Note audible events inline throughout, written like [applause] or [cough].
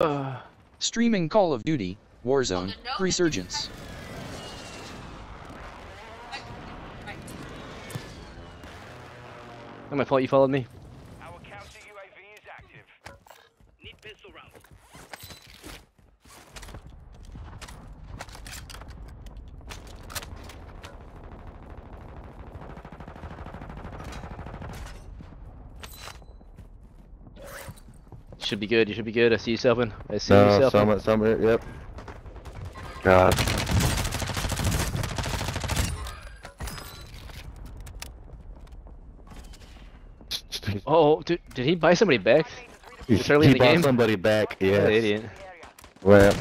Uh, streaming Call of Duty, Warzone, Resurgence. Not my fault you followed me. Our counter UAV is active. Need pistol round. Should be good. You should be good. I see you, Selvin. I see you, No, Selvin. some, some, yep. God. [laughs] Oh, did, did he buy somebody back? He, It's early in he bought game? somebody back, What yes. an idiot. Well,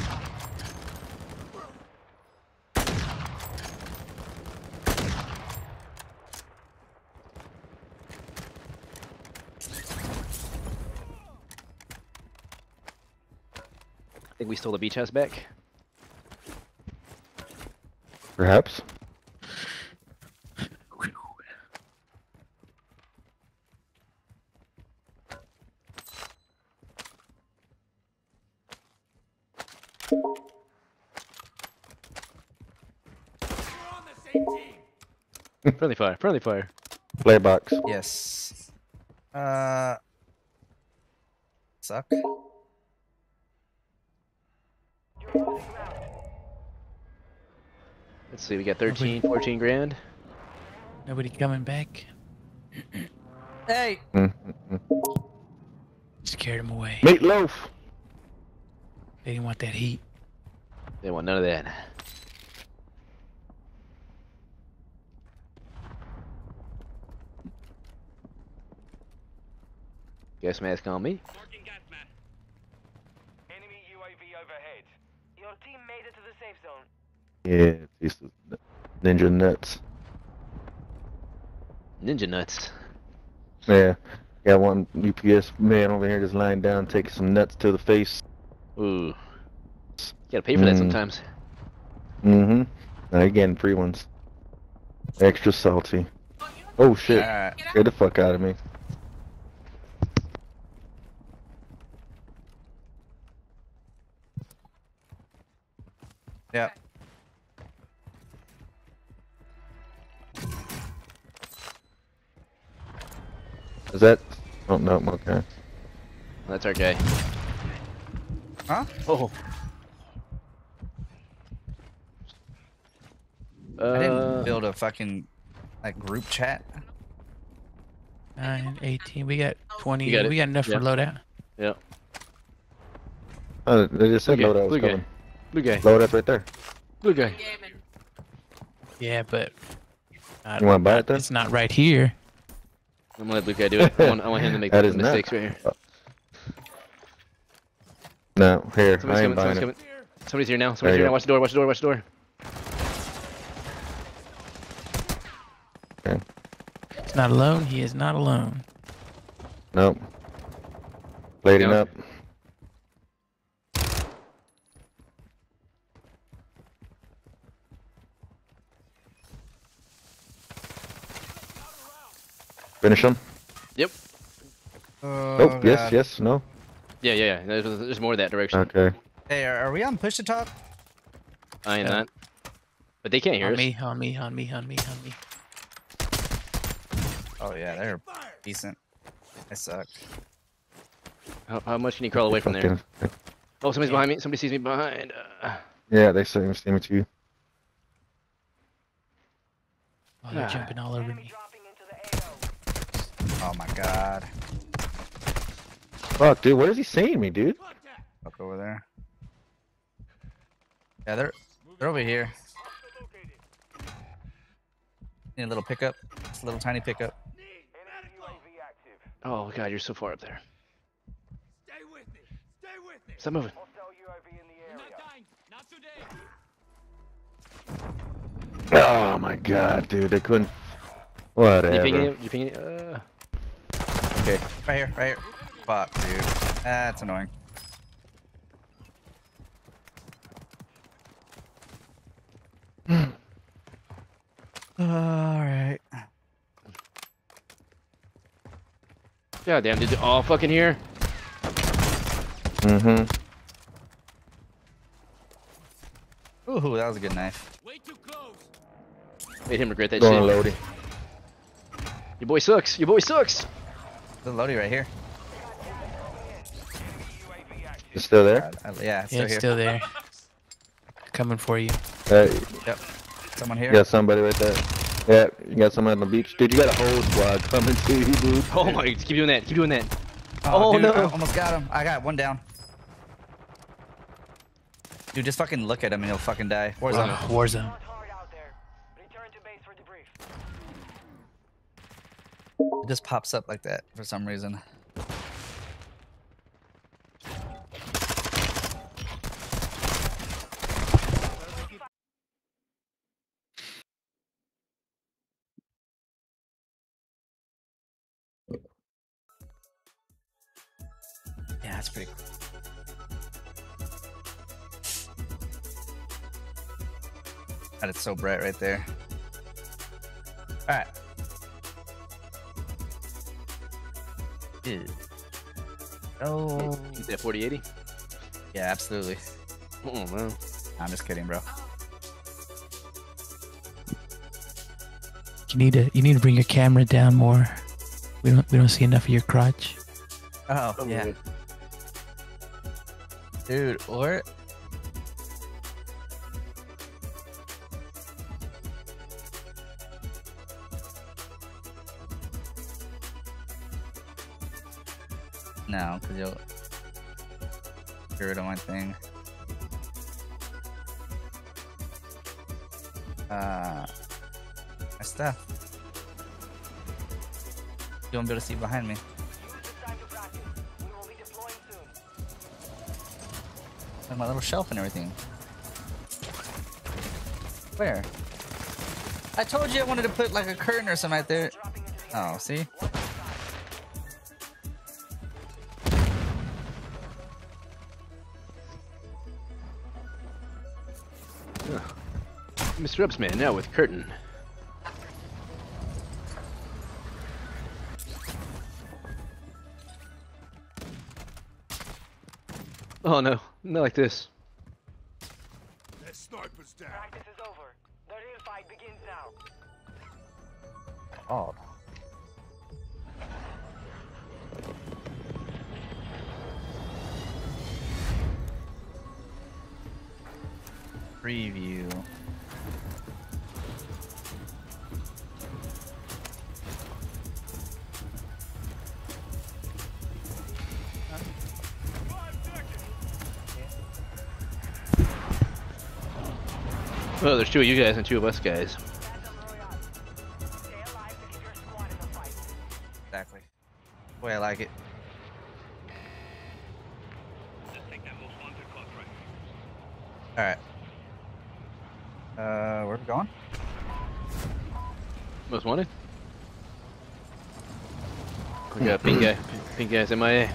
stole the beach house back. perhaps. friendly fire. Friendly fire. Play box. Yes. Uh. Suck. Let's see. We got 13, 14 grand. Nobody coming back. Hey. Mm, mm, mm. Scared him away. Meatloaf. They didn't want that heat. They want none of that. Gas mask on me. Marking gas mask. Enemy UAV overhead. Your team made it to the safe zone. Yeah, piece of ninja nuts. Ninja nuts. Yeah. Got one UPS man over here just lying down taking some nuts to the face. Ooh. You gotta pay for that Mm. sometimes. Mm-hmm. Now you're getting free ones. Extra salty. Oh shit. Alright. Get the fuck out of me. Yep. Is that? Oh no. Okay. That's our guy. Huh? Oh. I Uh, didn't build a fucking like group chat. 9, 18. We got 20. Got we got enough Yeah. for loadout. yeah. Oh, they just said Okay, loadout was blue guy. coming. Blue guy. Load up right there. Blue guy. Yeah, but. not- You wanna buy not- it then? It's not right here. I'm gonna let Blue guy do it. I want, I want him to make [laughs] That the is not- mistakes right here. Oh. No, here. Somebody's I coming. Somebody's buying it. coming. Somebody's here now. Somebody's you here now. Watch the door. Watch the door. Watch the door. It's not alone. He is not alone. Nope. Blading No. up. Finish him. Yep. Oh, Nope. Yes. God. Yes. No. Yeah, yeah, yeah. There's, there's more that direction. Okay. Hey, are, are we on push to talk? I ain't Yeah. not. But they can't hear On us. me, on me, on me, on me, on me. Oh yeah, they're decent. I suck. How, how much can you crawl away from there? Oh, somebody's behind me. Somebody sees me behind. Uh, Yeah, they see me. See me too. Oh, they're Ah. jumping all over me. dropping into the AO. Oh my god. Fuck, dude. What is he saying me, dude? Look over there. Yeah, they're they're over here. Need a little pickup. Just a little tiny pickup. Enemy UAV active. oh god, you're so far up there. Stay with me. Stay with me. Stop moving. Hostile UAV in the You're area. not dying. Not today. Oh my god, dude. They couldn't. Whatever. You ping it? You ping it? Uh, Okay. Right here, right here. Fuck, dude. That's annoying. [clears throat] Alright. God damn, did they all fucking here? Mm-hmm. Ooh, that was a good knife. Way too close. Made him regret that Going shit. Loading. Your boy sucks. Your boy sucks. The Lodi right here. UAV. It's still there? Uh, yeah, it's Yeah, still it's here. still there. Coming for you. Uh, Someone here. you got somebody right there. Yeah, you got someone on the beach. Dude, you got a whole squad coming to you, dude. [laughs] Oh my! Keep doing that. Keep doing that. Oh, Oh, dude, no. I almost got him. I got one down. Dude, just fucking look at him and he'll fucking die. Warzone. Uh, Warzone. Fought hard out there. Return to base for debrief. It just pops up like that for some reason. Yeah, that's pretty cool. God, it's so bright right there. Alright. Dude. Oh. Keep that 4080. Yeah, absolutely. Oh man. I'm just kidding, bro. You need to you need to bring your camera down more. We don't we don't see enough of your crotch. Oh, oh yeah. Dude, or Will be deploying soon. And my little shelf and everything. Where? I told you I wanted to put like a curtain or something right there. Oh, see? Mr. Upsman now with curtain. Oh no, not like this. There's two of you guys and two of us guys. Phantom Royale. Stay alive to keep your squad in the. Exactly. Way I like it. Alright. Uh, where are we going? Most wanted. We got pink guy. Pink guy's MIA.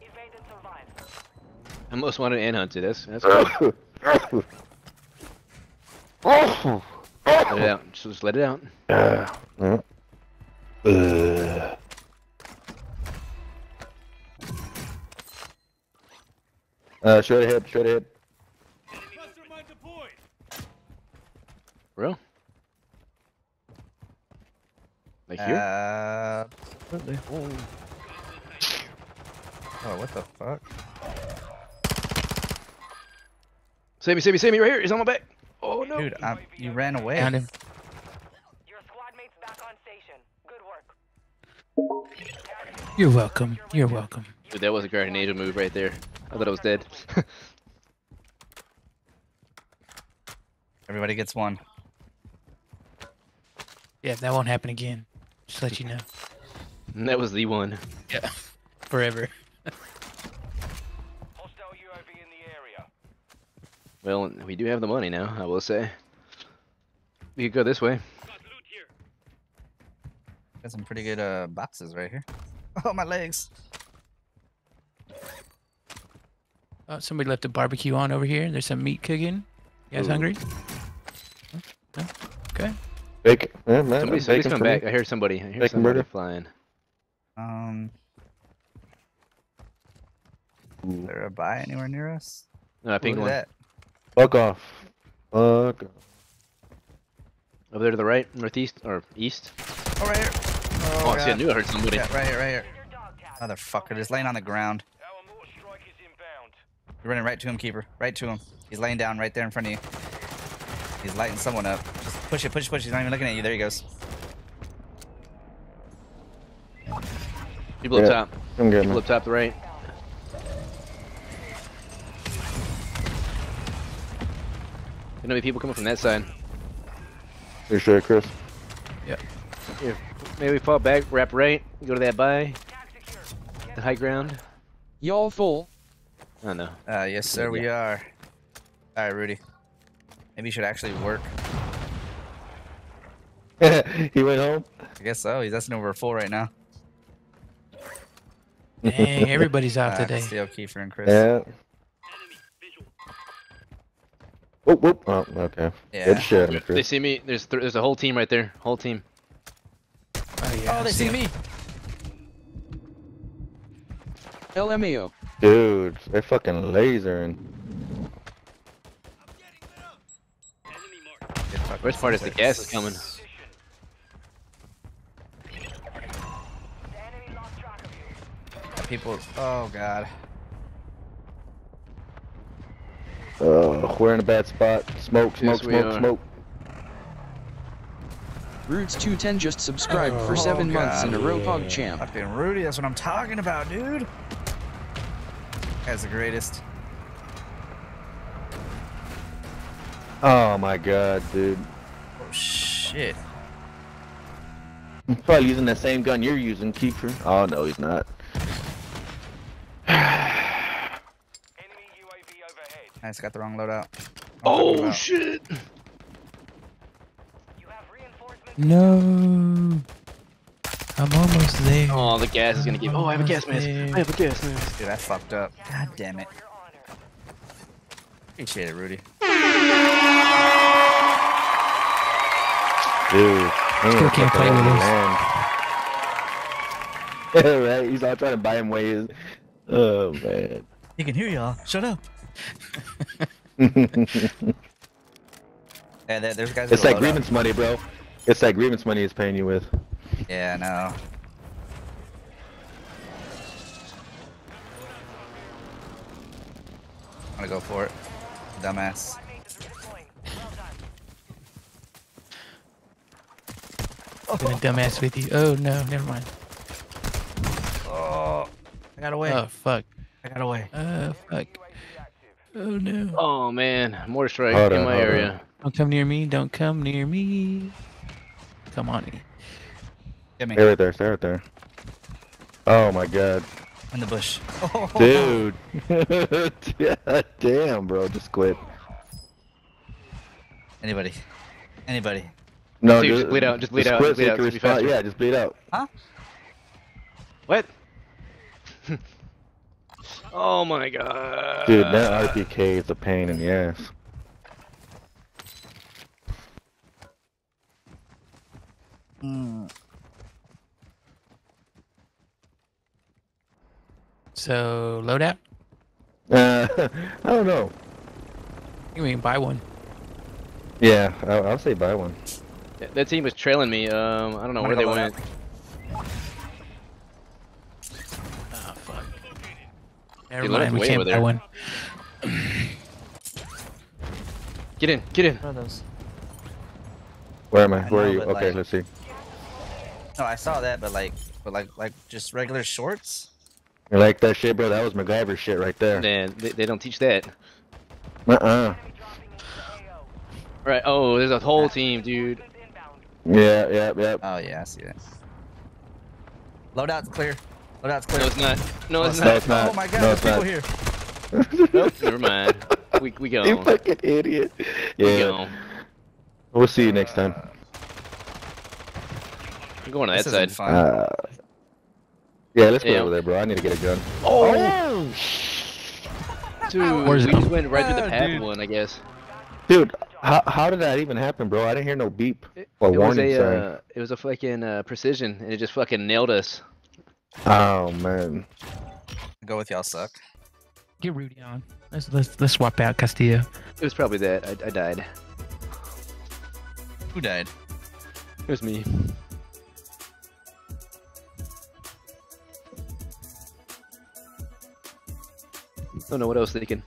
Evade and survive. I'm most wanted and hunted. That's that's [laughs] good. oh! let it out. Just, just let it out. Yeah. Uh. Ugh. Uh, straight ahead, straight ahead. Cluster mine deployed. Bro. Like here? Uh, absolutely. Oh, what the fuck? Save me, save me, save me right here. He's on my back. Oh no. Dude, I, you ran away. Found him. Your squadmate's back on station. Good work. You're welcome. You're welcome. Dude, that was a guardian angel move right there. I thought I was dead. [laughs] Everybody gets one. Yeah, that won't happen again. Just let you know. and [laughs] that was the one. Yeah. Forever. Hostile UAV in the area. Well, we do have the money now, I will say. We could go this way. Got loot here. Got some pretty good uh boxes right here. [laughs] Oh, my legs. Oh, somebody left a barbecue on over here. There's some meat cooking. You guys Ooh. hungry? No? Okay. Bacon. Yeah, man. Somebody's, somebody's coming for me. back. I hear somebody. I hear Bacon somebody burger. flying. Um, Ooh, is there a buy anywhere near us? No, I pinged one. at Fuck off. Fuck off. Over there to the right, northeast, or east. that. Oh, right here. Oh, Oh, see, I God. knew I heard somebody. Yeah, right here, right here. Motherfucker, just laying on the ground. Our mortar strike is inbound. You're running right to him, keeper. Right to him. He's laying down right there in front of you. He's lighting someone up. Just push it, push it, push it. He's not even looking at you. There he goes. People up top. I'm good, People man. up top, the right. Gonna be people coming from that side. You sure, Chris? Yeah. Here, maybe fall back, wrap right, go to that buy, the high ground. Y'all full. I don't know. Uh, yes, sir, we are. All right, Rudy. Maybe you should actually work. [laughs] he went home? I guess so. He's asking over full right now. Dang, everybody's out Uh, today. Steal Kiefer and Chris. Yeah. Whoop, whoop. Oh, okay. Yeah. Good shit, They see me. There's th there's a whole team right there. Whole team. Oh, yeah. Oh, they see me. LMAO. Dude, they're fucking lasering. Good Worst part is the gas is coming. People. Oh God. Uh, we're in a bad spot. Smoke, smoke, Yes, smoke, smoke. Roots210 just subscribed for Oh, 7 months God. in a row pog champ. Fucking Rudy. That's what I'm talking about, dude. Guy's the greatest. Oh my god, dude. Oh shit. He's probably using that same gun you're using, Kiefer. Oh no, he's not. Enemy UAV overhead. I just got the wrong loadout. Oh shit! You have reinforcements. No. I'm almost there. Oh, the gas is gonna give. Oh, I have a gas mask. Almost I have a gas mask. Dude, I fucked up. God damn it. Appreciate it, Rudy. Dude. Still can't play with us. us. [laughs] right? He's all trying to buy him ways. Oh man. He can hear y'all. Shut up. Yeah, there, there's guys. it's that loadout. grievance money, bro. It's that grievance money he's paying you with. Yeah, I know. I'm gonna go for it. Dumbass. Been a dumbass with you. Oh, no. Never mind. Oh, I got away. Oh, fuck. I got away. Oh, fuck. Oh, no. Oh man, mortar strike Hold in on, my hold on. area. Don't come near me. Don't come near me. Come on. Get me Stay right there. Stay right there. Oh my god, in the bush. [laughs] dude. [laughs] yeah, damn, bro. Just quit. Anybody? Anybody? No, Dude, just bleed out, just bleed out, just bleed out, just be respond. Yeah, just bleed out. Huh? What? Oh my god. Dude, that RPK is a pain in the ass. Mm. So, loadout? Uh, [laughs] I don't know. You mean buy one. Yeah, I'll, I'll say buy one. That- That team was trailing me. Um, I don't know I'm where they went. Never mind. We can't over buy one. Get in, get in. What are those? Where am I? I Where know, are you? Okay, like- let's see. No, I saw that, but like, but like, like just regular shorts. You like that shit, bro? That was MacGyver shit right there. Man, they, they don't teach that. Uh-uh. Right. Oh, there's a whole team, dude. Yeah, yeah, yeah. Oh yeah, I see that. Loadout's clear. Loadout's clear. No, it's not. No, it's Oh, No, not. it's not. Oh my god, No, there's it's people not. here. Nope, never mind. We we go. [laughs] You fucking idiot. We Yeah. go. We'll see you next time. I'm going to This that isn't side. fun. Uh, yeah, let's go Yeah. over there, bro. I need to get a gun. Oh! Dude, Where's we just went right through the path one, I guess. Dude, how how did that even happen, bro? I didn't hear no beep It, or it was a, sign. uh, it was a fucking uh, precision, and it just fucking nailed us. Oh man. Go with y'all suck. Get Rudy on. Let's let's let's swap out Castillo. It was probably that. I, I died. Who died? It was me. Don't know what I was thinking.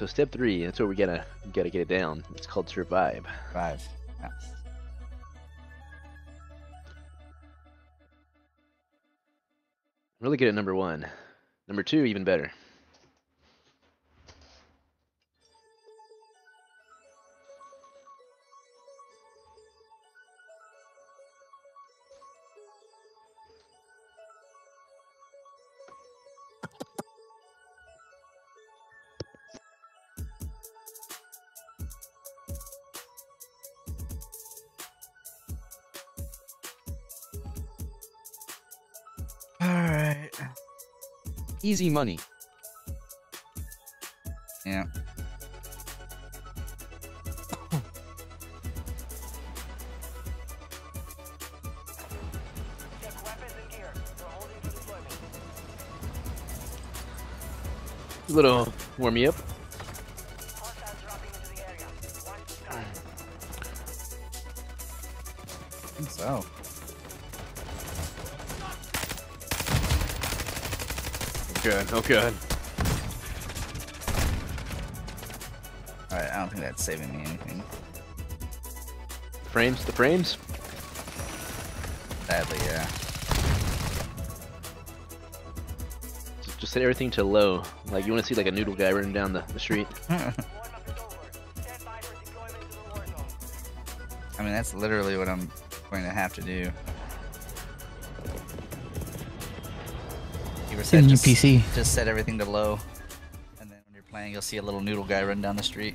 So step three, that's where we gotta gotta get it down. It's called survive. Yeah. Really good at number one. Number two, even better. Easy money. Yeah. Check weapons and gear. We're holding for deployment. A little warm me up. Oh, good. All right. I don't think that's saving me anything. Frames. The frames. Sadly, yeah. Just, just set everything to low. Like you want to see like a noodle guy running down the, the street. Warm up is over. Stand by for deployment to the war zone. I mean, that's literally what I'm going to have to do. You said in new just, PC. just set everything to low, and then when you're playing, you'll see a little noodle guy run down the street.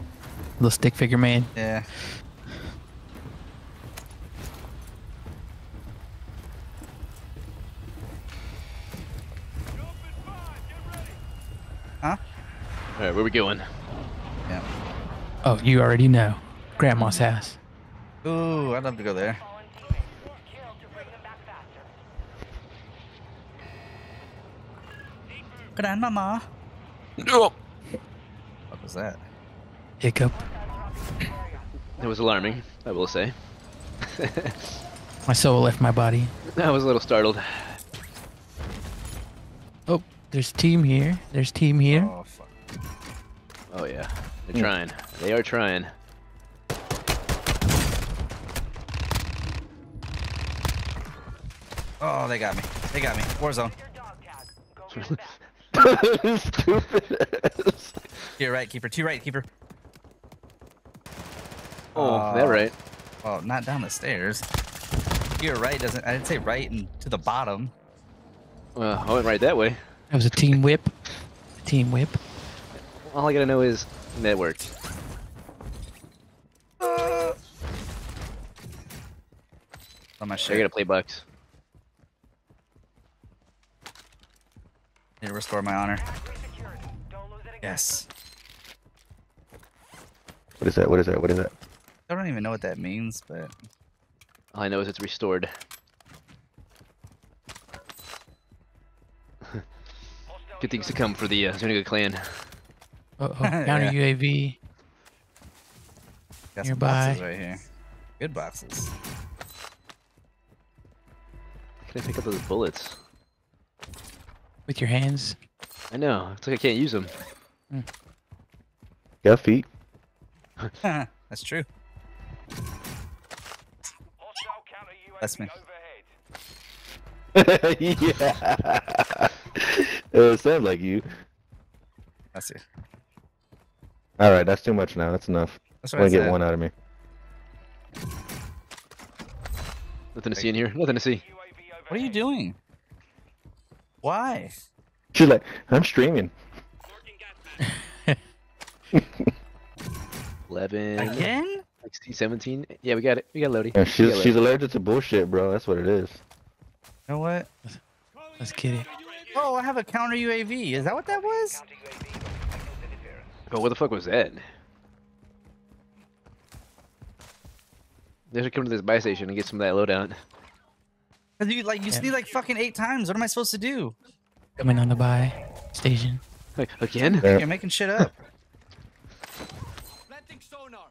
Little stick figure man. Yeah. Huh? All right, where we going? Yeah. Oh, you already know. Grandma's house. Ooh, I'd love to go there. Fallen teammates. Kill to bring them back faster. Grandmama. Oh. What was that? Hiccup. It was alarming, I will say. [laughs] My soul left my body. I was a little startled. Oh, there's team here. There's team here. Oh, fuck. Oh yeah, they're hmm. trying. They are trying. Oh, they got me. They got me. Warzone. [laughs] [laughs] Stupid ass. Here, right, keeper. Two right, keeper. Oh, Uh, that right. Well, not down the stairs. Here, right doesn't. I didn't say right and to the bottom. Well, I went right that way. That was a team whip. Team whip. All I gotta know is that worked. On my I shit. gotta play bucks. Need to restore my honor. Secured. Don't lose it again. Yes. What is that? What is that? What is that? I don't even know what that means, but All I know is it's restored. [laughs] Good things to come for the uh, Zuniga clan. Uh oh. [laughs] Counter Yeah. UAV. got some Nearby. boxes right here. Good boxes. Can I pick up those bullets? With your hands. I know. It's like I can't use them. Got feet. [laughs] That's true. Hostile counter UAV That's me. overhead. [laughs] yeah. [laughs] it sounds like you. That's you. All right, that's too much now. That's enough. That's I what I want to get one out of me. Nothing to see in here. Nothing to see. What are you doing? Why? She's like, I'm streaming. [laughs] 11, Again? 16, 17. Yeah, we got it. We got Lodi. Yeah, We she's got she's allergic to bullshit, bro. That's what it is. You know what? Let's get it. Oh, I have a counter UAV. Is that what that was? Counter UAV got signals interference. Oh, what the fuck was that? They should come to this buy station and get some of that loadout. Cause you like you Yeah. see like fucking eight times. What am I supposed to do? Coming on the buy station. Wait, again? Yeah. You're making shit up. Planting [laughs] sonar.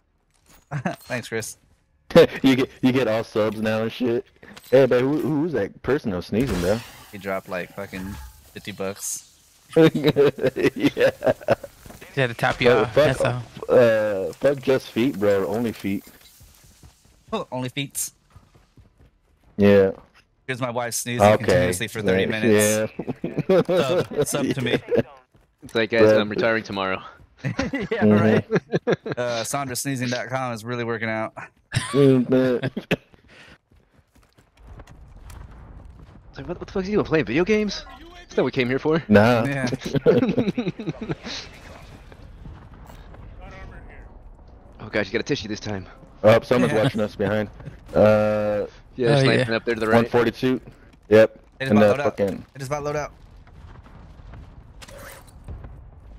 Thanks, Chris. [laughs] you get you get all subs now and shit. Hey, but who, who's that person that was sneezing, bro? He dropped like fucking fifty bucks. [laughs] yeah. Is that the top you Uh, off? fuck, That's all. uh, fuck just feet, bro. Only feet. Oh, only feet. Yeah. Here's my wife sneezing Okay. continuously for 30 Thanks, minutes. Yeah. Sub- sub to me. [laughs] It's like, guys, Bruh. I'm retiring tomorrow. [laughs] yeah, Mhm. right. [laughs] Uh, SandraSneezing.com is really working out. Like, what, what the fuck is he doing? Playing video games? That's not what we came here for. nah. Yeah. oh gosh, you got a tissue this time. Oh, someone's Yeah. watching us behind. Uh, Yeah, there's Oh, sniping yeah. up there to the right. 142. Yep. They just And about the load out. fucking. I just about load out.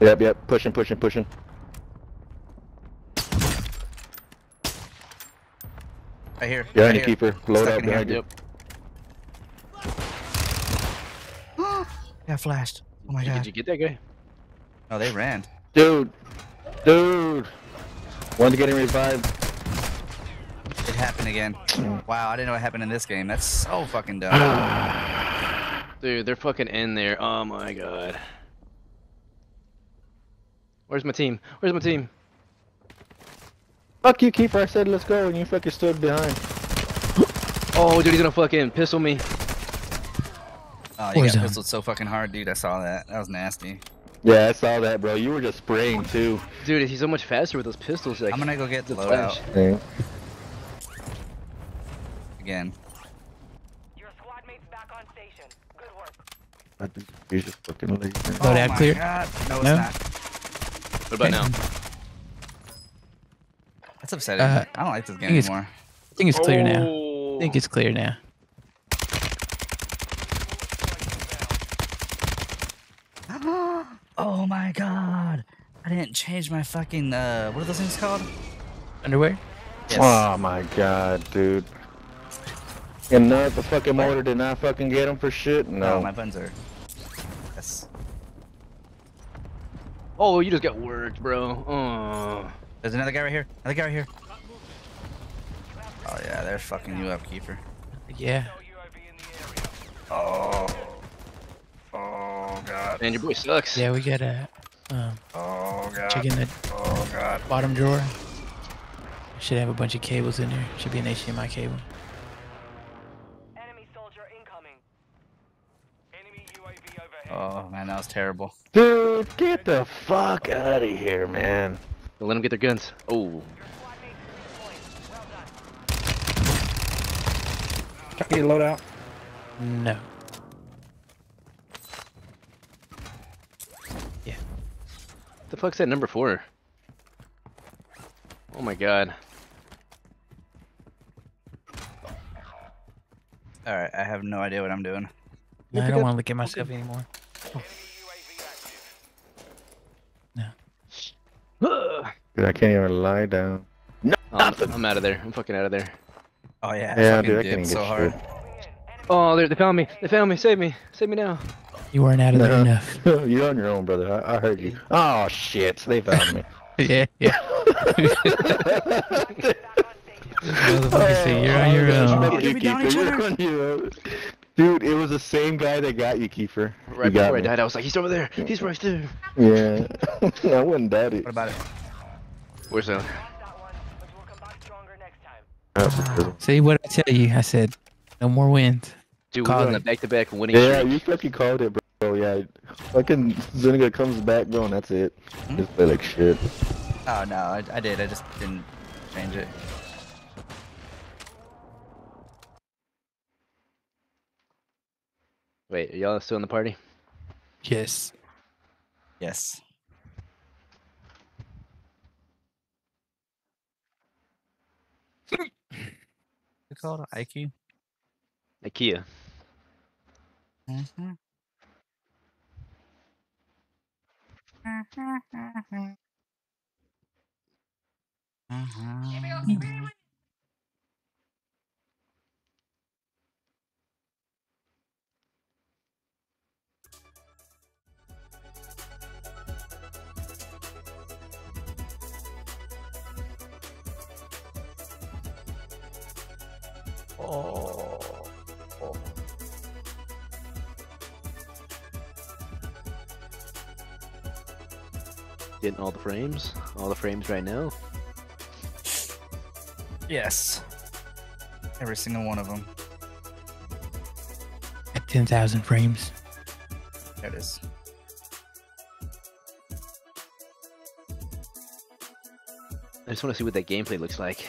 Yep, yep. Pushing, pushing, pushing. I hear. Behind right you, keeper. Load out behind you. Yep. [gasps] Yeah, flashed. Oh my Did god. you get that guy? Oh, they ran. Dude. Dude. One to getting revived. It happened again. Wow, I didn't know what happened in this game. That's so fucking dumb. [sighs] Dude, they're fucking in there. Oh my god. Where's my team? Where's my team? Fuck you, keeper. I said let's go, and you fucking stood behind. [gasps] Oh, dude, he's gonna fucking pistol me. Oh, you got Warzone. pistoled so fucking hard, dude. I saw that. That was nasty. Yeah, I saw that, bro. You were just spraying too. Dude, he's so much faster with those pistols. Like, I'm gonna go get the the flash. loadout Yeah. Again. Your squad mates back on station. Good work. I think you just fucking lazy. oh Loadout my clear? God. No, it's No? not. What about now? That's upsetting. Uh, I don't like this game think anymore. I think it's clear now. Oh. I think it's clear now. [gasps] oh my god. I didn't change my fucking uh what are those things called? Underwear? Yes. Oh my god, dude. And not the fucking mortar did not fucking get him for shit. No, No. my buttons are Yes. Oh, you just got worked, bro. Oh. There's another guy right here. Another guy right here. Oh yeah, they're fucking you up, Keeper. Yeah. No UAV in the area. Oh. Oh god. Man, your boy sucks. Yeah, we gotta um, Oh god. check in the Oh god. bottom drawer. Should have a bunch of cables in there. Should be an HDMI cable. Oh man, that was terrible. Dude, get the fuck out of here, man. Let them get their guns. Oh. Your squad get a Well done. Can load out? No. What the fuck's that number four? Oh my god. Alright, I have no idea what I'm doing. No, I don't want to look at myself anymore. Enemy UAV. Ugh. Dude, I can't even lie down. Oh, I'm, I'm out of there. I'm fucking out of there. Oh yeah, I Yeah, fucking dude, I can't so get hard. shit. Oh, they they found me. They found me. Save me. Save me now. You weren't out of there enough. [laughs] You're on your own, brother. I, I heard you. Oh shit, they found me. [laughs] yeah, yeah. [laughs] Motherfucker said you're on your Oh, own. fuck you, Get me down Kiefer. each You're other. on your own. Dude, it was the same guy that got you, Kiefer. Right He got before I died, I was like, he's over there. He's right there. Yeah. [laughs] I wouldn't doubt it. What about it? Where's that? Lost that one, but we'll come back stronger next time. See what I tell you? I said no more wins. Dude, Call we're on a back-to-back winning Yeah, streak. you fucking called it, bro. Yeah. Fucking Zuniga comes back, bro, and that's it. Hmm? Just play like shit. Oh no, I, I did. I just didn't change it. Wait, are y'all still in the party? Yes. Yes. It's called IKEA? IKEA. Mm-hmm. Mm-hmm. Mm-hmm. Oh. Getting all the frames. All the frames right now. Yes. Every single one of them. At 10,000 frames. There it is. I just want to see what that gameplay looks like.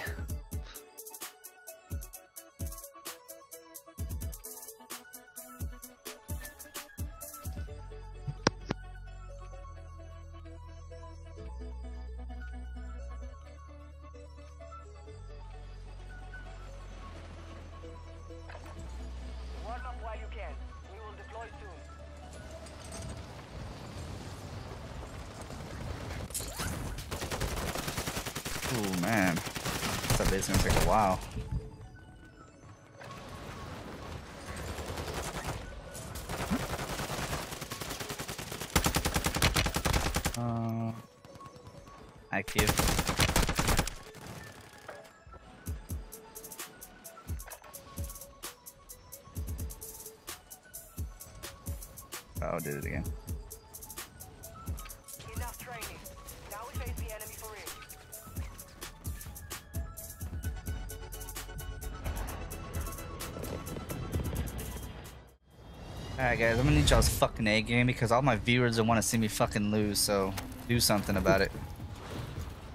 Guys, I'm gonna need y'all's fucking A game because all my viewers don't want to see me fucking lose, so do something about it.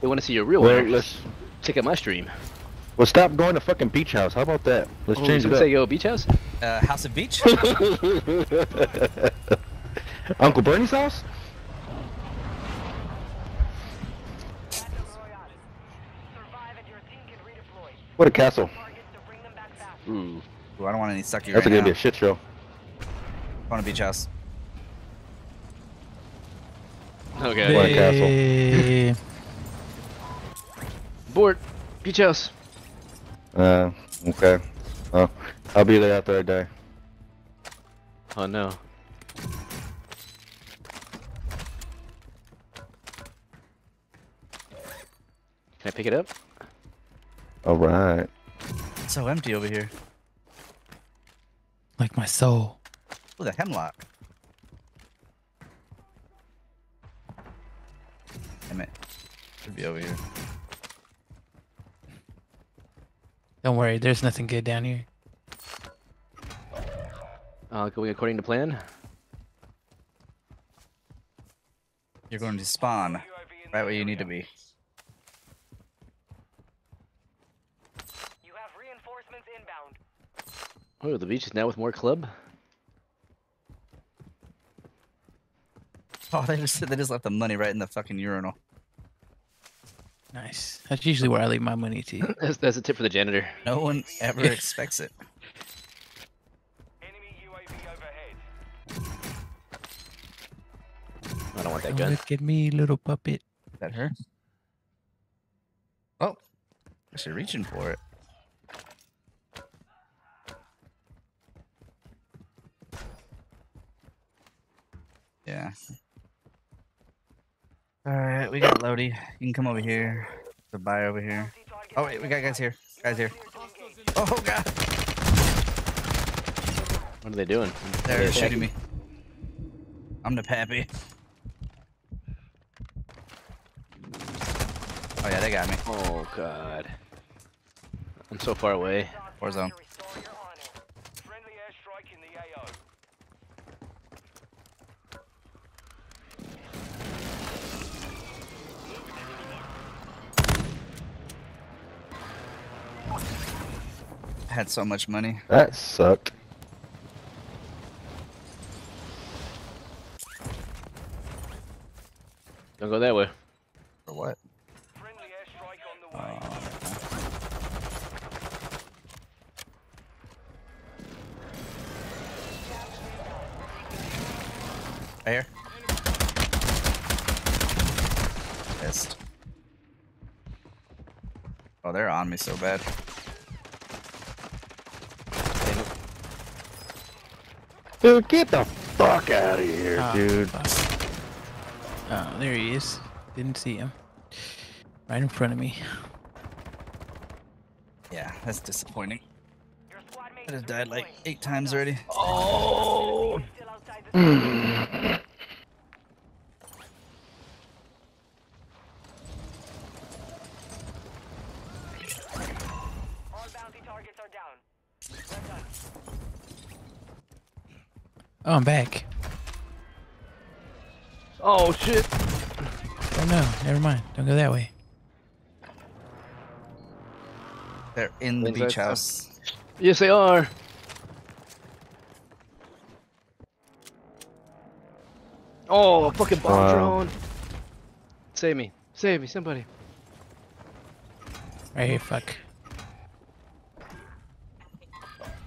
They want to see your real Well, winner. let's Check out my stream. well stop going to fucking beach house. How about that? Let's Oh, change someone it say yo beach house. Uh, House of Beach? [laughs] Uncle Bernie's house? Battle Royale. Survive and your team can redeploy. What a castle. Targets to bring them back fast. Ooh. Ooh, I don't want any sucky That's right gonna now. be a shit show. I want a beach house. Okay. What a castle. Hey. [laughs] Board. Beach house. Uh, okay. Oh, I'll be there after I die. Oh no. Can I pick it up? All right. It's so empty over here. Like my soul. Ooh, the hemlock. Damn it. Should be over here. Don't worry, there's nothing good down here. Uh, going according to plan. You're going to spawn right where you need to be. You have reinforcements inbound. Oh, the beach is now with more club. Oh, they just they just left the money right in the fucking urinal. Nice. That's usually where I leave my money to. [laughs] That's, that's a tip for the janitor. No one ever expects it. Enemy UAV overhead. I don't want that Don't gun. Look at me, little puppet. Is that her? Oh, actually reaching for it. Yeah. All right, we got Lodi. You can come over here. The buy over here. Oh wait, we got guys here. Guys here. clear to engage. Oh god, What are they doing? they're Are they shooting me. I'm the pappy. Oh yeah, they got me. Oh god. I'm so far away. Warzone. To had so much money. That sucked. Don't go that way. Or what? Oh. Right here. Missed. Oh, they're on me so bad. Dude, get the fuck out of here, Ah, dude. fuck. Oh, there he is. Didn't see him. Right in front of me. Yeah, that's disappointing. Your squad mate I is have died like eight times already. Oh. Still outside the zone. All bounty targets are down. Well done. Oh, back. Oh shit! Oh no, never mind. Don't go that way. They're in the beach stuff. house. Yes, they are. Oh, a fucking bomb Wow. drone! Save me! Save me! Somebody! Right here, fuck.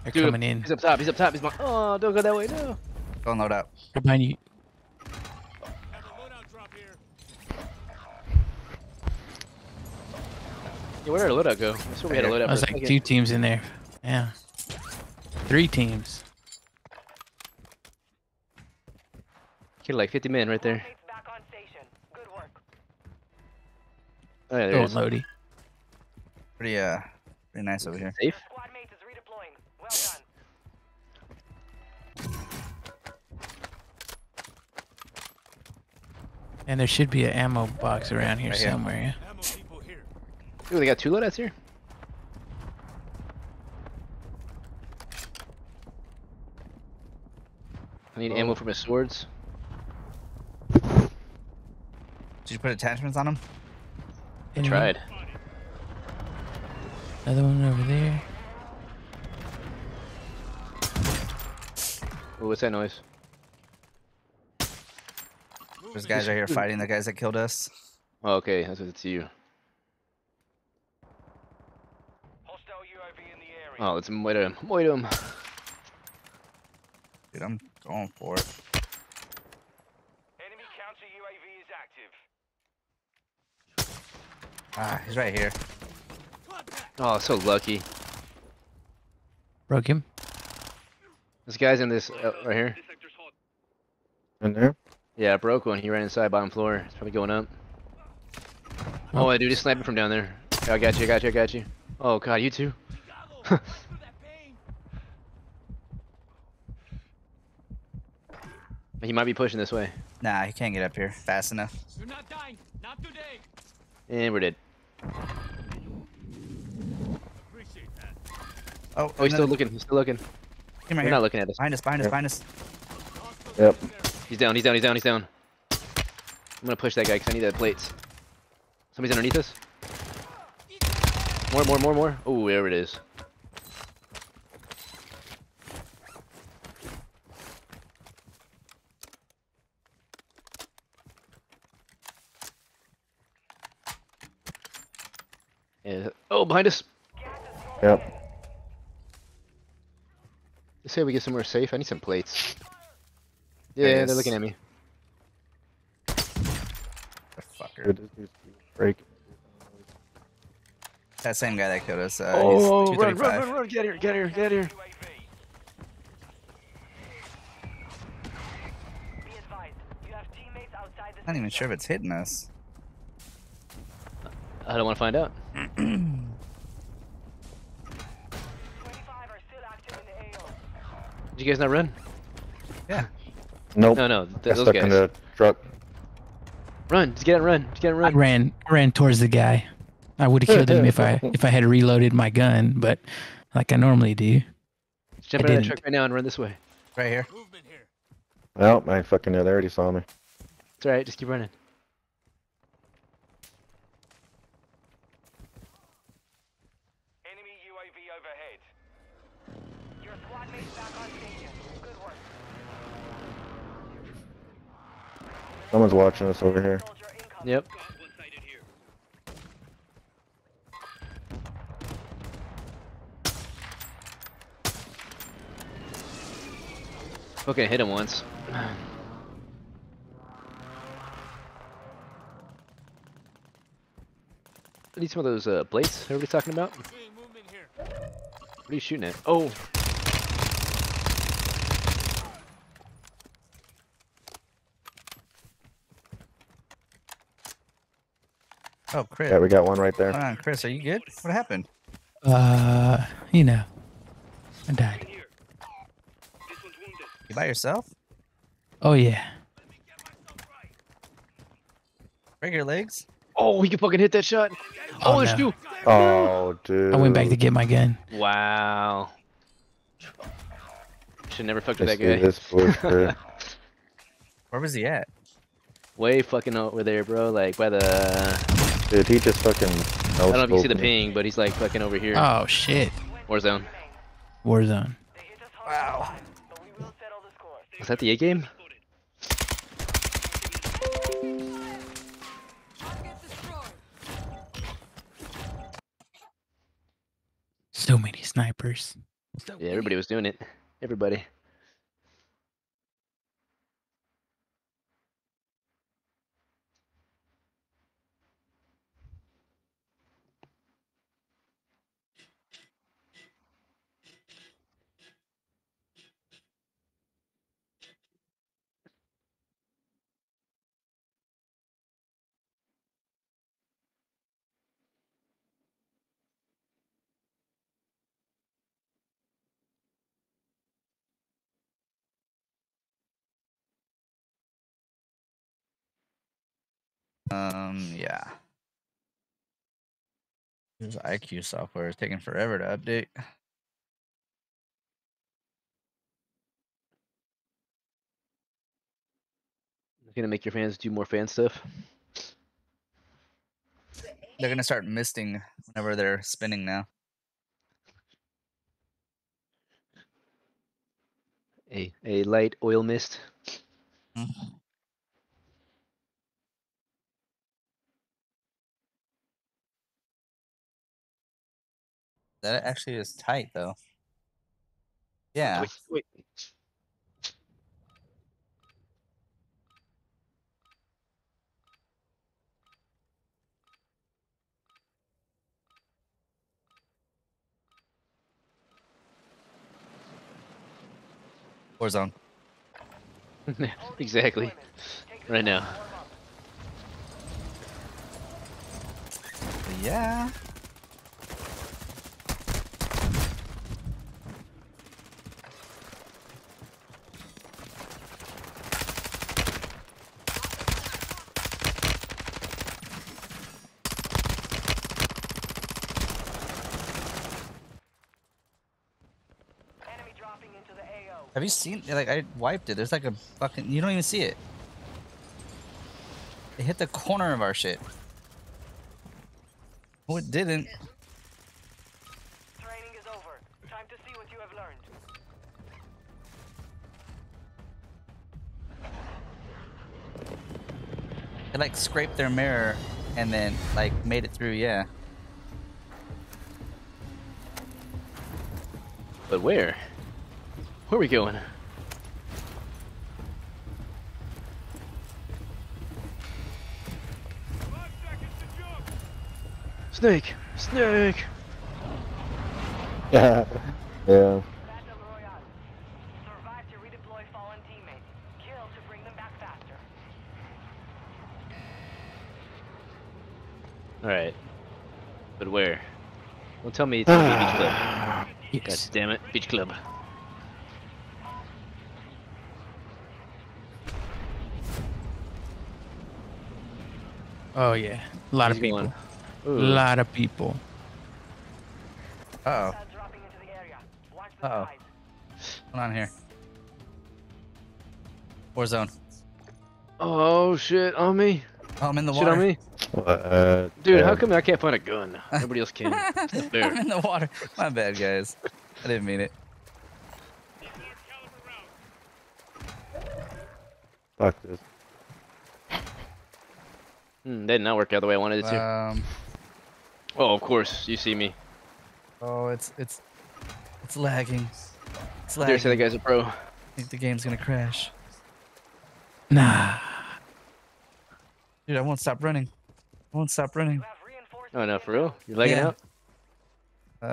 They're Dude, coming in. He's up top. He's up top. He's my. Oh, don't go that way. No. Don't load up. Right behind you. A loadout drop. Yeah, where did our loadout go? That's swear we had a Right loadout I was like second. two teams in there. Yeah. Three teams. Killed like 50 men right there. Mates back on station. Good work. Oh yeah, there Go it is. Lodi. Pretty uh, pretty nice over here. Safe. And there should be an ammo box around here Right here. somewhere. Yeah. Ammo people here. Ooh, they got two loadouts here. I need ammo for my swords. Did you put attachments on them? I Anyone? tried. Another one over there. Ooh, what's that noise? There's guys right here fighting the guys that killed us. [laughs] Oh, okay, that's what it's you. Hostile UAV in the area. Oh, let's moit him. Moit him. Dude, I'm going for it. Enemy counter UAV is active. Ah, he's right here. Oh, so lucky. Broke him. This guy's in this uh, right here. This sector's hot. In there? Yeah, I broke one. He ran inside bottom floor. It's probably going up. Oh, oh that dude is sniping from down there. I got you, I got you, I got you. Oh god, you too? [laughs] he might be pushing this way. Nah, he can't get up here fast enough. You're not dying. Not today. And we're dead. Oh, Oh, he's still looking, he's still looking. team right They're here. not looking at us. Behind us, behind us, Yep. behind us. Yep. He's down, he's down, he's down, he's down. I'm gonna push that guy because I need that plates. Somebody's underneath us. More, more, more, more. Oh, there it is. Yeah. Oh, behind us. Yep. They say we get somewhere safe. I need some plates. There Yeah, they're looking at me. Fucker. Dude, this dude's break. That same guy that killed us. Uh, oh, he's run, 235. run, run, run! Get here, get here, get here! UAV. Be advised, you have teammates outside the I'm not even sure if it's hitting us. I don't want to find out. 25 are still [clears throat] active in the AO. Did you guys not run? Yeah. Nope. No, no, th- Got those stuck guys. in the truck. Run! Just get out and run! Just get out and I run! ran I ran towards the guy. I would have killed him if I [laughs] if I had reloaded my gun, but like I normally do. Just jump I out of that didn't. truck right now and run this way. Right here. Movement here. Well, I fucking know. They already saw me. It's alright, just keep running. Someone's watching us over here. Yep. Okay, hit him once. I need some of those uh, blades everybody's talking about. What are you shooting at? Oh! Oh, Chris. Yeah, we got one right there. Hold on, Chris. Are you good? What happened? Uh, you know, I died. You by yourself? Oh yeah. Break your legs? oh, he can fucking hit that shot. Oh, Oh, there's no. two. Oh, dude. I went back to get my gun. Wow. Should never fucked with that guy. this. Where was he at? Way fucking over there, bro. Like by the. I Dude, he just fucking. I don't know if you see the ping, but he's like fucking over here. Oh shit. Warzone. Warzone. They hit us hard, but we will settle the score. Was that the A game? So many snipers. Yeah, everybody was doing it. Everybody. Um, yeah. This iCUE software is taking forever to update. It's Gonna make your fans do more fan stuff. They're gonna start misting whenever they're spinning now. A a light oil mist. That actually is tight though. Yeah. Wait, wait. Warzone. [laughs] exactly. Right now. Yeah. Enemy dropping into the AO. Have you seen? Like I wiped it. There's like a fucking. You don't even see it. It hit the corner of our shit. Oh, it didn't. Training is over. Time to see what you have learned. It like scraped their mirror and then like made it through. Yeah. But where? Where are we going? Five seconds to jump. Snake! Snake! Yeah. Yeah. Battle Royale. Survive to redeploy fallen teammates. Kill to bring them back faster. Alright. But where? Don't tell me it's [sighs] Beach Club. God damn it, Beach Club. Oh yeah. A lot of people. going. A lot of people. Uh oh. Hostiles dropping into the area. Watch the Uh-oh. skies. What's on here? Warzone. Oh shit, on me. Oh, I'm in the Shit water. on me. Uh, Dude, yeah. how come I can't find a gun? [laughs] Everybody else can. I'm in the water. My bad, guys. I didn't mean it. Fuck this. Hmm, that did not work out the way I wanted it to. Um. oh, of course, you see me. Oh, it's it's it's lagging. It's I dare say that guy's a pro. I think the game's gonna crash. Nah. Dude, I won't stop running. I won't stop running. You have Oh no, for real? You're lagging Yeah. out?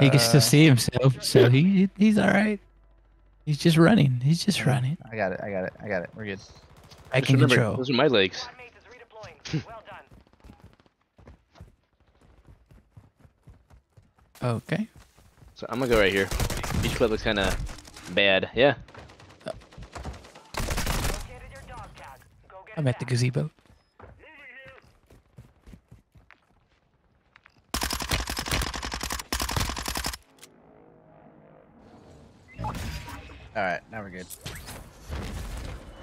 He can Uh, still see himself, so he he's all right. He's just running. He's just running. I got it. I got it. I got it. We're good. I Just can remember, control. Those are my legs. [laughs] Squad mate is redeploying. well done. Okay. So I'm gonna go right here. Each clip looks kind of bad. Yeah. Located your dog tag. Go get I'm at the gazebo. All right. Now we're good.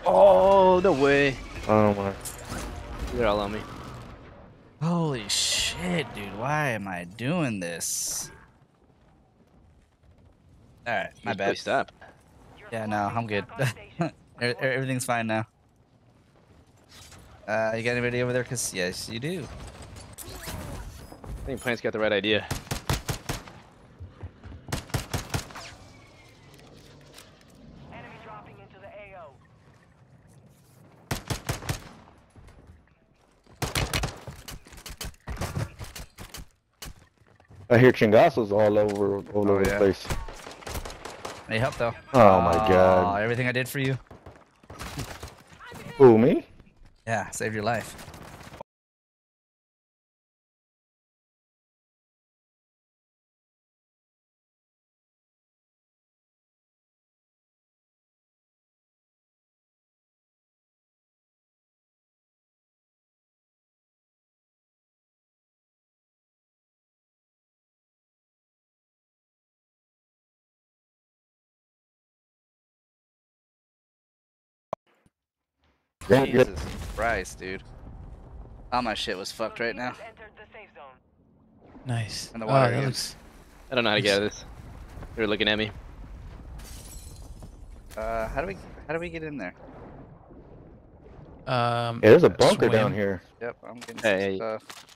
Oh no way. Oh my. They're all on me. Holy shit, dude. Why am I doing this? All right. My bad. Stop. Yeah, no, I'm good. back on station. [laughs] E- e- Everything's fine now. Uh, you got anybody over there? Cause yes, you do. I think Plant's got the right idea. Enemy dropping into the AO. I hear Chingasa's all over all Oh, over the place. Any help though? Oh my god. Everything I did for you. Who me? Yeah, saved your life. Jesus Christ, dude. All my shit was fucked right now. Entered the safe zone. Nice. In the oh, water that again. looks. I don't know how to get out of this. They're looking at me. Uh, how do we how do we get in there? Um. Yeah, there's a bunker swim. down here. Yep, I'm getting Hey. some stuff.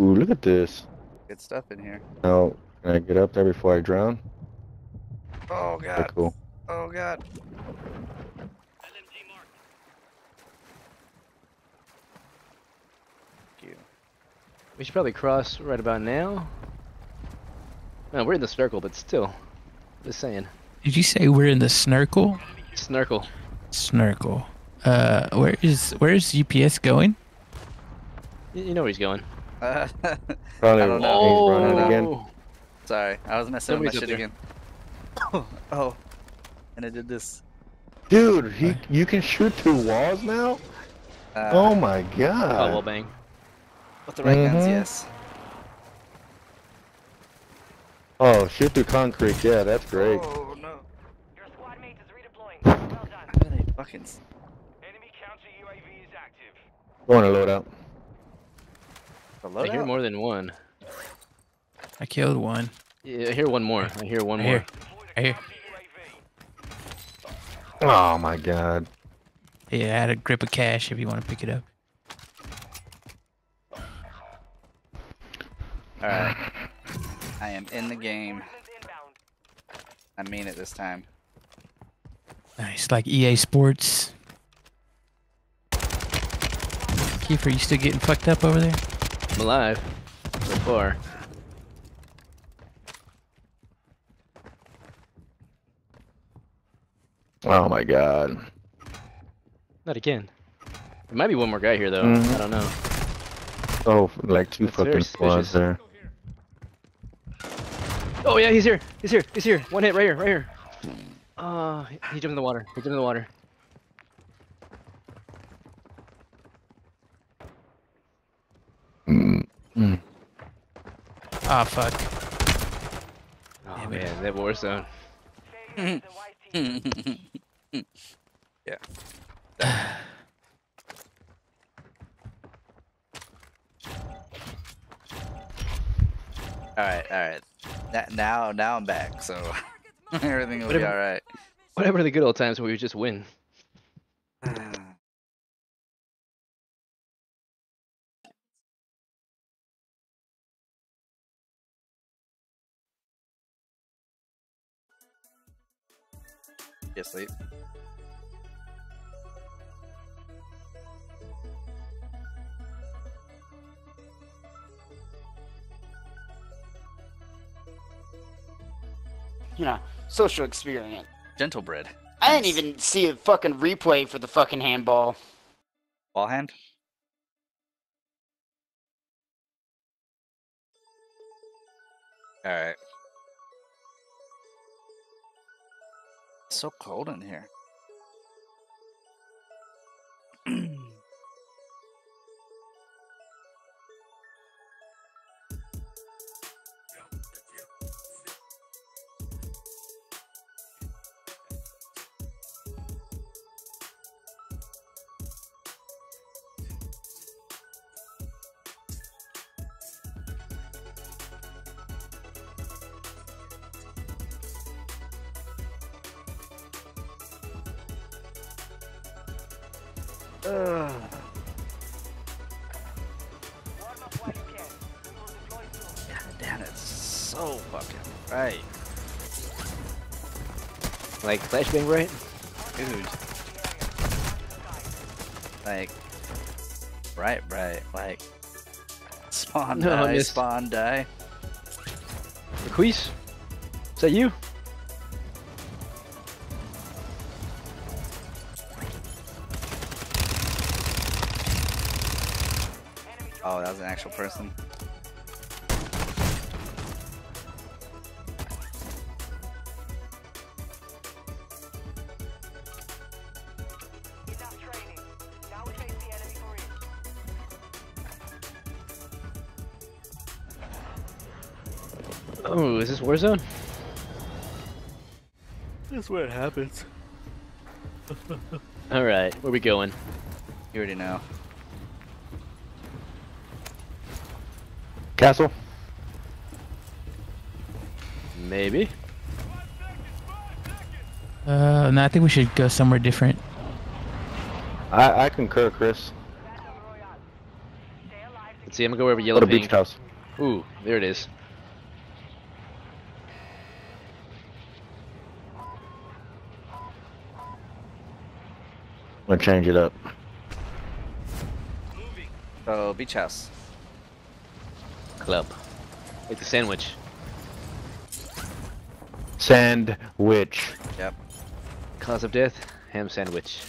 Ooh, look at this. Good stuff in here. Now, can I get up there before I drown? Oh Okay, god. cool. Oh god. Thank you. We should probably cross right about now. No, we're in the circle, but still. Just saying. Did you say we're in the snurkle? Snarkle. Snurkle. Uh, where is where's UPS going? Y- You know where he's going. Uh, Probably [laughs] I don't know. he's running again. Oh! sorry, I was messing with Somebody's my up shit there. again. [laughs] oh, and I did this. Dude, he you can shoot through walls now? Uh, oh my Oh, god. well, bang. with the right guns, Mhm. yes. Oh, shoot through concrete. Yeah, that's great. Oh no. Your squad mate is redeploying. [sighs] Well done. How fucking? Enemy counter UAV is active. Going to load up. The I hear more than one. I killed one. Yeah, I hear one more. I hear one I more. hear. Deploy I hear. Counter UAV. Oh my god. Yeah, I had a grip of cash if you want to pick it up. All right. I am in the game. I mean it this time. Nice, like EA Sports. Kiefer, you still getting fucked up over there? I'm alive. So far. Oh my god. Not again. There might be one more guy here, though. Mhm. I don't know. Oh, like two That's fucking squads there. Oh, yeah, he's here. He's here. He's here. One hit right here. Right here. Uh, he he jumped in the water. He jumped in the water. Mm. Mm. Ah, fuck. Oh, Damn it. man, that war zone. [laughs] [laughs] Failure is [laughs] the white team. yeah. [sighs] All right, all right. That, now, now I'm back, so [laughs] everything will be all right. Whatever the good old times when we just win. be asleep. You know, social experience. Gentlebred. I didn't even see a fucking replay for the fucking handball. Ball hand? All right. So cold in here. [clears throat] Like flashbang, right? dude. Like, right, right, like. Spawn No, die, spawn die. Marquise? Is that you? Oh, that was an actual person. Warzone? That's where it happens. [laughs] Alright, where we going? You already know. Castle. Maybe. Uh, no, I think we should go somewhere different. I I concur, Chris. Let's see, I'm gonna go over Go yellow to ping. beach house. Ooh, there it is. Gonna change it up. So, beach house. Club. Like the sandwich. Sandwich. Yep. Cause of death, ham sandwich.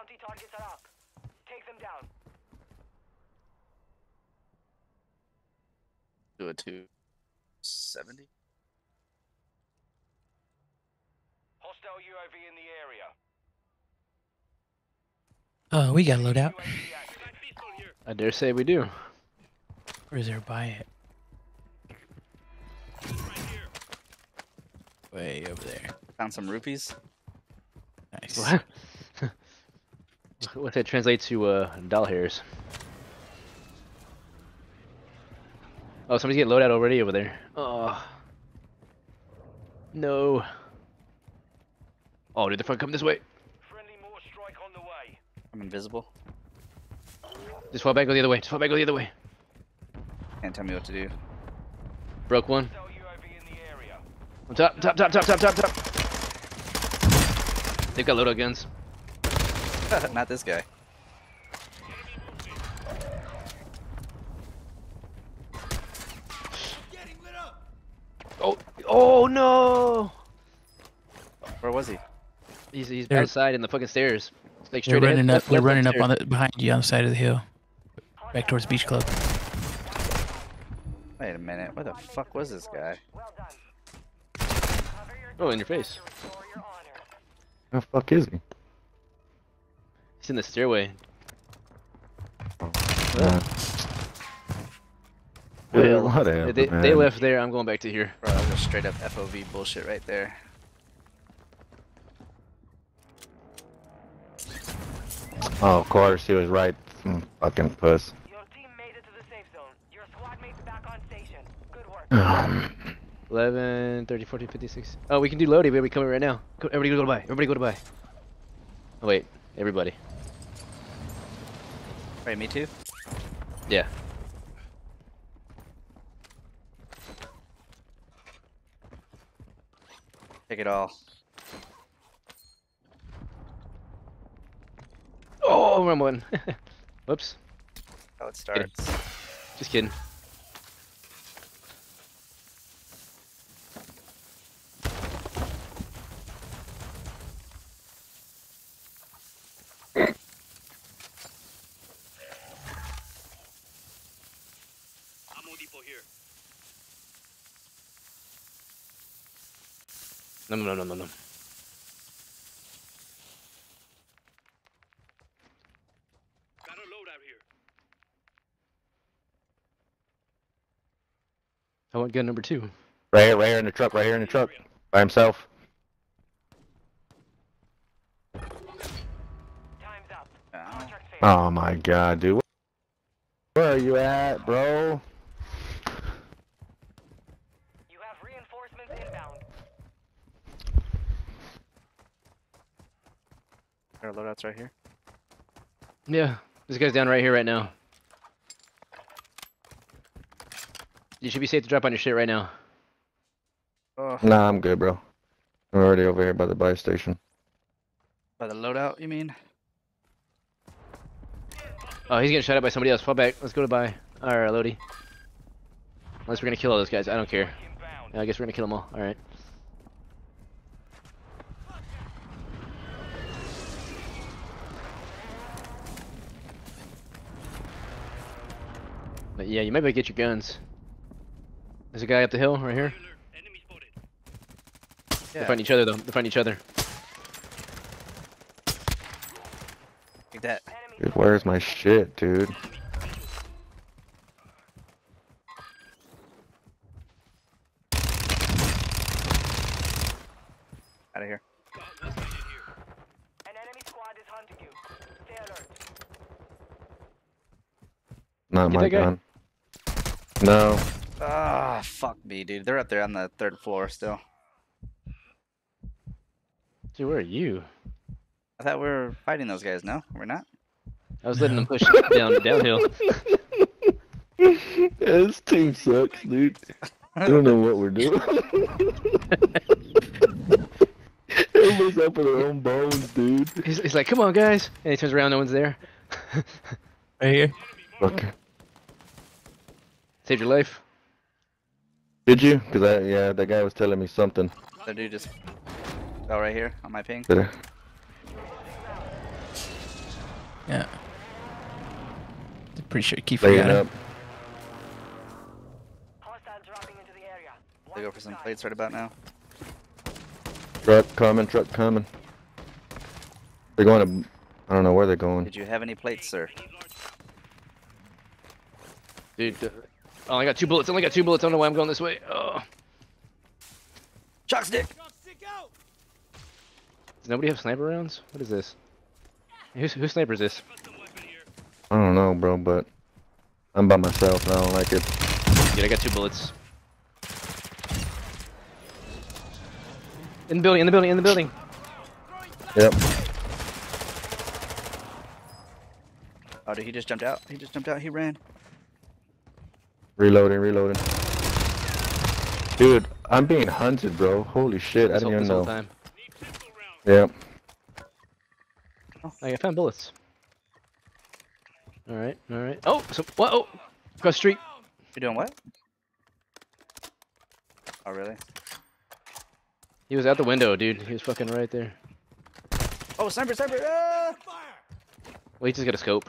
Bounty targets are up. Take them down. Do a two seventy. Hostile UAV in the area. Oh, we got a loadout. UAV active. I dare say we do. Where's there by it? Way over there. Found some rupees. Nice. What? What's that translate to uh, doll hairs? Oh, somebody's getting loaded out already over there. Oh. No. Oh, dude, they're come this way. Friendly mortar strike on the way. I'm invisible. Just fall back, go the other way. Just fall back, go the other way. Can't tell me what to do. Broke one. Hostile UAV in the area. On top, top, top, top, top, top, top. They've got loadout guns. [laughs] Not this guy. Oh, oh no! Where was he? He's he's They're- outside in the fucking stairs. Like They're straight ahead. running up. left, They're running up on the behind you on the side of the hill, back towards Beach Club. Wait a minute. Where the fuck was this guy? Well done. Cover your Oh, in your face. for. Where the fuck is he? He's in the stairway. Uh, Well, whatever, they, they man. left there. I'm going back to here. Bro, that was just straight up FOV bullshit right there. Oh, of course, he was right. Mm, Fucking puss. Your team made it to the safe zone. Your squad mate's back on station. Good work. Um, 11, 30, 40, 56. Oh, we can do loading, baby. Coming right now. Go, everybody go to buy. Everybody go to buy. Oh, wait. Everybody. Right, me too? Yeah. Take it all. Oh, wrong [laughs] one. Whoops. How it starts. Just kidding. No, no, no, no, no. Load out here I want gun number two. right here, right here in the truck, right here in the truck. By himself. Time's up. Contract failed. Oh my god, dude. Where are you at, bro? You have reinforcements inbound. Our loadout's right here. Yeah, this guy's down right here right now. You should be safe to drop on your shit right now. Oh, Nah, I'm good, bro. I'm already over here by the buy station. by the loadout, you mean? Oh, he's getting shot at by somebody else. Fall back. Let's go to buy. Alright, Lodi. Unless we're gonna kill all those guys. I don't care. Yeah, I guess we're gonna kill them all. Alright. Yeah, you might better get your guns. There's a guy up the hill right here. They're Yeah, fighting each other though. They're fighting each other. take that. Dude, where's my shit, dude? Out of here. An enemy squad is hunting you. Stay alert. Not Get my that guy. gun. No. Ah, fuck me, dude. They're up there on the third floor still. Dude, where are you? I thought we were fighting those guys. No, we're not. I was letting them push [laughs] down downhill. [laughs] this team sucks, dude. I don't know what we're doing. [laughs] Everybody's up for their own bones, dude. He's, he's like, "Come on, guys!" And he turns around, no one's there. Right here. Okay. Saved your life. Did you? Cause I yeah, that guy was telling me something. The dude just. fell right here on my ping. Did I? Yeah. Pretty sure Kiefer Laying got up. him. Hostiles dropping into the area. They go for some plates right about now. Truck coming, truck coming. They're going to. I don't know where they're going. Did you have any plates, sir? Dude, oh, I got two bullets. I only got two bullets. I don't know why I'm going this way. Oh. Shock stick. Does nobody have sniper rounds? What is this? Who's, whose sniper is this? I don't know, bro, but I'm by myself and I don't like it. Dude, I got two bullets. In the building, in the building, in the building. Yep. Oh, dude, he just jumped out. He just jumped out. He ran. Reloading, reloading. Dude, I'm being hunted, bro. Holy shit, I This didn't even know. time. Yep. Oh, I found bullets. Alright, alright. Oh, so, what? Oh, across the street. You're doing what? Oh, really? He was out the window, dude. He was fucking right there. Oh, sniper, sniper! Ah! Well, he just got a scope.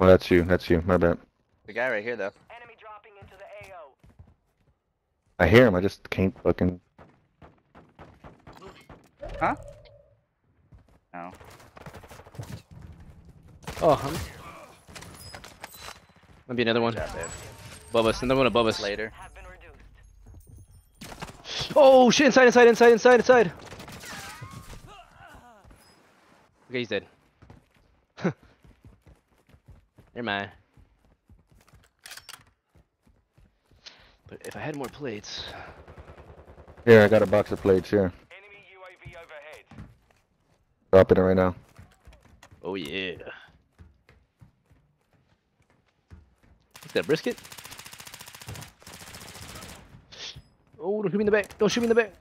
Well, that's you. That's you. My bad. The guy right here, though. Enemy dropping into the AO. I hear him. I just can't fucking. Huh? No. Oh, I'm... Might be another one. Good job, babe. Above us. Another one above us. Later. Have been reduced. Oh shit! Inside, inside, inside, inside, inside. Okay, he's dead. Never mind. But if I had more plates. Here, I got a box of plates here. Enemy UAV overhead. Dropping it right now. Oh yeah. What's that brisket? Oh, don't shoot me in the back! Don't shoot me in the back!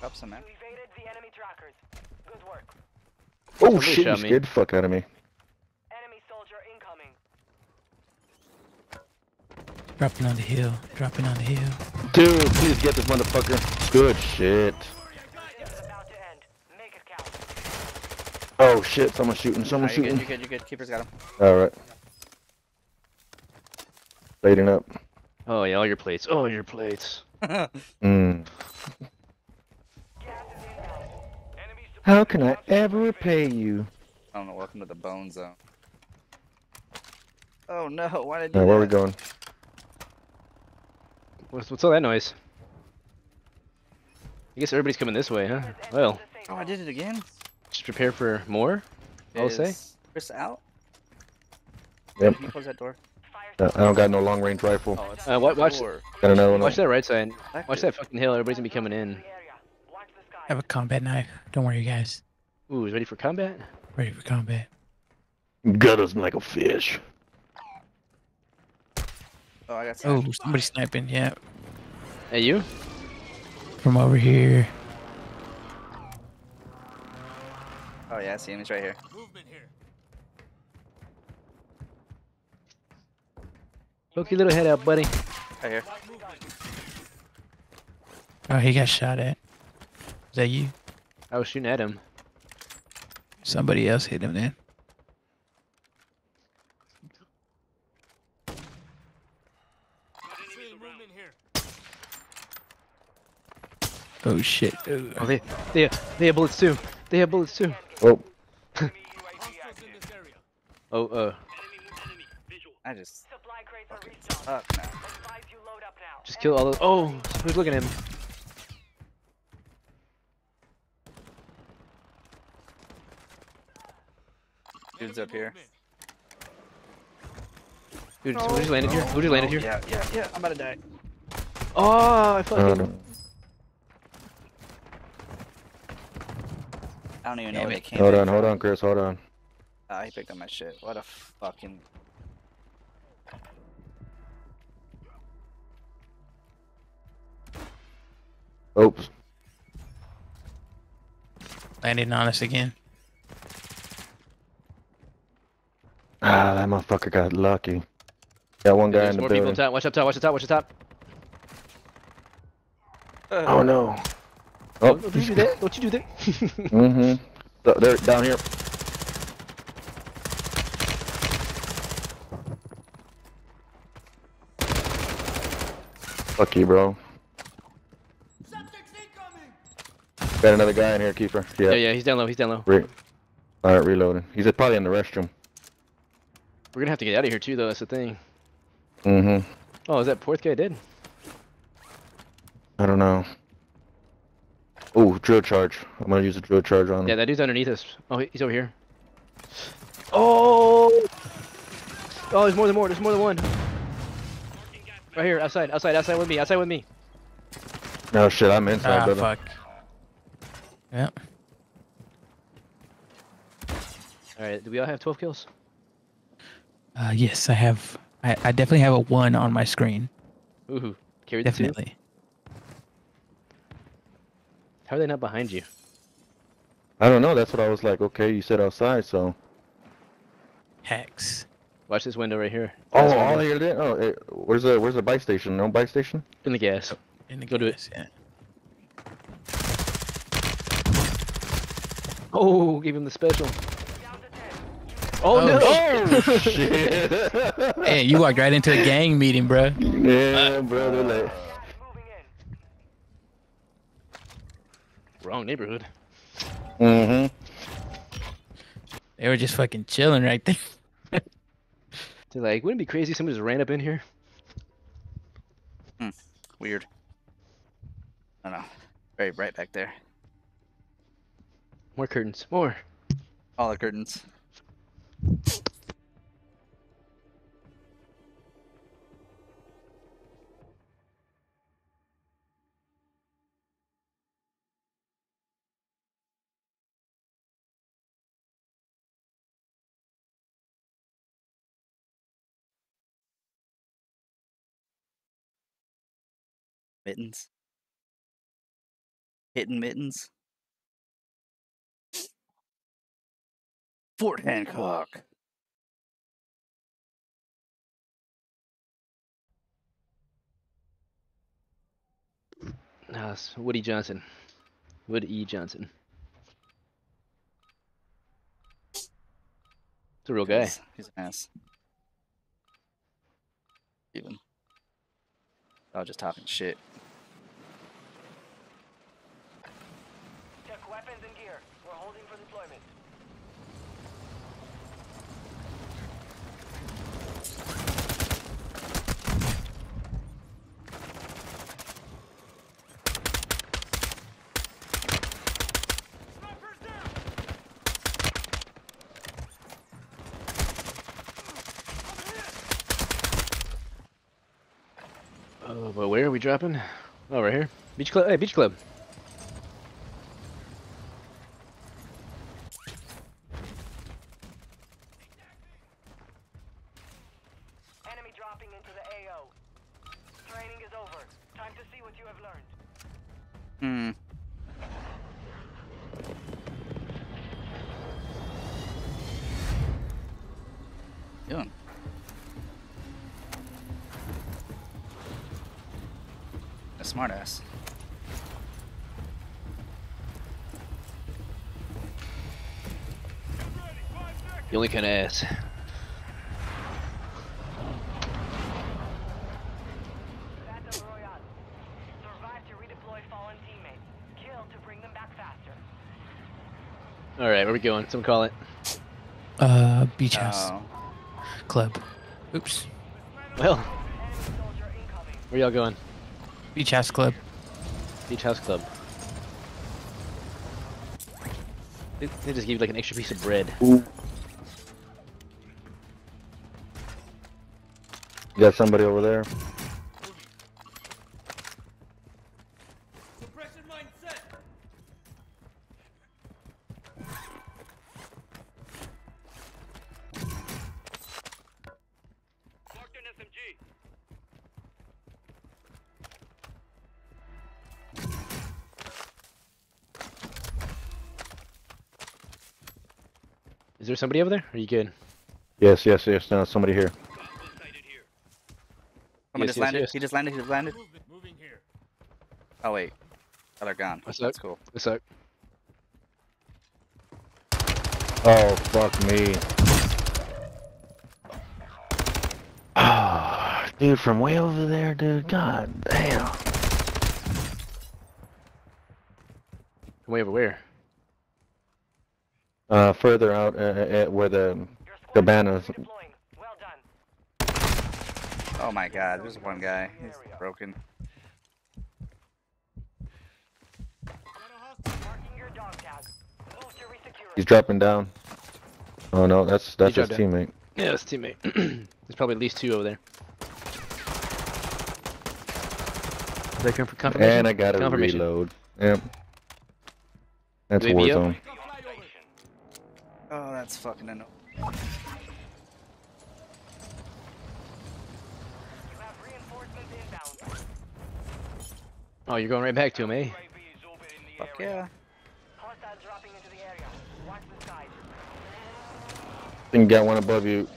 Drop some, man. Evaded the enemy trackers. Good work. Oh shit, you shot scared the fuck out of me. Enemy soldier incoming. Dropping on the hill. Dropping on the hill. Dude, please get this motherfucker. Good shit. It's about to end. Make it count. Oh shit, someone's shooting, someone's Alright, you're good, shooting. you're good, you're good. Keeper's got him. Alright. Fading up. Oh yeah, all your plates. Oh, your plates. Mm. Gas is inbound. Enemies How can I ever repay you? I don't know. Welcome to the bone zone. Oh no! Why did I do Alright, where we going? What's, what's all that noise? I guess everybody's coming this way, huh? Well, Oh, I did it again. just prepare for more. I'll say. Chris out? Yep. Can you close that door? I don't got no long range rifle. Oh, Uh, wa- watch- Got another one. Watch that right side. Watch that fucking hill. Everybody's gonna be coming in. the area. Watch the sky. I have a combat knife. Don't worry, you guys. Ooh, is ready for combat? Ready for combat. Gut us like a fish. Oh, I got. Oh, somebody sniping. Yeah, Hey, you? from over here. Oh yeah, I see him. He's right here. Movement here. Poke your little head out, buddy. Right here. Oh, he got shot at. Is that you? I was shooting at him. Somebody else hit him then. Seeing movement here. Oh shit. Ooh. Oh, they, they, they have bullets too. They have bullets too. Oh, Enemy UAV Hostiles [laughs] in active. this area. Oh, uh, I just. Supply crates are restocked. Fuck no. Advise you load up now. just kill all those. Oh, who's looking at him? Dude's up here. Dude, who just landed here? Who just landed here? Yeah, yeah, yeah. I'm about to die. Oh, I I fucking. don't know. I don't even know Damn where they it. came Hold in on, hold from. on, Chris, hold on. Ah, he picked up my shit. What a fucking. Oops. Landing on us again. Ah, that motherfucker got lucky. Got one guy There's in the more people building. up top. Watch up top. Watch the top. Watch the top. Oh no. Oh, don't you do that. Don't you do that. [laughs] mm-hmm. They're down here. Fuck you, bro. Got another guy in here, keeper. Yeah. yeah, yeah, he's down low. He's down low. Re- All right, reloading. He's probably in the restroom. We're gonna have to get out of here too, though. That's the thing. Mm-hmm. Oh, is that fourth guy dead? I don't know. Oh, drill charge. I'm gonna use a drill charge on him. Yeah, that dude's underneath us. Oh, he's over here. Oh! Oh, there's more than more. There's more than one. Right here, outside, outside, outside with me, outside with me. No shit, I'm inside, Ah, brother. fuck. Yep. All right, do we all have 12 kills? Uh, yes, I have. I, I definitely have a one on my screen. Ooh, carry the two. Definitely. How are they not behind you? I don't know. That's what I was like. Okay, you said outside, so. Hex. Watch this window right here. Oh, all window. here there. Oh, eh, where's the where's the bike station? No bike station. In the gas. In the Go do it. Yeah. Oh, gave him the special. Down to 10. Oh, Oh, no! Oh [laughs] shit! Hey, you walked right into a gang meeting, bro. yeah, brother. Like, Gas moving Wrong neighborhood. mm-hmm. They were just fucking chilling right there. [laughs] They're like, wouldn't it be crazy if somebody just ran up in here? Weird. I don't know. Very bright back there. More curtains. More. All the curtains. [laughs] Mittens. Hitting mittens. Fort Hancock. It's Woody Johnson. Wood E. Johnson. It's a real guy. He's, he's an ass. Even. I was just talking shit. Check weapons and gear. We're holding for deployment. Oh, but where are we dropping? Oh, right here. Beach club. Hey, beach club. Them back faster. All right, where we going? Someone call it. Uh, beach house Oh. club. Oops. Well, Enemy soldier incoming. where y'all going? Beach house club. Beach House Club. They, they just give you like an extra piece of bread. You got somebody over there? Suppression mine. Marked an SMG. Is there somebody over there? Are you good? Yes, yes, yes. No, somebody here. Sighted here. Someone Yes, just landed. yes. He just landed. He just landed. Movement. Moving here. Oh wait. Oh, they're gone. What's That's cool. What's up? Oh, fuck me. Ah, dude, from way over there, dude. God damn. Way over where? Uh, further out uh, at where the Your cabanas. is deploying. Well done. Oh my god, there's one guy. He's broken. Marking your dog tag. Move to resecure He's dropping down. Oh no, that's that's his dropped down. teammate. Yeah, it's teammate. [clears throat] There's probably at least two over there. there. Is that conf- confirmation? And I got to confirmation. reload. Yep. That's UAV up? Warzone. Oh, that's fucking annoying. You have reinforcements inbound. Oh, you're going right back to him, eh? UAV is orbiting the Fuck yeah. Hostiles dropping into the area. Watch the skies. I think you got one above you,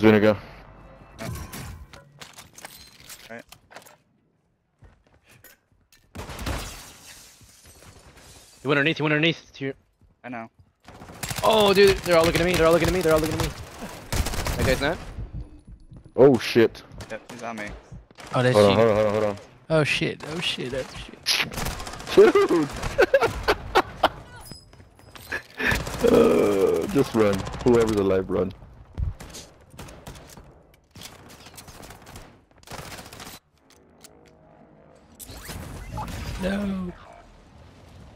Zuniga. Right. You went underneath, you went underneath. To your... I know. Oh, dude, they're all looking at me, they're all looking at me, they're all looking at me. That guy's not? Oh shit. Yep, he's on me. Oh, that's Hold on, you. hold on, hold on, hold on. Oh shit. Oh shit. Oh shit. Dude. [laughs] uh, Just run. Whoever's alive, run. No.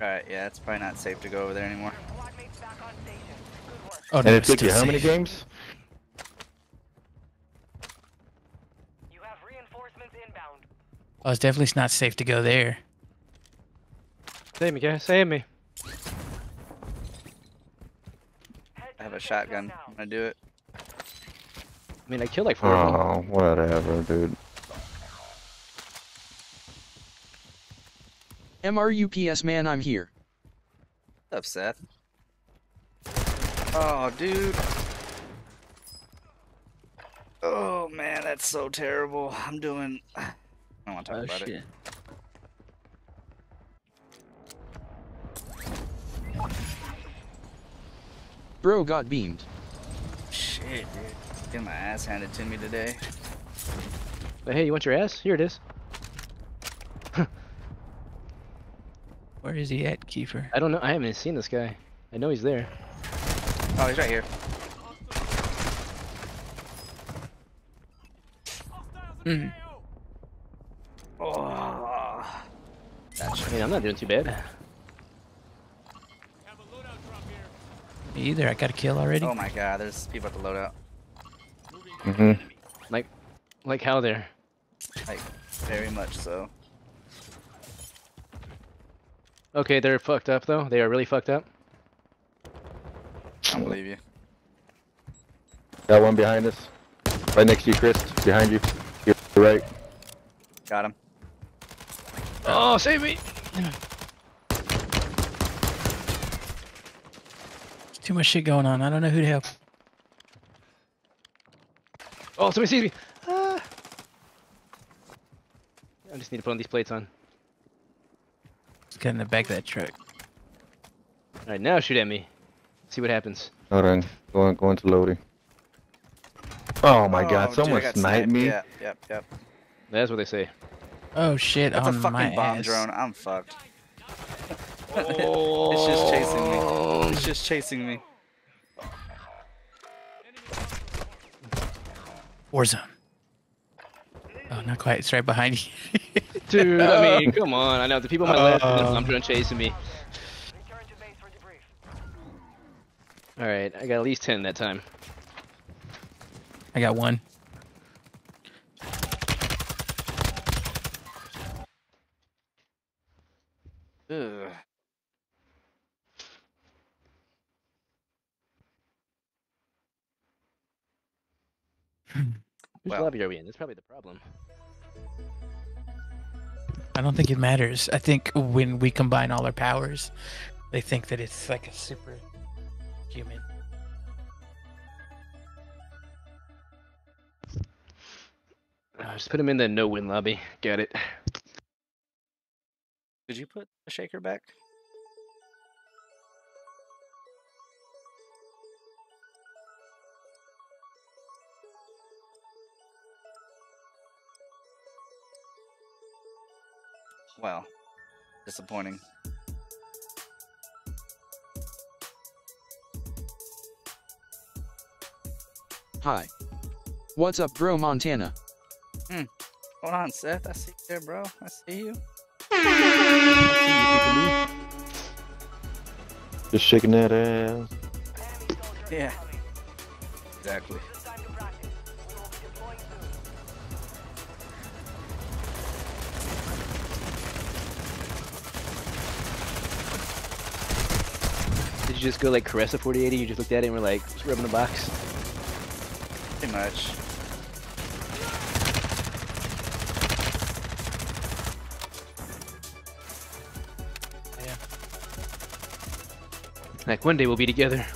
Alright, yeah, it's probably not safe to go over there anymore. Squad mates back on station. Good work. Oh, And it took you how many games? You have reinforcements inbound. Oh, it's definitely not safe to go there. Save me, guys. Save me. I have a shotgun. I'm gonna do it. I mean, I killed like four of them. Oh, whatever, dude. MRUPS man, I'm here. What's up, Seth? Oh, dude. Oh man, that's so terrible. I'm doing. I don't want to talk Oh, about shit. it. Bro got beamed. Shit, dude. Getting my ass handed to me today. But hey, you want your ass? Here it is. [laughs] Where is he at, Kiefer? I don't know. I haven't seen this guy. I know he's there. Oh, he's right here. Hmm. Oh. I mean, I'm not doing too bad. Have a loadout drop here. Me either. I got a kill already. Oh my god, there's people at the loadout. Mm-hmm. Like, like how there? Like, very much so. Okay, they're fucked up though. They are really fucked up. I don't believe you. Got one behind us. Right next to you, Chris. Behind you. You're right. Got him. Oh, save me! Too much shit going on. I don't know who to help. Oh, somebody sees me! Ah. I just need to put on these plates on. Just get in the back of that truck. All right, now shoot at me. See what happens. Hold on. Going, going to loading. Oh my god, dude, I someone got sniped me. Yep, yep, yep. That's what they say. Oh shit! That's a fucking my bomb ass. drone. I'm fucked. Oh, It's just chasing me. It's just chasing me. Warzone. Oh, not quite. It's right behind you. [laughs] Dude, I mean, come on. I know the people on my left, and Uh. I'm trying chasing me. Return to base for. All right, I got at least ten that time. I got one. Ugh. Whose Well. lobby are we in? That's probably the problem. I don't think it matters. I think when we combine all our powers, they think that it's like a super human. Uh, just put him in the no-win lobby. Got it. Did you put a shaker back? Well, disappointing. Hi. What's up, bro, Montana? Hmm. Hold on, Seth. I see you there, bro. I see you. [laughs] Just shaking that ass. Yeah. Exactly. Good time to practice. We will be deploying soon. Did you just go like caress a 4080? You just looked at it and were like just rubbing the box. Pretty much. Like one day we'll be together.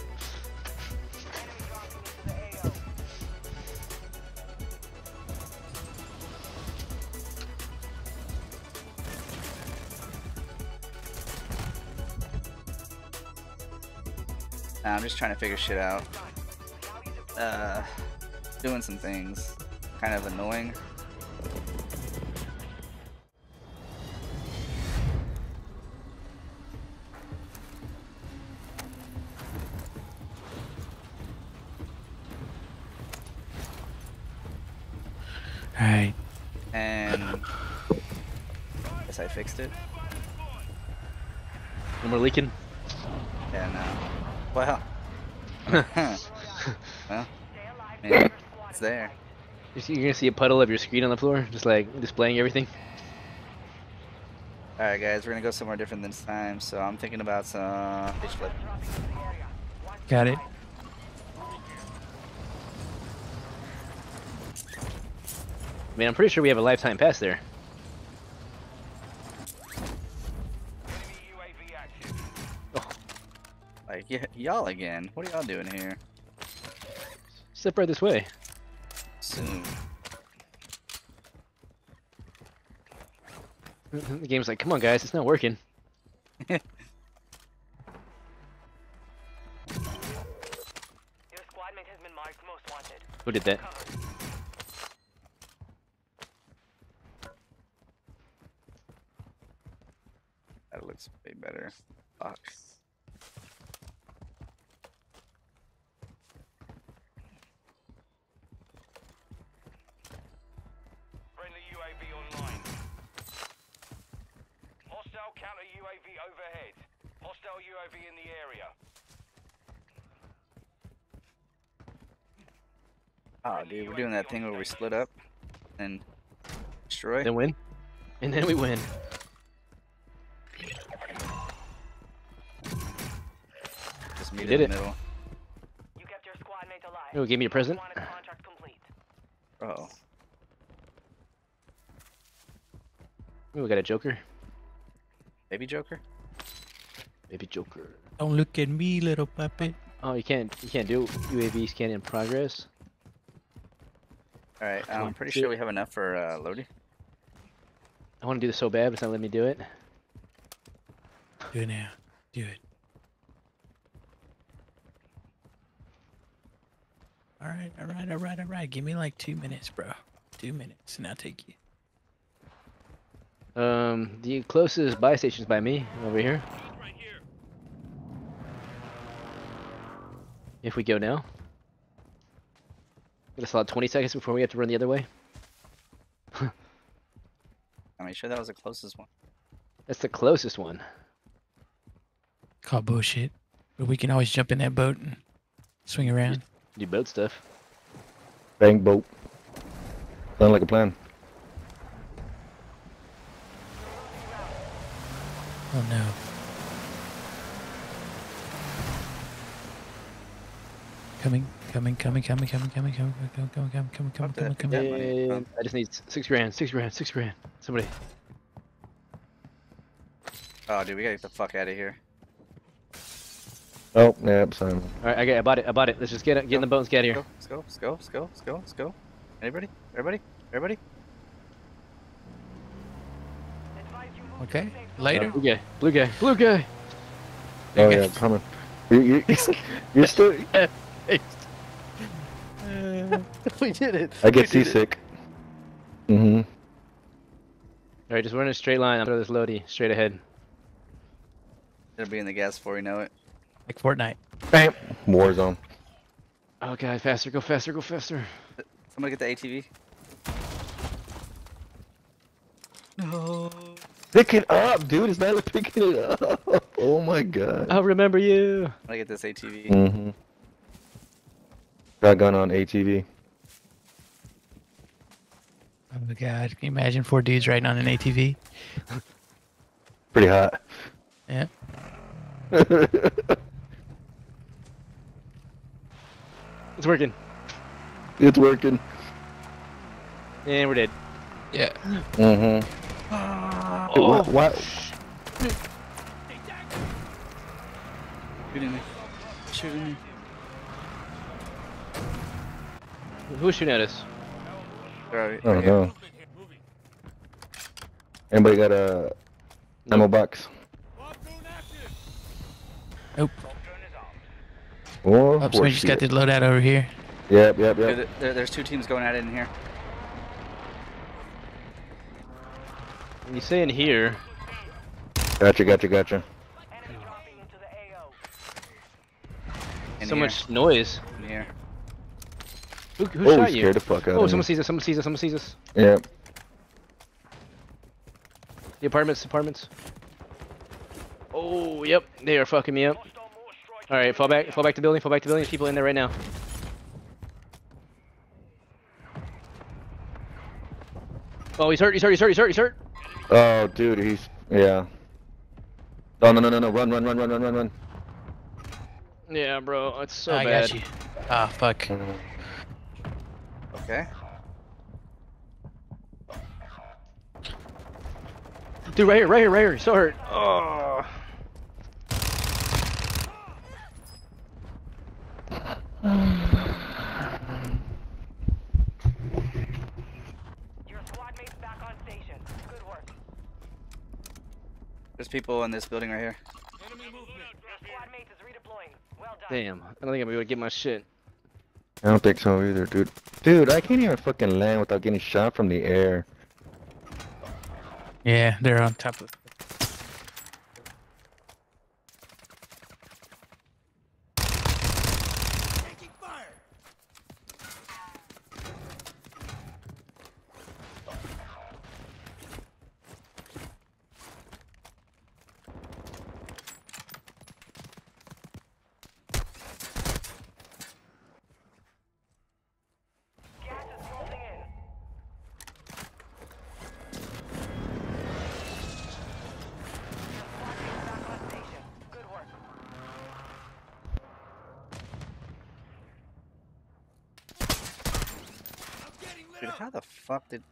I'm just trying to figure shit out. Uh, doing some things. Kind of annoying. You're gonna see a puddle of your screen on the floor, just like displaying everything. All right, guys, we're gonna go somewhere different this time. So I'm thinking about some pitch flip. dropping into the area. Watch Got it. Man, I'm pretty sure we have a lifetime pass there. Oh. Like, y'all again. What are y'all doing here? Step right this way. Soon. [laughs] The game's like, come on, guys, it's not working. [laughs] Your squad mate has been marked most wanted. Who did that? That looks way better. Fuck. UAV overhead. Hostile UAV in the area. Oh, dude, we're doing that thing where we split up and destroy. Then win. And then we win. Just meet We did in it. the middle. You kept your squad mate alive. Oh, give me a present. Wanted contract complete. Oh, Ooh, we got a Joker. Baby Joker. Maybe Joker. Don't look at me, little puppet. Oh, you can't. You can't do UAV scan in progress. All right, I'm pretty sure we have enough for uh, Lodi. I want to do this so bad, but it's not letting me do it. Do it now. Do it. All right, all right, all right, all right. Give me like two minutes, bro. Two minutes, and I'll take you. Um, the closest buy station's by me over here. If we go now. Got a solid 20 seconds before we have to run the other way. [laughs] I'm sure that was the closest one. That's the closest one. Call bullshit. But we can always jump in that boat and swing around. Do boat stuff. Bang boat. Sound like a plan. Oh no. Coming, coming, coming, coming, coming, coming, coming, coming, coming, coming, coming, coming, Fuck that, coming, yeah. coming. I just need six grand, six grand, six grand. Somebody. Oh, dude, we gotta get the fuck out of here. Oh, yeah, Simon. All right, I got, I bought it, I bought it. Let's just get, it- get in the boat and get out of here. Let's go, let's go, let's go, let's go, let's go. Anybody? Everybody? Everybody? Advise you move to Okay, a safe zone. later. Blue guy, blue guy, blue guy. Oh Okay. yeah, coming. You, you, [laughs] you're still. [laughs] we did it. I get seasick. Mm-hmm. All right, just run in a straight line. I'm throw this Lodi straight ahead. It'll be in the gas before we know it. Like Fortnite. Bam. Warzone. Oh god, faster, go faster, go faster. Somebody get the ATV. No. Pick it up, dude. It's not picking it up. [laughs] Oh my god. I'll remember you. I'm gonna get this ATV. Mm-hmm. Shotgun on ATV. Oh my god. Can you imagine four dudes riding on an ATV? [laughs] Pretty hot. Yeah. [laughs] It's working. it's working. And we're dead. Yeah. Mm-hmm. Oh. Why? Shooting me. Shooting me. Who's shooting at us? Right, I don't know. Anybody got a ammo box? Nope. Oh, Oh, somebody just got the loadout over here. Yep, yep, There, yep. there- there's two teams going at it in here. You say in here, Gotcha, gotcha, gotcha. Enemy dropping into the AO. In so here. much noise. In here. Who, who Oh, shot he you? scared the fuck out Oh, of someone me. sees us. Someone sees us. Someone sees us. Yep. The apartments. Apartments. Oh, yep. They are fucking me up. Hostile mortar strike All right, fall back. Fall back to building. Fall back to building. There's people in there right now. Oh, he's hurt. He's hurt. He's hurt. He's hurt. He's hurt. Oh, dude, he's yeah. Oh no no no no! Run run run run run run run! Yeah, bro. It's so I bad. got you. Ah, fuck. Okay. Dude, right here, right here, right here. So hurt. Oh. Your squad mate's back on station. Good work. There's people in this building right here. Your squad is redeploying. Well done. Damn. I don't think I'm gonna be able to get my shit. I don't think so either, dude. Dude, I can't even fucking land without getting shot from the air. Yeah, they're on top of. Gas is closing in. Your squad mate's back on station. Good work. Dude, how the fuck did?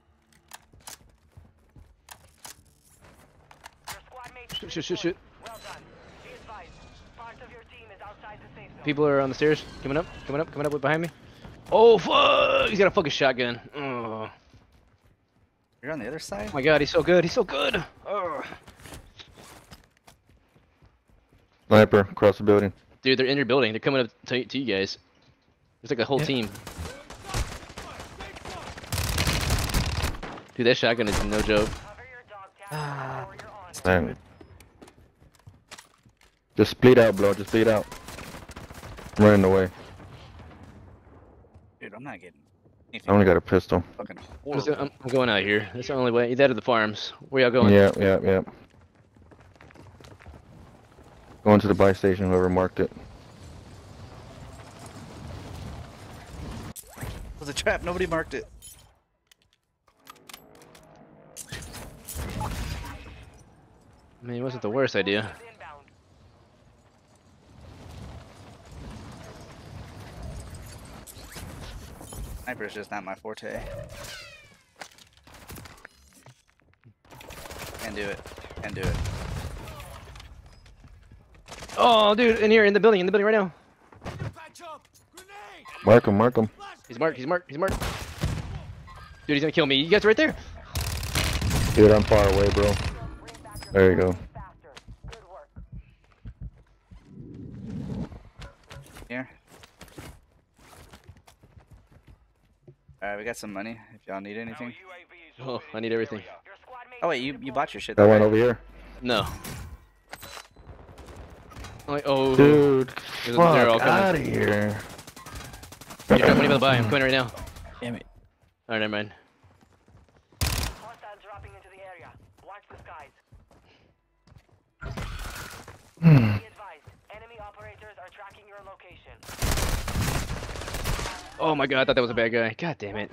Your squad mate's Shoot, shoot, shoot, shoot. Well done. Be advised. Part of your team is outside the safe. People are on the stairs. Coming up. Coming up. Coming up behind me. Oh fuck! He's got a fucking shotgun. Oh You're on the other side. Oh my god, he's so good. He's so good. Oh. Sniper across the building. Dude, they're in your building. They're coming up to, to you guys. There's like a whole Yeah. team. Dude, that shotgun is no joke. Cover your dog tag ah, or you're on. Damn. Just split out, bro. Just split out. I'm running away. Dude, I'm not getting anything. I only got a pistol. fucking I'm, horrible. I'm- I'm going out here. That's the only way. Either that or the farms. Where y'all going? Yeah, yeah, yeah. Going to the buy station, whoever marked it. It was a trap. Nobody marked it. I mean, it wasn't the worst idea. Sniper is just not my forte. Can do it. Can do it. Oh, dude, in here, in the building, in the building right now. Mark him, mark him. He's marked. He's marked. He's marked. Dude, he's gonna kill me. You guys are right there. Dude, I'm far away, bro. Bring back your There you go. faster. Good work. Here. Alright, we got some money if y'all need anything. Oh, I need everything. area. Your squad mate Oh wait, you you bought your shit. That though, one right? over here. No. I'm like, oh. Dude, They're- they're fuck out of here. You got money by the buy. I'm coming right now. Damn it. Alright, never mind. Hmm. Hostiles Oh my god, I thought that was a bad guy. God damn it.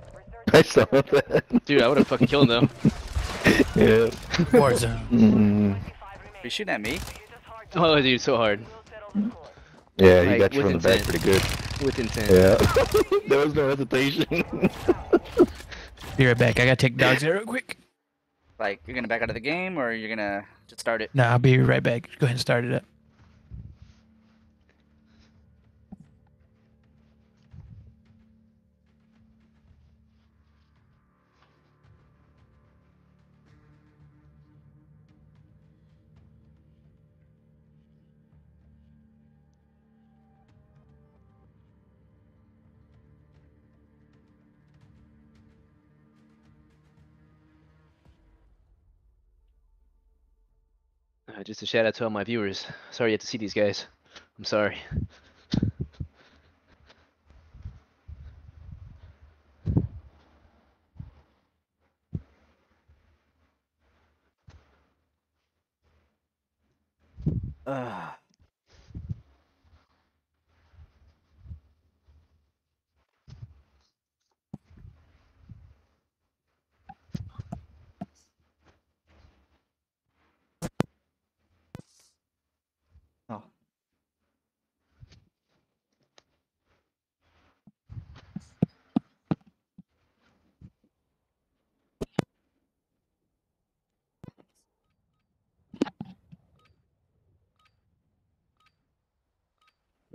[laughs] I saw that. Dude, I would have fucking killed him though. [laughs] yeah. Warzone. Mm. Are you shooting at me? Oh, dude, so hard. Yeah, he Like, got you from the back pretty good. With intent. Yeah. [laughs] there was no hesitation. Be right back. I gotta take dogs out real quick. Like you're gonna back out of the game or you're gonna just start it? No, I'll be right back. Go ahead and start it up. Uh, just a shout out to all my viewers. Sorry you had to see these guys. I'm sorry. Ah.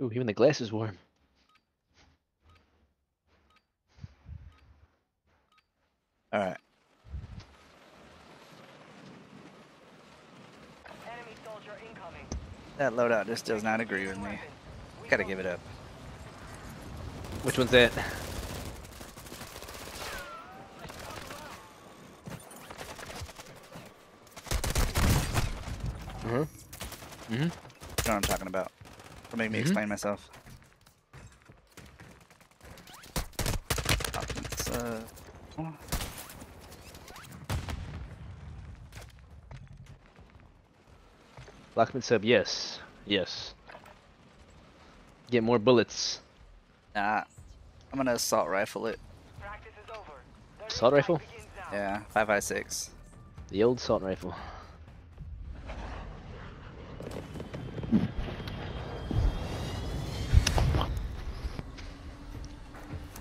Ooh, even the glass is warm. All right. Enemy soldier incoming. That loadout just does not agree with me. Gotta give it up. Which one's that? Uh-huh. Mm-hmm. You know what I'm talking about. Don't make me Mhm. explain myself. It's, uh, oh, Lachmann sub, yes. Yes. Get more bullets. nah. I'm gonna assault rifle it. Practice is over. The Assault rifle? fight begins now. Yeah, 556. The old assault rifle. Lachmann. What if it's Latchman? Five seconds to the release point. Battle Royale. Survive and your team can redeploy.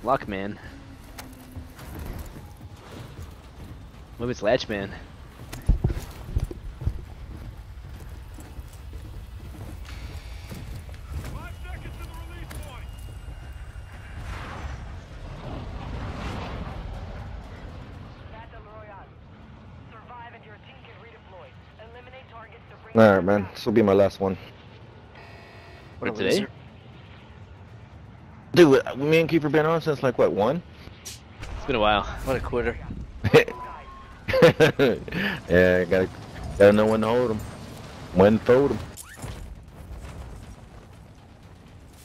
Eliminate targets to bring All Man? Alright, man. This will be my last one. What today? Loser. Dude, uh, me and Keeper been on since like what one? It's been a while. What a quitter. [laughs] yeah, gotta gotta know when to hold them, when to fold them.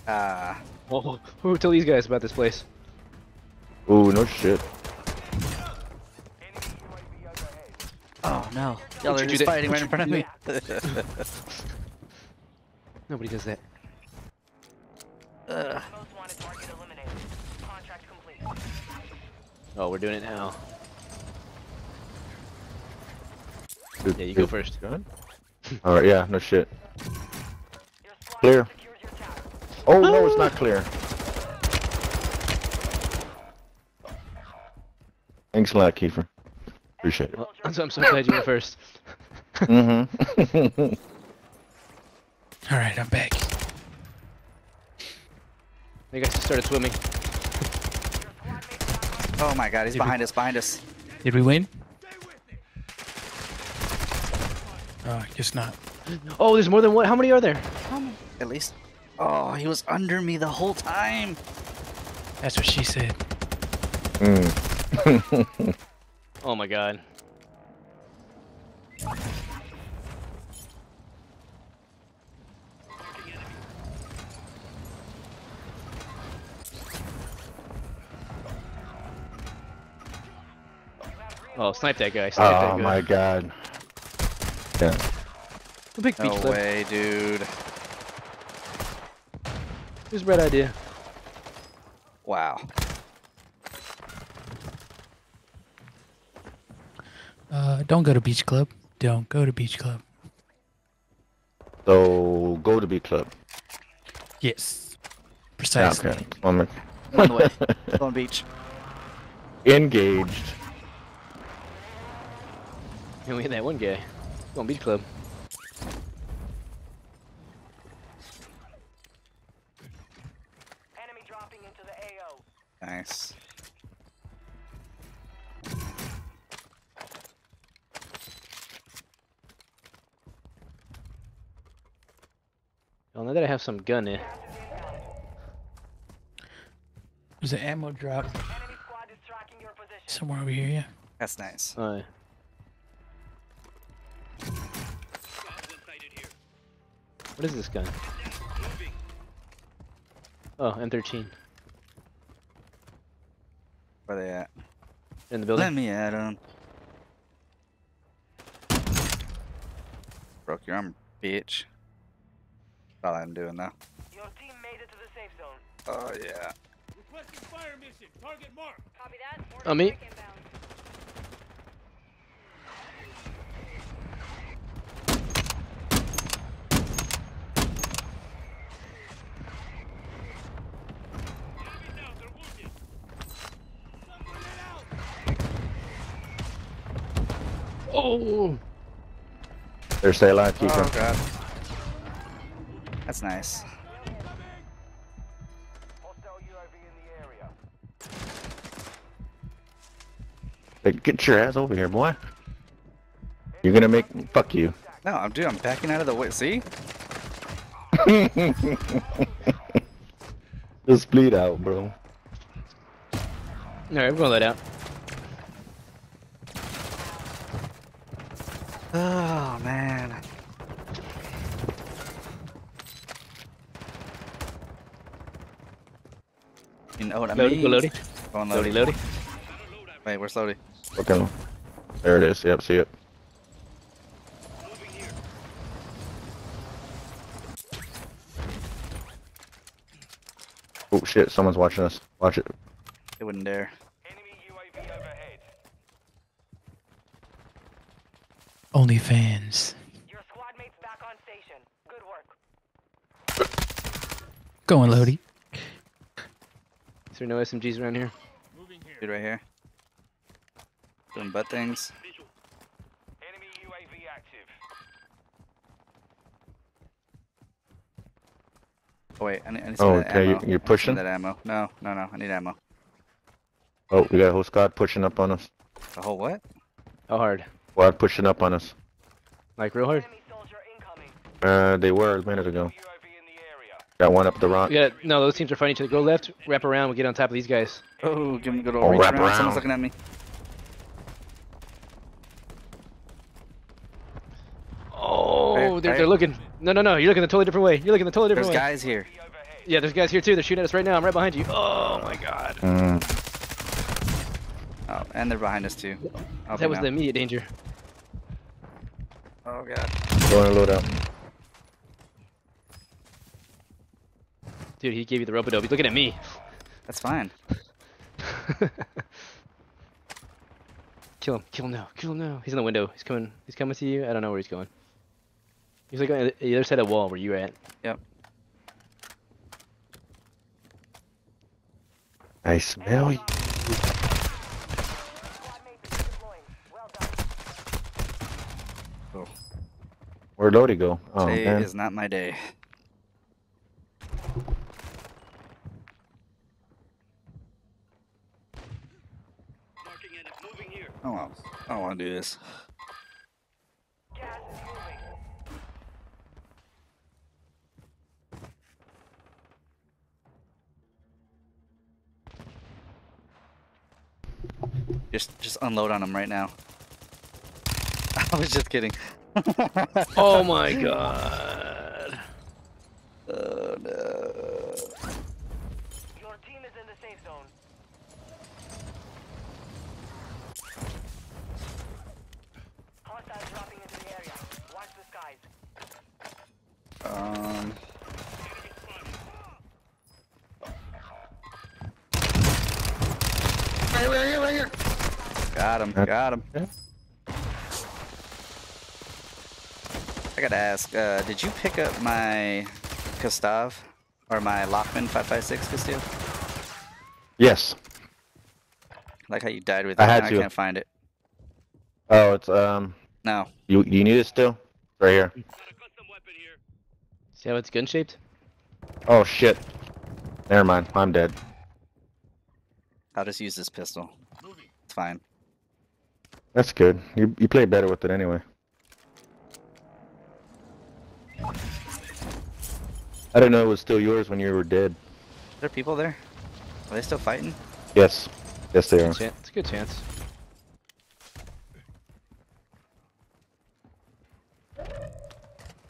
Ah. Oh, [laughs] who tell these guys about this place? Ooh, no shit. Enemy UAV overhead. Oh no. Y'all are just fighting right in front of me. [laughs] Nobody does that. Doing it now. Dude, Yeah, you go dude, first. gun? [laughs] All right, yeah, no shit. Clear. secured. Oh no, it's not clear. Thanks a lot, Kiefer. Appreciate it. Well, I'm so, I'm so glad you went first. [laughs] Mm-hmm. [laughs] All right, I'm back. You guys just started swimming. Oh my god, he's behind us, behind us. Did we win? Oh, I guess not. Oh, there's more than one. How many are there? At least. Oh, he was under me the whole time. That's what she said. mm. [laughs] Oh my god. Oh, snipe that guy. Snipe that oh guy. my god. Yeah. A big beach No flip. way, dude. It was a bad idea. Wow. Uh, don't go to beach club. Don't go to beach club. So go to beat club. Yes. Yeah, Precisely. okay. I'm [laughs] On the way. Going beach. engaged. And we hit that one guy. Going beach club. Enemy dropping into the AO. Nice. Oh, now that I have some gun in. There's an ammo drop Enemy squad is tracking your position. somewhere over here. Yeah. That's nice. Oh, yeah. What is this gun? Oh, M13. Where they at? In the building. Let me at him. Broke your arm, bitch. That's all I'm doing now. Your team made it to the safe zone. Oh yeah. Copy that. On me. Oh! There, stay alive, keep Oh him. god. That's nice. Hostile UAV in the area. Hey, get your ass over here, boy. You're gonna make fuck you. No, I'm dude. I'm backing out of the way. See? [laughs] Just bleed out, bro. Alright, we're gonna let out. Oh man. You know what I Loadie, mean? go loadie. Go on, Loadie, Lodi. loadie. Wait, where's Lodi? Okay. There it is. Yep, see it. Oh shit, someone's watching us. Watch it. They wouldn't dare. Enemy UAV overhead. Only fans. Your squad mates back on station. Good work. Going, Lodi. Is there no SMGs around here? Dude, right here. Doing butt things. Enemy UAV active. Oh wait, I need, I need Oh, okay, you- ammo. you're I need some pushing? that ammo. No, no, no. I need ammo. Oh, we got a whole squad pushing up on us. The whole what? How hard? Squad pushing up on us. Like real hard? Enemy soldier incoming. Uh, they were a minute ago. UAV in the area. Got one up the rock. Yeah, no. Those teams are fighting each other. Go left, wrap around. We will get on top of these guys. Oh, give me a good Oh, old reach wrap around. Someone's looking at me. Oh, Right, they're, right. they're looking. No, no, no. You're looking a totally different way. You're looking a totally There's different way. There's guys here. Yeah, there's guys here too. They're shooting at us right now. I'm right behind you. Oh my god. Mm, Oh, and they're behind us too. Oh, That was no. the immediate danger. Oh god. going to load out. Dude, he gave you the rope dope. He's looking at me. That's fine. [laughs] kill him. Kill him now. Kill him now. He's in the window. He's coming. He's coming to you. I don't know where he's going. He's like on the other side of the wall where you're at. Yep. I smell you. Squad mates deploying. Well done. Where'd Lodi go? Oh, Today man. is not my day. Oh, well, I don't want to do this. Gas is moving. Just, just unload on them right now. [laughs] I was just kidding. Oh my god. Oh no. Your team is in the safe zone. Hostiles dropping into the area. Watch the skies. Um. Got him, got him. I gotta ask, uh, did you pick up my Gustav or my Lachmann 556 Castile? Yes. Like how you died with it. I had to. I can't find it. Oh, it's, um, No. you, you need it still? Right here. See how it's gun shaped? Oh, shit. Never mind. I'm dead. I'll just use this pistol. It's fine. That's good. You, you play better with it anyway. I didn't know it was still yours when you were dead. Are there people there? Are they still fighting? Yes. Yes, they are. Chan- It's a good chance.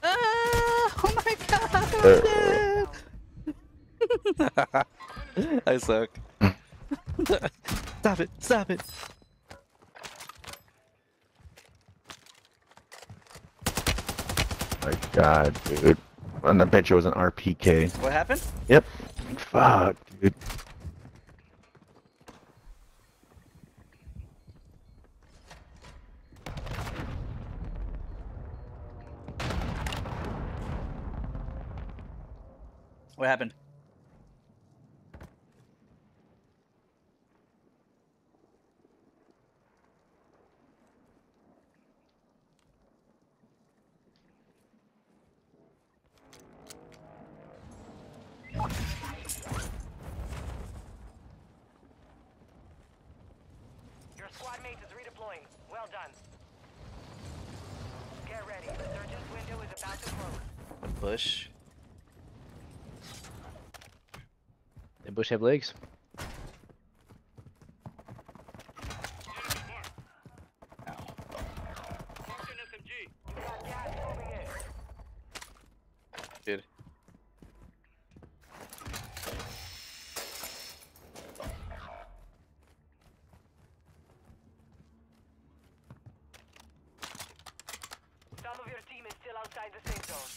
oh my god! Uh, [laughs] I suck. [laughs] [laughs] stop it! Stop it! My god, dude. And I bet you it was an RPK. What happened? Yep. Fuck, dude. What happened? Your squad mate is redeploying. Well done. Get ready. The surgeon's window is about to close. Bush. That bush have legs. Got gas moving in. Good. Some of your team is still outside the safe zone.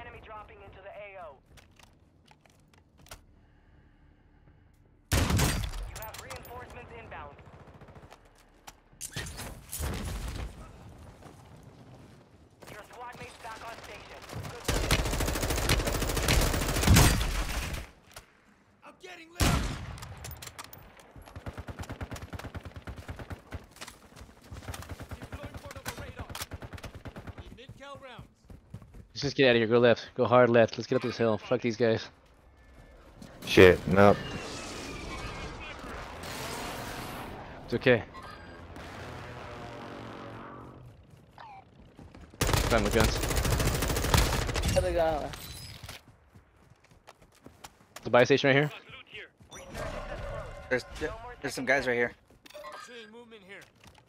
Enemy dropping into the AO. You have reinforcements inbound. Your squad mate's back on station. Good work. Let's just get out of here. Go left. Go hard left. Let's get up this hill. Fuck these guys. Shit, nope. It's okay. Find my guns. The buy station right here. There's there's some guys right here.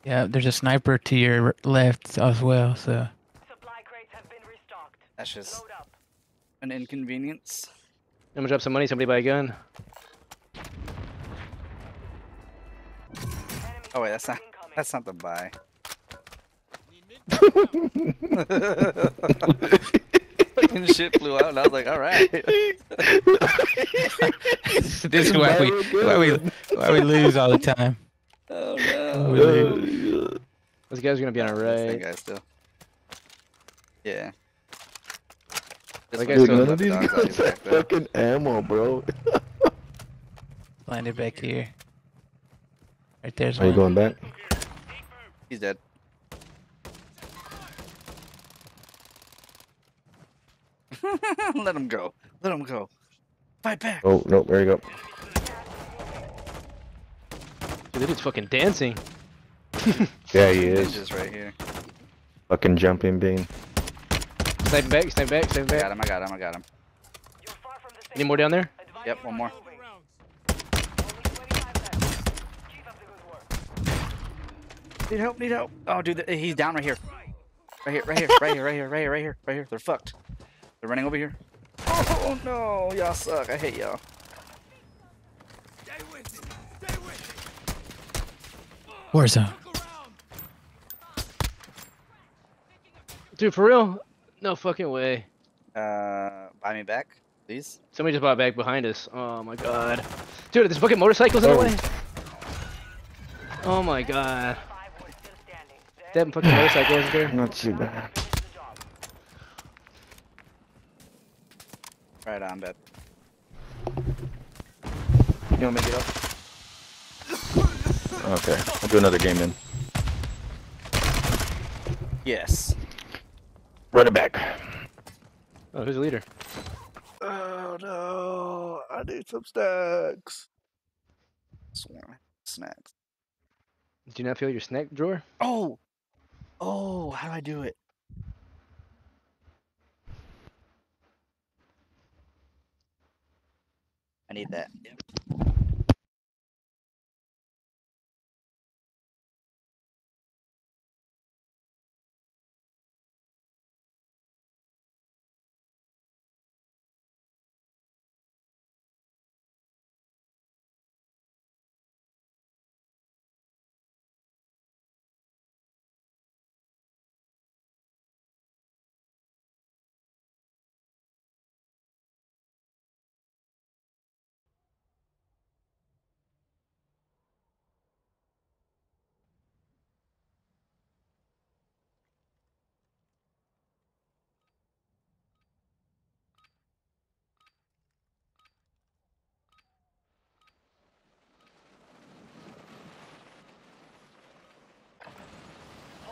Yeah, there's a sniper to your left as well. So Supply crates have been restocked. That's just an inconvenience. I'm gonna drop some money. Somebody buy a gun. Oh wait, that's not that's not the buy. [laughs] Fucking shit flew out, and I was like, all right. [laughs] this is why we why we why we lose all the time. Oh no. we. Those guys are gonna be on our That right. guy still. Yeah. This That one's guy's Dude, none of these dogs out guys his have fucking ammo, bro. [laughs] Landed back here. Right there's Are you going back? He's dead. [laughs] Let him go. Let him go. Fight back. Oh, no, there you go. Dude, that dude's fucking dancing. Yeah, he He's is. just right here. Fucking jumping bean. Sniping back. Sniping back. Sniping I got him. I got him. I got him. You're far from the safe Any more down there? Yep, one more. moving. Only 25 left. Keep up the good work. Need help. Need help. Oh, dude, th- he's down right here. Right here. Right here. Right here. Right here. Right here. Right here. Right here. They're fucked. They're running over here. Oh no, y'all suck. I hate y'all. Warzone. Dude, for real? No fucking way. Uh, buy me back, please. Somebody just bought back behind us. Oh my god. Dude, there's fucking motorcycles in the Oh. way. Oh my god. Five still standing. That fucking [sighs] motorcycle isn't there. Not too bad. Finish the. Right on, bet. You wanna make it up? Okay, I'll do another game then. Yes. Run it back. Oh, who's the leader? Oh no, I need some snacks. Swarm snacks. Do you not feel your snack drawer? Oh, oh, how do I do it? I need that. Yep.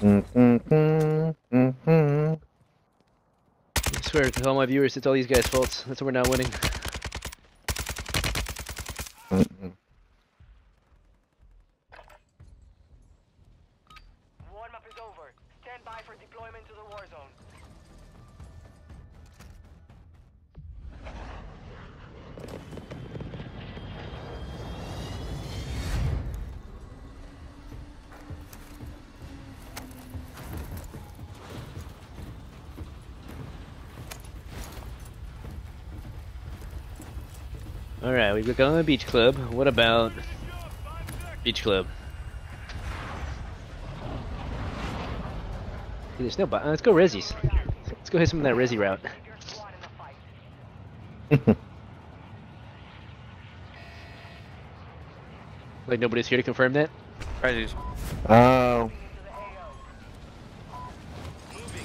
Mm-hmm. I swear to all my viewers, it's all these guys' faults. That's why we're not winning. [laughs] Alright, we've beach club. What about beach club? Hey, There's no bu- uh, Let's go Rezzies. Let's go hit some of that Rezzy route. Keep your squad in the fight. [laughs] Like nobody's here to confirm that. Right. Oh, To the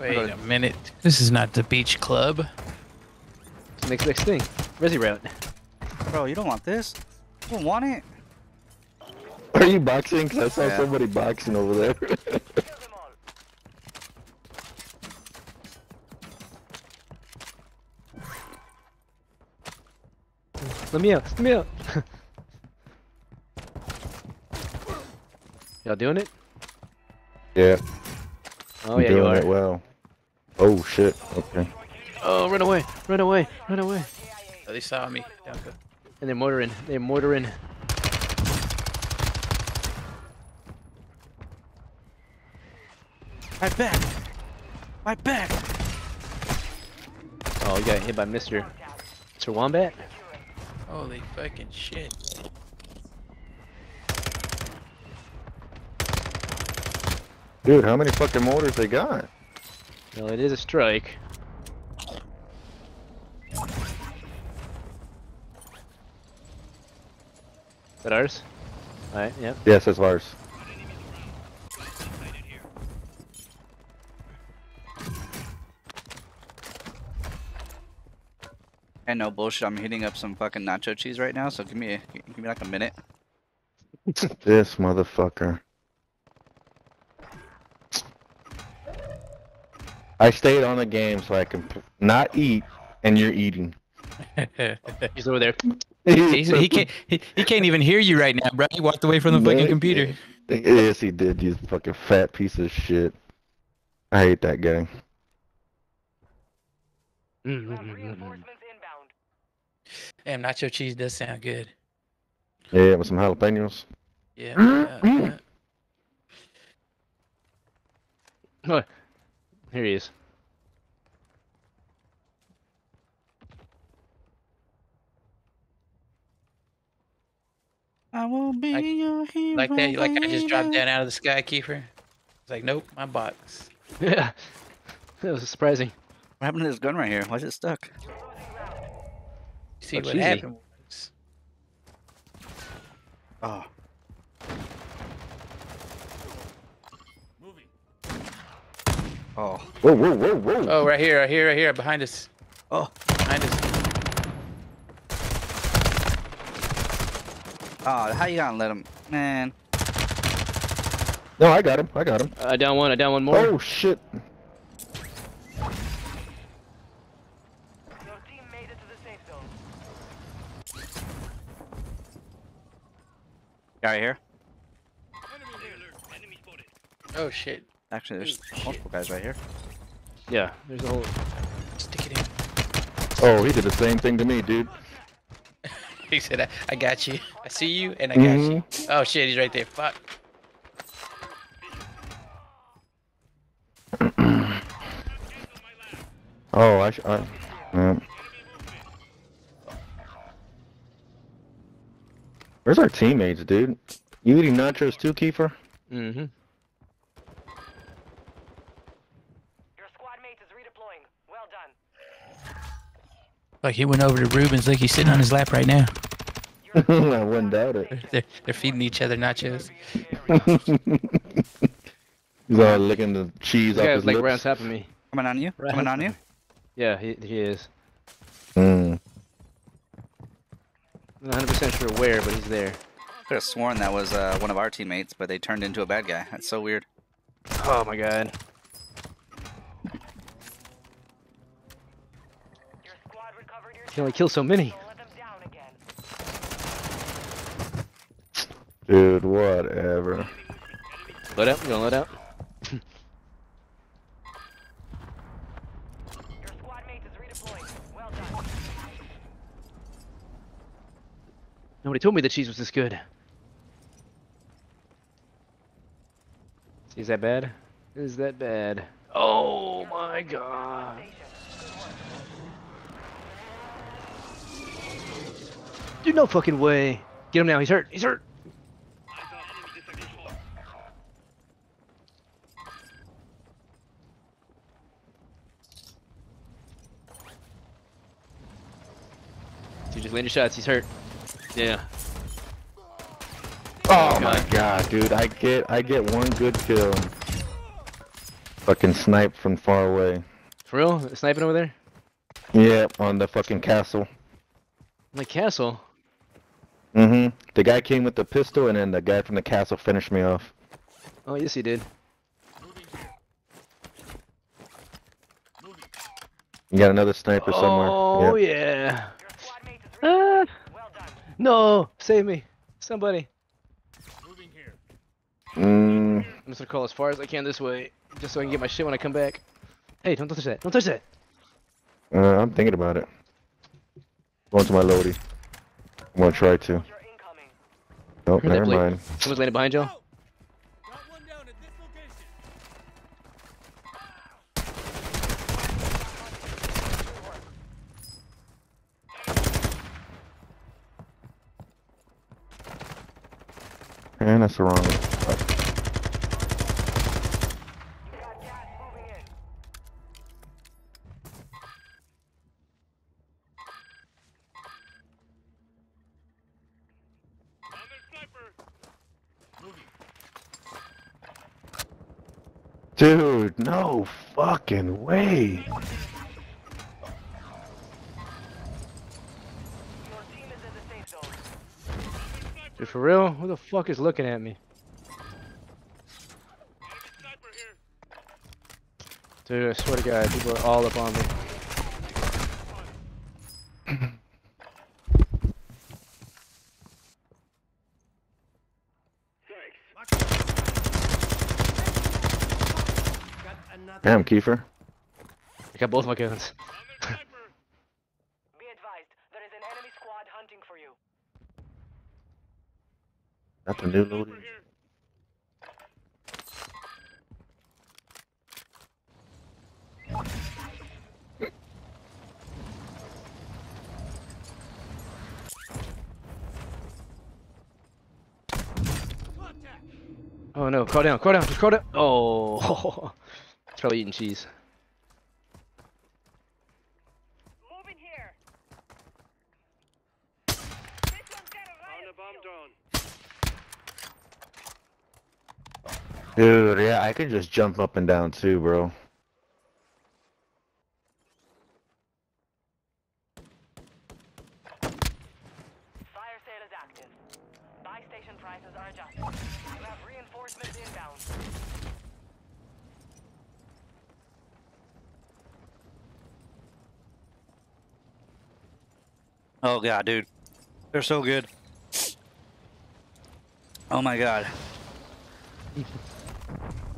AO. Wait a minute. This is not the beach club. Next next thing. Rezzy route. Bro, you don't want this? You don't want it? are you boxing? 'Cause I saw Yeah. somebody boxing over there. Kill them all. Let me out. Let me out. [laughs] Y'all doing it? yeah, Oh I'm yeah, you doing are. it well. Oh shit. Okay. Oh, run away! Run away! Run away! Oh, they saw me. Dunka. And they're mortaring. They're mortaring. My back! My back! Oh, you got hit by Mr. Mr. Wombat. Holy fucking shit. Dude, how many fucking mortars they got? Well, it is a strike. Is that ours? Alright, yep. Yes, that's ours. And no bullshit, I'm heating up some fucking nacho cheese right now, so give me a, give me like a minute. [laughs] This motherfucker. I stayed on the game so I can p- not eat, and you're eating. [laughs] He's over there. He's, he can't. He, he can't even hear you right now, bro. He walked away from the fucking computer. Yes, he did. You fucking fat piece of shit. I hate that guy. Mm, reinforcements inbound. Damn, nacho cheese does sound good. Yeah, with some jalapenos. Yeah. yeah, yeah. [laughs] Here he is. I will be Like- your hero. Like that. Like I just dropped down out of the sky, Keeper. It's like, nope, my box. [laughs] Yeah. That was surprising. What happened to this gun right here? Why is it stuck? See Oh, what cheesy. happened was. Oh. Oh. Whoa, whoa, whoa, whoa. Oh, right here, right here, right here, behind us. Oh. Behind us. Oh, how you gonna let him? Man. No, I got him. I got him. Uh, I down one. I down one more. Oh shit. Your team made it to the safe. Guy right here. Oh shit. Actually, there's multiple guys right here. Yeah. There's a whole. Stick it in. Oh, he did the same thing to me, dude. [laughs] He said, I, I got you. I see you and I got you. Oh shit, he's right there. Fuck. [clears throat] Oh, I. Sh- I, yeah. Where's our teammates, dude? You eating nachos too, Kiefer? Mm-hmm. Your squad mate is redeploying. Well done. Like he went over to Ruben's, like he's sitting on his lap right now. [laughs] I wouldn't doubt it. They're, they're feeding each other nachos. [laughs] He's all licking the cheese This off guy's his like lips. right on top of me. Coming on you? Right Coming on on you? Yeah, he, he is. Mm. I'm not 100% sure where, but he's there. I Could have sworn that was uh, one of our teammates, but they turned into a bad guy. That's so weird. Oh my god. Recovered your He only kills so many. Don't let them down again. Dude, whatever. Let out, gonna let out. Your squad mate is redeploying. Well done. Nobody told me the cheese was this good. Is that bad? Is that bad? Oh my god. Dude, no fucking way. Get him now, he's hurt, he's hurt. Dude, just land your shots, he's hurt. Yeah. Oh my god, dude! I get, I get one good kill. Fucking snipe from far away. For real? Sniping over there? Yeah, on the fucking castle. My castle? Mm-hmm. The guy came with the pistol, and then the guy from the castle finished me off. Oh, yes he did. You got another sniper somewhere. Oh, yeah. Your squad mate is Ah. Well no, save me. Somebody. Mm, I'm just gonna crawl as far as I can this way, just so I can get my shit when I come back. Hey, don't touch that. Don't touch that. uh, I'm thinking about it. Going to my loadie. I'm gonna try to. Nope, never mind. Someone's landing behind you. And that's the wrong. You got gas moving in. Dude, fucking way. Dude, for real? Who the fuck is looking at me? Dude, I swear to God, people are all up on me. Damn, Kiefer. I got both my guns. [laughs] [laughs] Be advised, there is an enemy squad hunting for you. Got the new loadie. Oh no, crawl down, crawl down, just crawl down. Oh, it's [laughs] probably eating cheese. Moving here. This one's got a riot shield. Dude, yeah, I can just jump up and down too, bro. Fire sale is active. Buy station prices are adjusted. You have reinforcements inbound. Oh god, dude. They're so good. Oh my god.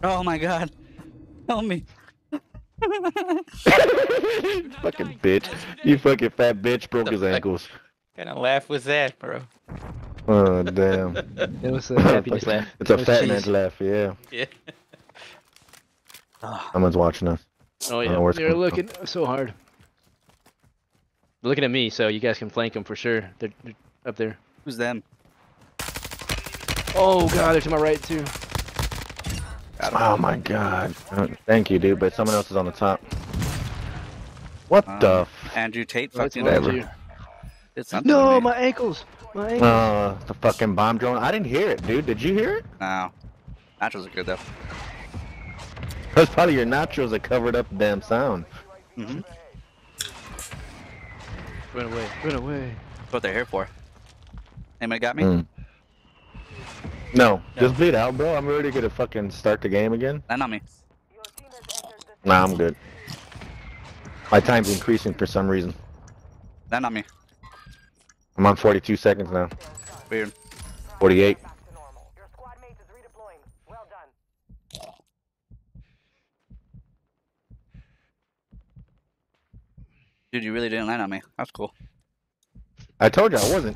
Oh my god. Help me. [laughs] fucking bitch. You fucking fat bitch broke his ankles. What kind of laugh was that, bro? Oh, damn. It was a [laughs] happiness laugh. It's a It was fat cheese. man's laugh, yeah. Yeah. Someone's watching us. Oh yeah, don't know where it's they're looking so hard. They're looking at me, so you guys can flank them for sure. They're, they're up there. Who's them? Oh god, they're to my right too. Oh my god. Uh, Thank you, dude, but someone else is on the top. What Um, the f- Andrew Tate Oh, it's fucking whatever. Andrew. did something. No, with me. my ankles. My ankles. Uh, the fucking bomb drone. I didn't hear it, dude. Did you hear it? No. Nachos are good though. That's probably your nachos that covered up the damn sound. Mm-hmm. Run away. Run away. That's what they're here for. Anybody got me? Mm. No, just bleed out, bro. I'm ready to to fucking start the game again. Land on me. Your team has entered the Nah, I'm good. My time's increasing for some reason. Land on me. I'm on 42 seconds now. Weird. 48. back to normal. Your squad mate is redeploying. Well done. Dude, you really didn't land on me. That's cool. I told you I wasn't.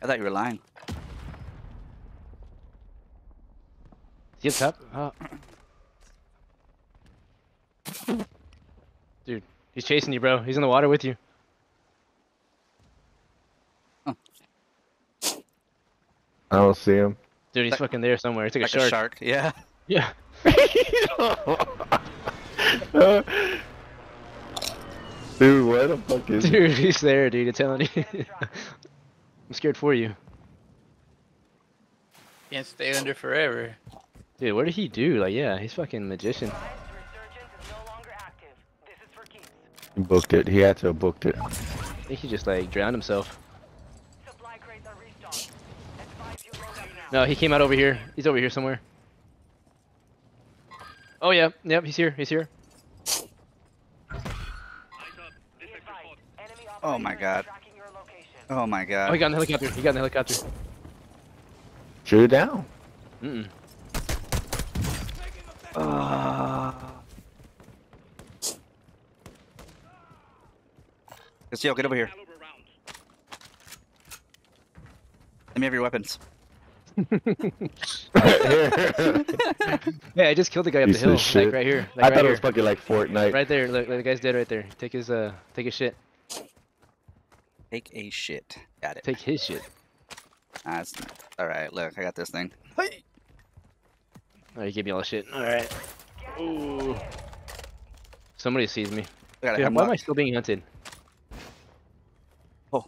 I thought you were lying. Is he up top? Oh. Dude, he's chasing you, bro. He's in the water with you. I don't see him. Dude, he's Like- fucking there somewhere. It's like, Like a a shark. shark. Yeah. Yeah. [laughs] [laughs] [laughs] Dude, what the fuck is Dude, [laughs] he's there, dude. I'm telling you. [laughs] I'm scared for you. Can't stay under forever. Dude, what did he do? Like, yeah, he's fucking magician. Alliance resurgence is no longer active. This is for keeps. He booked it. He had to have booked it. I think he just like drowned himself. Supply crates are restocked. Advise you load up now. No, he came out over here. He's over here somewhere. Oh yeah, yep, he's here. He's here. Be advised, enemy Oh my God. tracking your location. Oh my god. Oh, he got in the helicopter. He got in the helicopter. Shoot it down. Mm-mm. Let's yo, get over here. Let me have your weapons. [laughs] Yeah, I just killed the guy up Piece the hill. Like right here. Like I right thought here. it was fucking like Fortnite. Right there. Look, look, the guy's dead right there. Take his uh, take his shit. Take a shit. Got it. Take his shit. Ah, That's all right. Look, I got this thing. Oh, you gave me all the shit. All right. Ooh. Somebody sees me. I got a Dude, why am I still being hunted? Oh.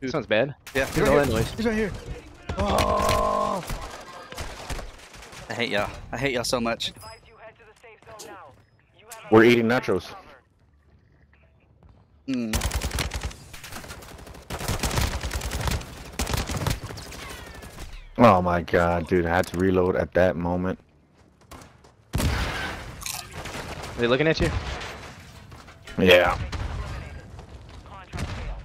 That sounds bad. Yeah, Here's all that noise. He's right here. Oh. I hate y'all. I hate y'all so much. Advise you head to the safe zone now. You have We're a- eating nachos. Hmm. Oh my god, dude. I had to reload at that moment. Are they looking at you? Yeah. Contract failed.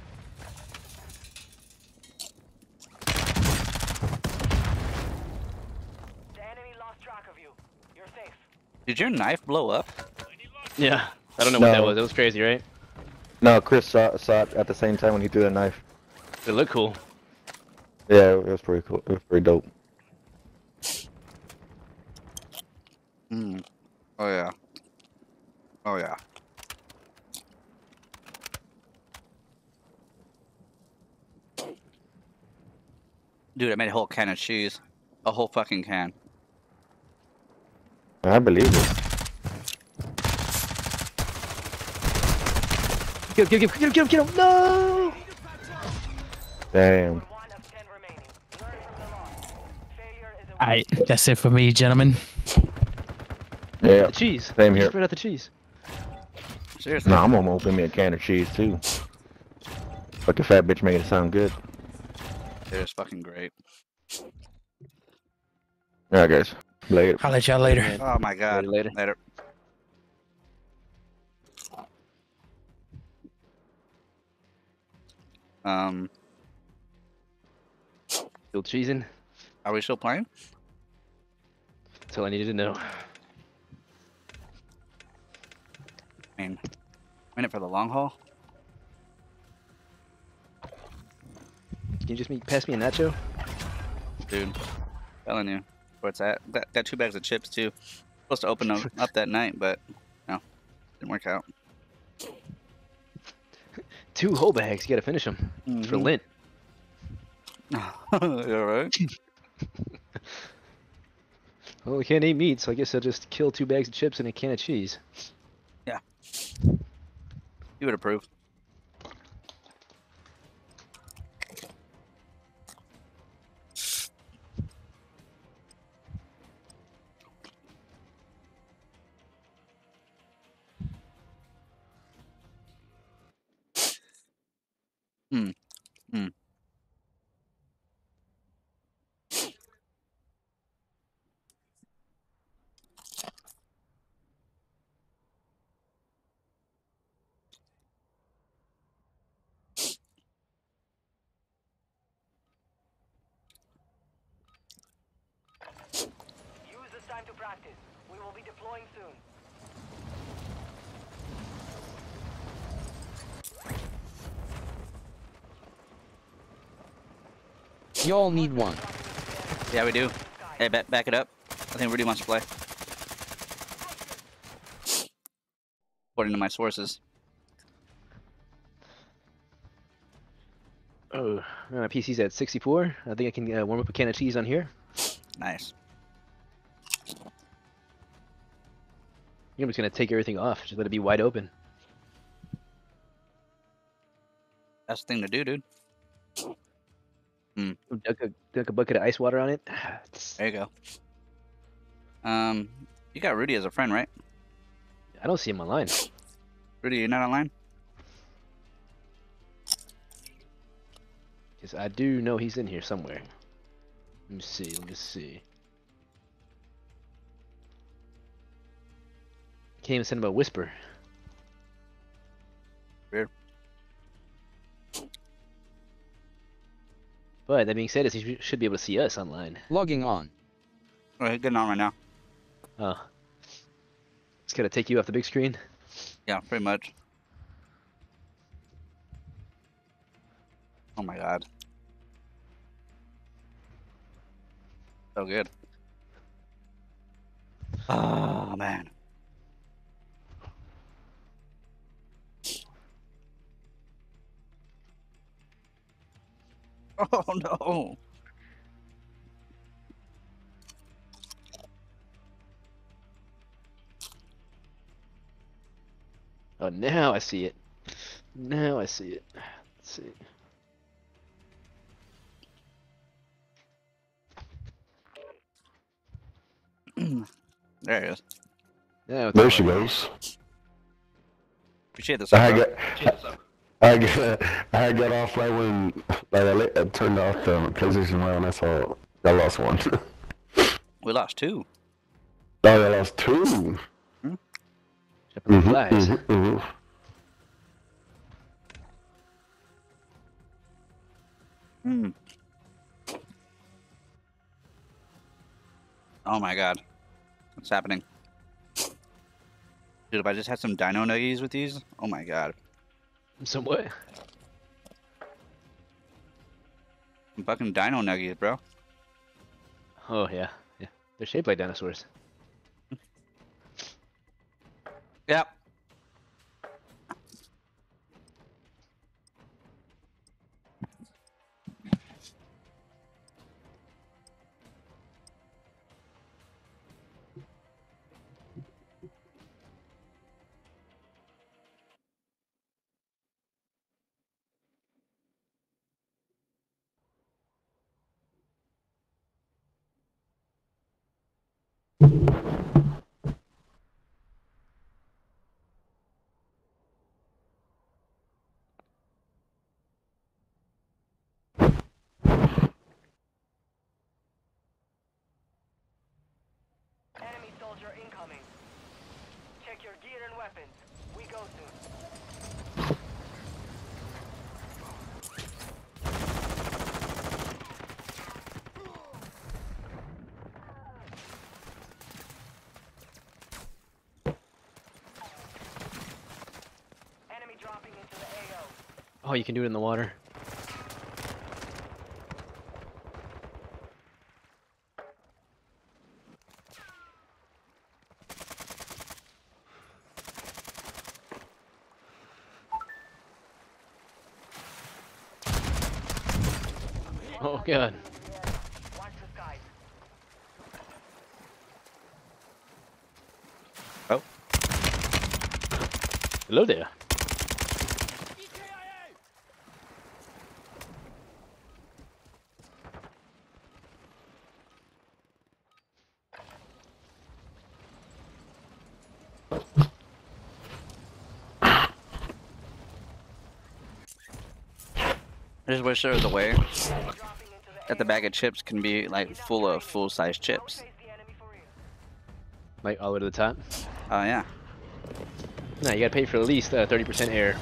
The enemy lost track of you. You're safe. Did your knife blow up? Yeah. I don't know what that was. It was crazy, right? No, Chris saw, saw it at the same time when he threw the knife. It looked cool. Yeah, it was pretty cool. It was pretty dope. Hmm. Oh yeah. Oh yeah. Dude, I made a whole can of cheese. A whole fucking can. I believe it. Get him, get him, get him, get him, get him! No! Damn. One of ten remaining. Learn from the loss. Failure is a Alright, that's it for me, gentlemen. Yeah. The cheese. Same here. Spread out the cheese. Seriously. No, I'm gonna open me a can of cheese too. But the fat bitch made it sound good. It was fucking great. Alright, guys. Later. I'll let y'all later. Oh my god. Later. Later. Um, Still cheesing. Are we still playing? That's all I needed to know. I mean, in it for the long haul. Can you just me, pass me a nacho? Dude, telling you where it's at. Got, got two bags of chips too. Supposed to open them [laughs] up that night, but no, didn't work out. Two whole bags. You gotta finish them. For Mhm. Lent. [laughs] All right. [laughs] [laughs] Well, we can't eat meat, so I guess I'll just kill two bags of chips and a can of cheese. Yeah. You would approve. Hmm. Use this time to practice. We will be deploying soon. Y'all need one. Yeah, we do. Hey, back, back it up. I think Rudy wants to play. According to my sources. Oh, my PC's at 64. I think I can uh, warm up a can of cheese on here. Nice. I'm just gonna take everything off, just let it be wide open. That's the thing to do, dude. Dunk a, a bucket of ice water on it. [sighs] There you go. Um, you got Rudy as a friend, right? I don't see him online. Rudy, you're not online? Because I do know he's in here somewhere. Let me see, let me see. Can't even send him a whisper. Weird. But that being said, is he should be able to see us online. Logging on. Oh, he's getting on right now. Oh. It's gonna take you off the big screen. Yeah, pretty much. Oh my god. So good. Oh man. Oh no. Oh, now I see it. Now I see it. Let's see. [clears throat] There he is. Now There she goes. Appreciate this. I got, I got, [laughs] I got off right when like I, lit- I turned off the PlayStation One. I saw I lost one. We lost two. oh, I lost two. Shepherd of Mhm, flies. mhm, mhm. Hmm. Oh my god. What's happening? Dude, if I just had some dino nuggies with these, oh my god. Somewhat. Some fucking dino nuggies, bro. Oh yeah, yeah. They're shaped like dinosaurs. [laughs] Yep. you can do it in the water. Oh god. Oh. Hello there. Just wish there was a way that the bag of chips can be like full of full size chips. Like all the way to the top. Oh yeah. No, you gotta pay for at least uh, 30% air.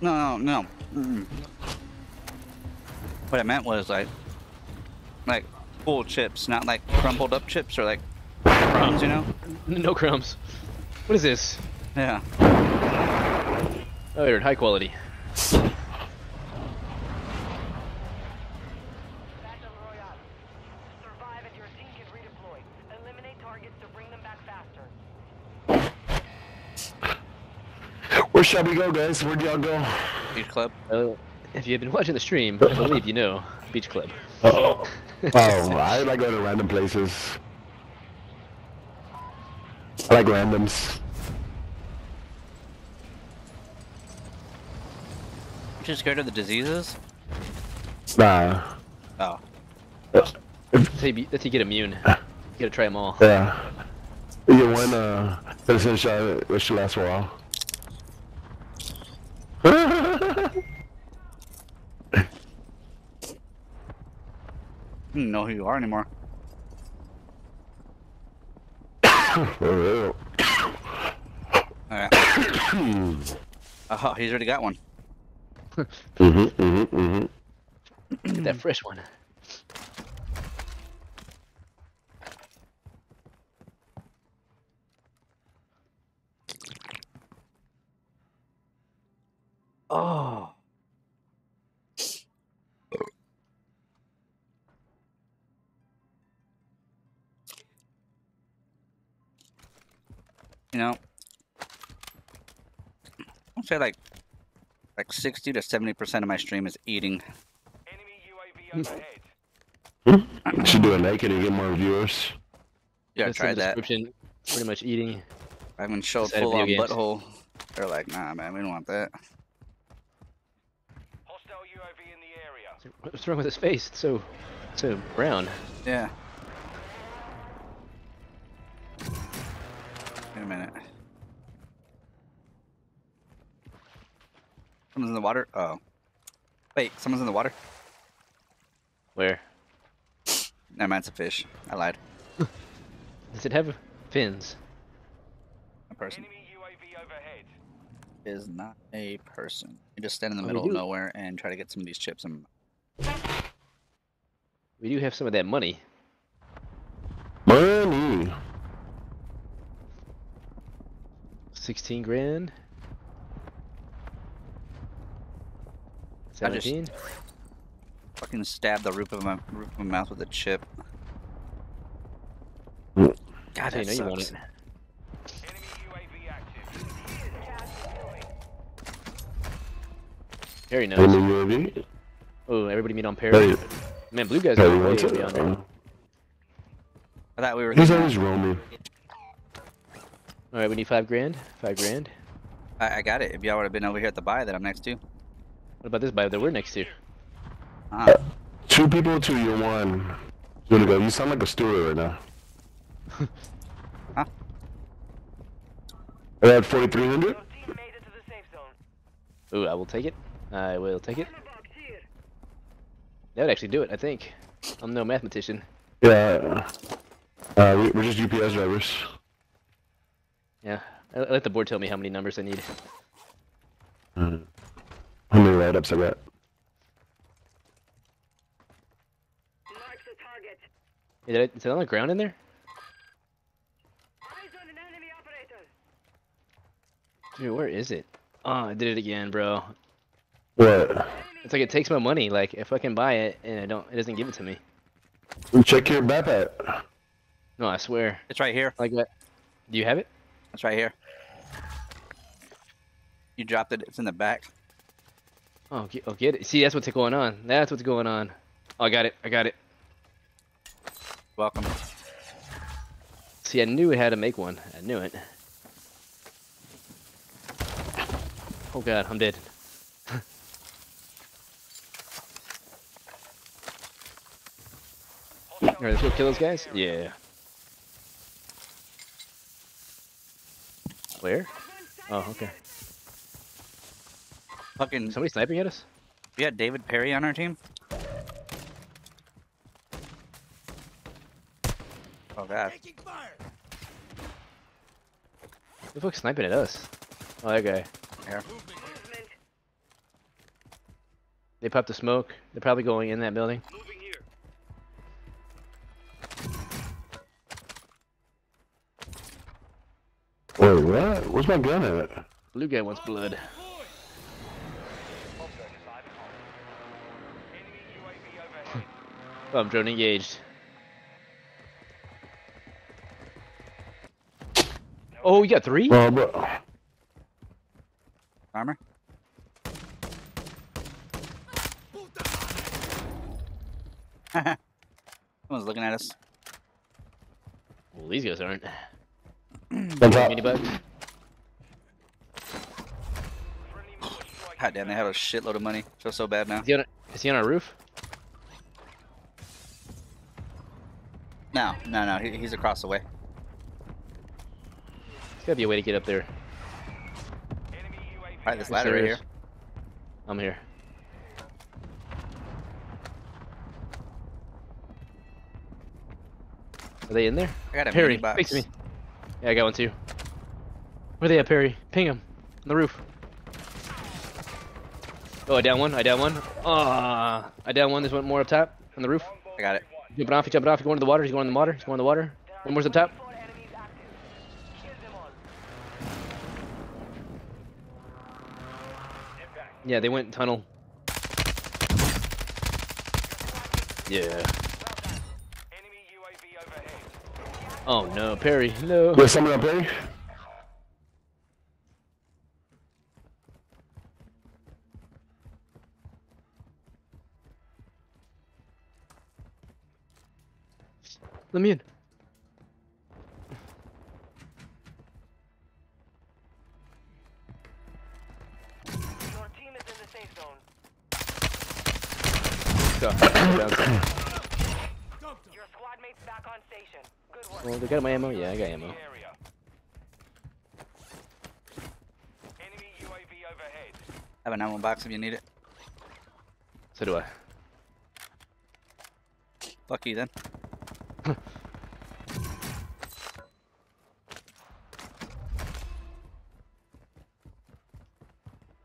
No, no, no. Mm-mm. What I meant was like, like full chips, not like crumpled up chips or like crumbs, you know? No crumbs. What is this? Yeah. Oh, they're high quality. Battle Royale. Survive and your team can redeploy. Eliminate targets to bring them back faster. Where shall we go, guys? Where'd y'all go? Beach club. Uh, if you've been watching the stream, I believe you know Beach Club. [laughs] Oh, oh I like going to random places. I like randoms. You scared of the diseases? Nah. Oh. That's how you, that's how you get immune. You gotta try them all. Yeah. You get one uh, medicine shot, which should last for a while. [laughs] I don't know who you are anymore. [coughs] For Alright. [coughs] Oh, he's already got one. Hmm hmm hmm Get that fresh one. Oh. You know, I'll say like like sixty to seventy percent of my stream is eating. Enemy UAV overhead. Hmm. You should do it naked and get more viewers. Yeah, That's try that. Pretty much eating. I haven't showed Inside of full on video games. butthole. They're like, nah, man, we don't want that. Hostile UAV in the area. What's wrong with his face? It's so, so brown. Yeah. Wait a minute. Someone's in the water? Oh. Wait, someone's in the water? Where? Never mind, it's a fish. I lied. [laughs] Does it have fins? A person Enemy UAV overhead. is not a person. You just stand in the Oh, middle of nowhere and try to get some of these chips and We do have some of that money. Money. 16 grand. I just- 17? fucking stabbed the roof of my roof of my mouth with a chip. God, That's that you know you want sucks. it. Enemy UAV active. Harry Enemy knows. UAV. Oh, everybody meet on Perry. Hey, Man, blue guys hey, are you way want over I thought we were. He's gonna- always roaming. All right, we need five grand. Five grand. I, I got it. If y'all would have been over here at the buy that I'm next to. What about this bio that we're next to? Ah, Two people to your one. You wanna go? You sound like a steward right now. [laughs] Huh? Are at 4,300? Your team made it to the safe zone. Ooh, I will take it. I will take it. That would actually do it, I think. I'm no mathematician. Yeah. Uh, we, we're just UPS drivers. Yeah, I, I let the board tell me how many numbers I need. Mm. How many write-ups I got? Mark the target. Is it, is it on the ground in there? Eyes on an enemy operator. Dude, where is it? Oh, I did it again, bro. What? It's like it takes my money. Like if I can buy it and I don't, it doesn't give it to me. Check your backpack. No, I swear. it's right here. Like what? Do you have it? It's right here. You dropped it. It's in the back. Oh, get, oh, get it. See, that's what's going on. That's what's going on. Oh, I got it. I got it. Welcome. See, I knew how to make one. I knew it. Oh god, I'm dead. [laughs] Alright, let's go kill those guys? Yeah. Where? Oh, okay. Fucking, Somebody sniping at us? we had David Perry on our team. Oh god. Who the fuck's sniping at us? Oh, that guy. Yeah. They popped the smoke. They're probably going in that building. Wait, what? Where's my gun at? Blue guy wants blood. Oh, drone engaged. Oh, you got three? Well, but Armor? [laughs] Someone's looking at us. Well, these guys aren't. on top. Mini bugs. God damn, they have a shitload of money. Feel so bad now. Is he on? A, is he on our roof? No, no, no. He, he's across the way. There's gotta be a way to get up there. Alright, this ladder right here. I'm here. Are they in there? I got a Perry, muni box. fix me. Yeah, I got one too. Where they at, Perry? Ping him. On the roof. Oh, I down one. I down one. Ah, I down one. There's one more up top on the roof. I got it. Jumping off. Jumping off. Going to the water. He's going in the water. He's going in the water. One more's up top. Yeah, they went tunnel. Yeah. Oh no, Perry. No. There's someone up there. Let me in. Your team is in the safe zone. [coughs] Your squad mates back on station. Good work. Well, they got my ammo. Yeah, I got ammo. Area. Enemy UAV overhead. have an ammo box if you need it. So do I. Fuck you then.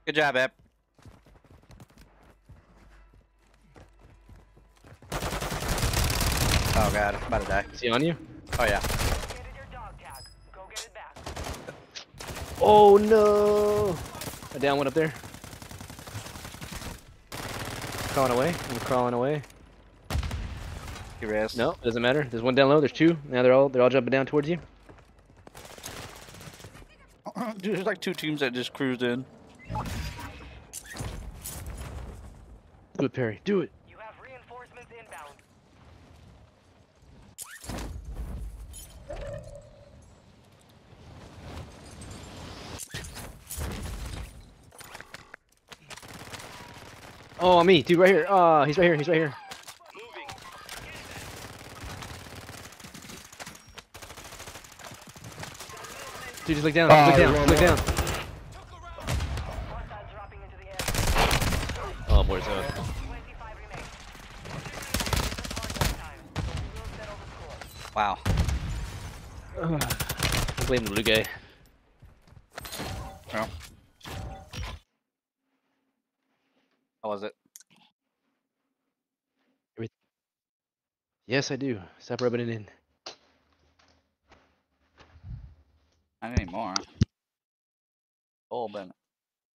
Good job, Ep. Oh god, I'm about to die. Is he on you? Oh yeah. Located your dog tag. Go get it back. Oh no! I down one up there. Crawling away. I'm crawling away. Your ass. No, doesn't matter. There's one down low. There's two. Now they're all they're all jumping down towards you. [clears throat] Dude, there's like two teams that just cruised in. Do it, Perry. Do it. You have reinforcements inbound. Oh, me, dude, right here. Oh, he's right here. He's right here. Dude, just look down. Oh, look down. Look down. Hostile dropping into the air. Oh, boy, so. 25 remain. Hard time. We will the. Wow. I blame the blue guy. Well. How was it? Yes, I do. Stop rubbing it in. Not anymore. Oh, but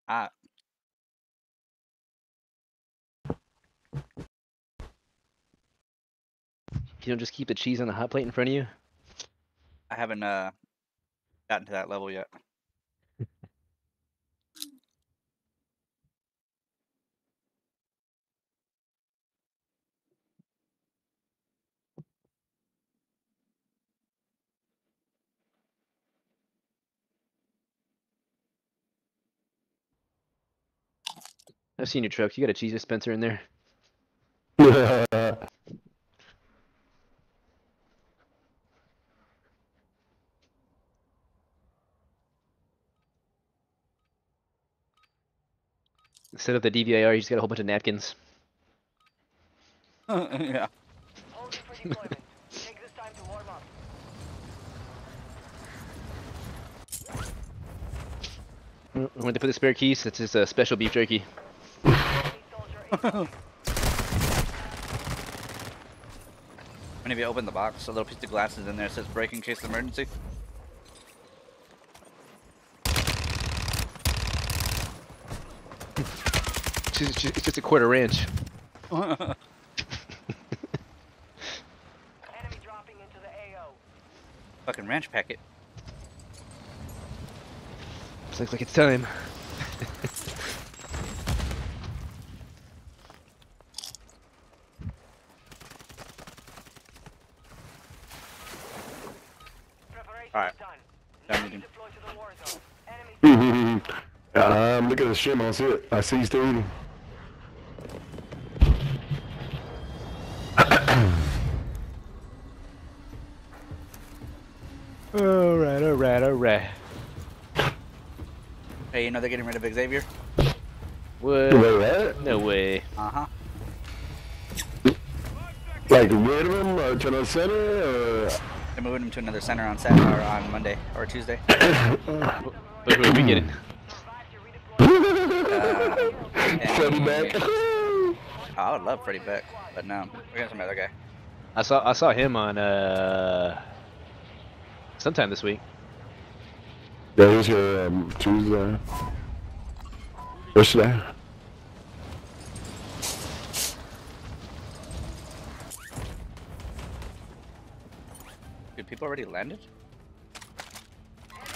hot. You don't just keep the cheese on the hot plate in front of you. I haven't uh gotten to that level yet. I've seen your truck. You got a cheese dispenser in there. [laughs] [laughs] Instead of the you just got a whole bunch of napkins. [laughs] yeah. Hold it for deployment. Take this time to warm up. When they put the spare keys, that's just a special beef jerky. Enemy soldier When you open the box, a little piece of glass is in there. It says break in case of emergency. It's just, it's just a quarter inch. enemy dropping into the AO. Fucking ranch packet. Looks like it's time. Alright. done. Done Now meeting. deploy to the war zone. Enemy [laughs] um, look at the stream. I don't see it. I see you still eating. Know they're getting rid of Xavier? What? What? No way. Uh huh. Like rid of him or to the center or? They're moving him to another center on Saturday or on Monday or Tuesday. [coughs] But who are we getting? Uh, [laughs] Freddie back. Oh, I would love Freddie Beck, but no, we're getting some other guy. I saw I saw him on uh sometime this week. Yeah, he was here um, Tuesday. Yesterday. Dude, people already landed?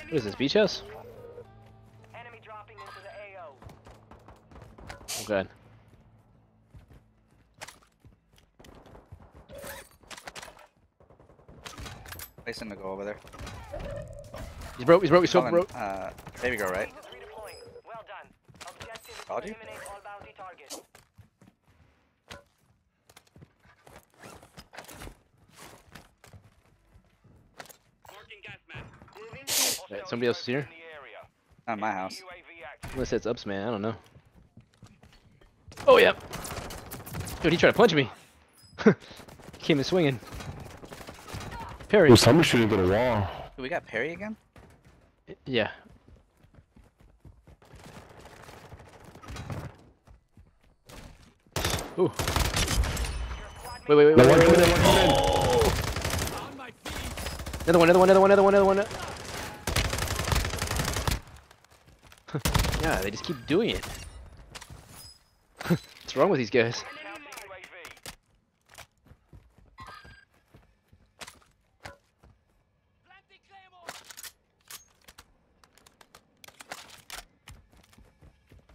What is this beach house? Enemy dropping into the AO. Oh god. Placing to go over there. He's broke. He's broke. He's so broke. Uh, baby girl, right? Just redeploying. Well done. Objective is to Told you. eliminate all bounty targets. Wait, somebody else is here. In. Not my house. UAV active. Unless it's ups, man. I don't know. Oh yeah. Dude, he tried to punch me. [laughs] He came in swinging. Parry. Well, somebody shooting through the wall. Dude, we got Perry again? Yeah. Ooh. Wait, wait, wait, wait, wait, one wait, wait. one coming in. Another one, another one, another one, another one, another one. [laughs] yeah, they just keep doing it. [laughs] What's wrong with these guys?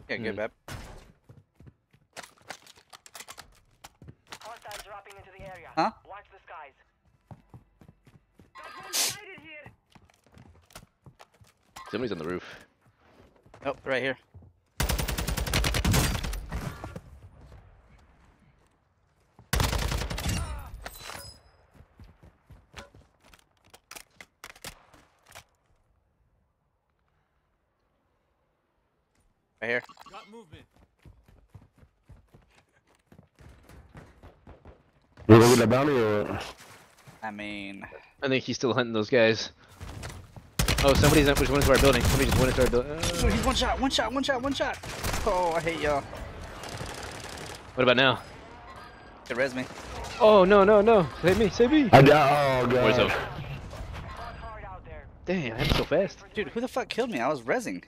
Yeah, good, Hmm. Beb. Hostiles dropping into the area. Huh? Watch the skies. Got one sighted here. Somebody's on the roof. Oh, right here. Right here. You gonna get that bounty or? I mean, I think he's still hunting those guys. Oh, somebody's just went into our building. Somebody just went into our building. oh, he's one shot, one shot, one shot, one shot. Oh, I hate y'all. what about now? It res me. Oh no no no! Save me! Save me! I got. Oh god. Where's up? Fought hard out there. Damn, I'm so fast. Dude, who the fuck killed me? I was resing.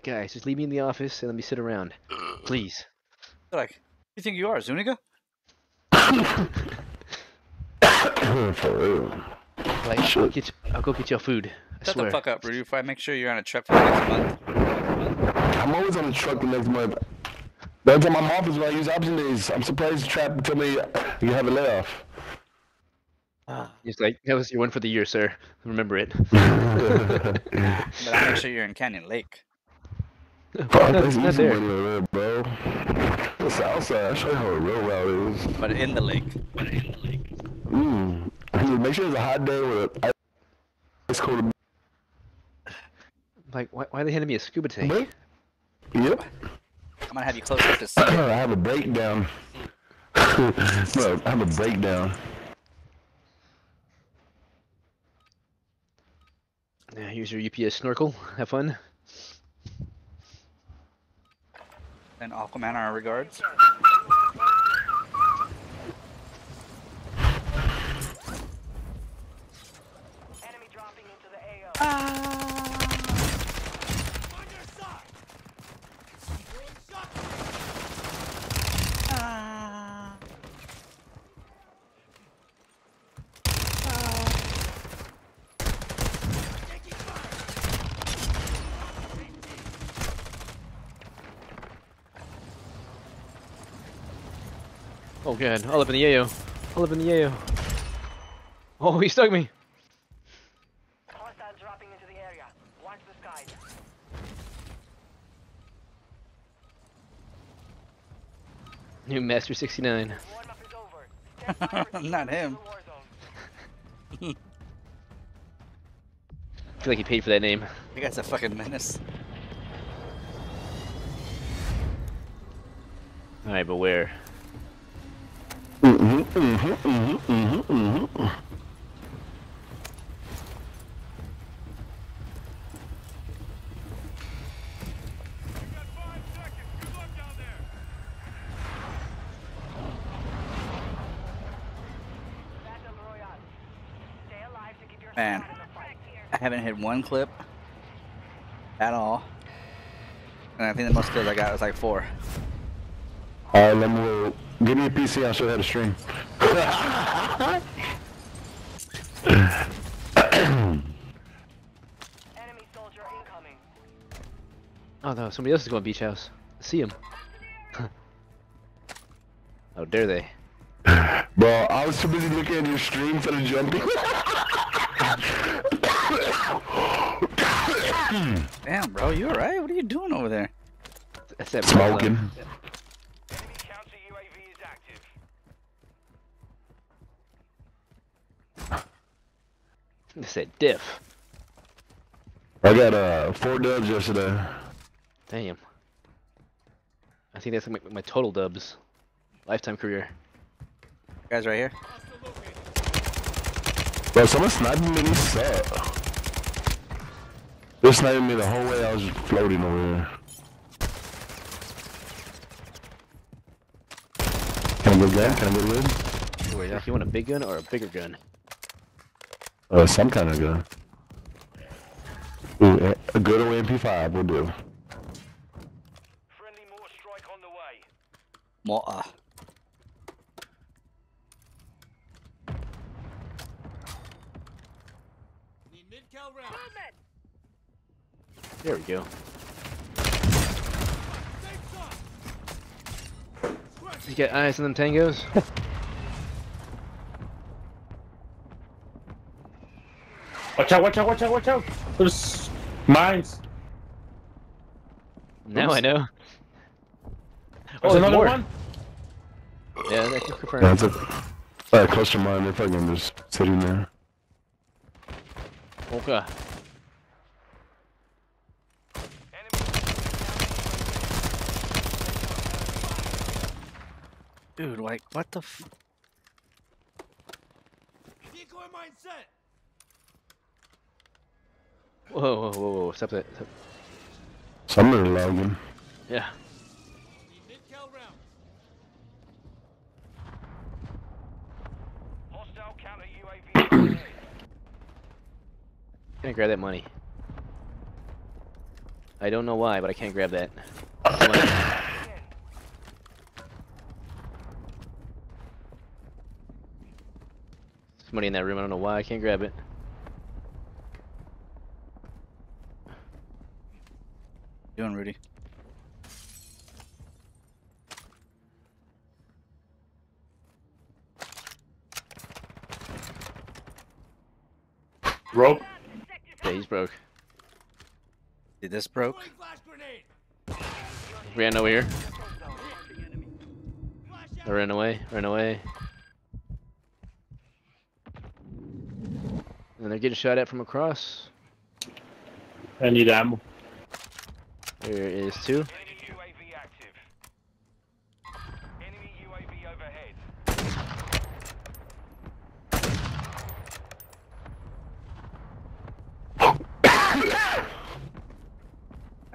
Like, guys, just leave me in the office and let me sit around, please. They're like, you think you are, Zuniga? For real. Like, I'll, get you, I'll go get your food. I Shut swear. the fuck up, Rudy. If I make sure you're on a truck for the next month. I'm always on the truck the next month. The only time I'm off is when I use option days. I'm surprised Trap tell me you have a layoff. Ah. He's like, that was your one for the year, sir. Remember it. [laughs] But I make sure you're in Canyon Lake. Fuck, [laughs] Not- that's not easy there. money there, bro. The south side, I show you how a real route is. But in the lake. Mm. Make sure it's a hot day with a ice cold. like, why, why are they handing me a scuba tank? What? Yep. I'm gonna have you close up to see [coughs] I have a breakdown. [laughs] Bro, I have a breakdown. Yeah, use your UPS snorkel. Have fun. And Aquaman, our regards. Enemy God, all up in the yayo. All up in the yayo. Oh, he stuck me. Hostiles dropping into the area. Watch the skies. New Master 69. Warm-up is [laughs] over. Stand by for Not him. [laughs] I feel like he paid for that name. You guys a fucking menace. Alright, but where? Mm-hmm, mm-hmm, mm-hmm, mm-hmm, Man. I haven't hit one clip at all. And I think the most kills I got was like four. Alright, let me. Give me a PC, I'll show you how to stream. Enemy soldier incoming. Oh no, somebody else is going beach house. I see him. [laughs] oh, dare they? Bro, I was too busy looking at your stream for the jumping. [laughs] Damn, bro, you alright? What are you doing over there? That's that Smoking. Enemy counter UAV is active. That's said diff. I got uh four dubs yesterday. Damn. I think that's my, my total dubs. Lifetime career. Guys, right here. Bro, someone sniped me, they suck. They're sniping me the whole way I was just floating over here. Can I get gun? Can I get lid? Wait, Doc, you want a big gun or a bigger gun? Uh, some kind of gun. Ooh, a- a good old MP5 will do. Friendly mortar strike on the way. More, uh, There we go. You got eyes on them tangos? [laughs] Watch out, watch out, watch out, watch out! There's mines. now I know. There's there's another more. one. Yeah, that can confirm. Yeah, it's a uh, cluster mine. They're fucking just sitting there. Okay. dude, like, what the f- Whoa, whoa, whoa, whoa! Stop that. Stop. Somebody logging. Yeah. Can't grab that money. I don't know why, but I can't grab that. Money in that room. I don't know why I can't grab it. doing, Rudy? Rope. Yeah, he's broke. Did this broke? Ran over here. I ran away, ran away. And they're getting shot at from across. I need ammo. There is two. Enemy UAV active. Enemy UAV overhead.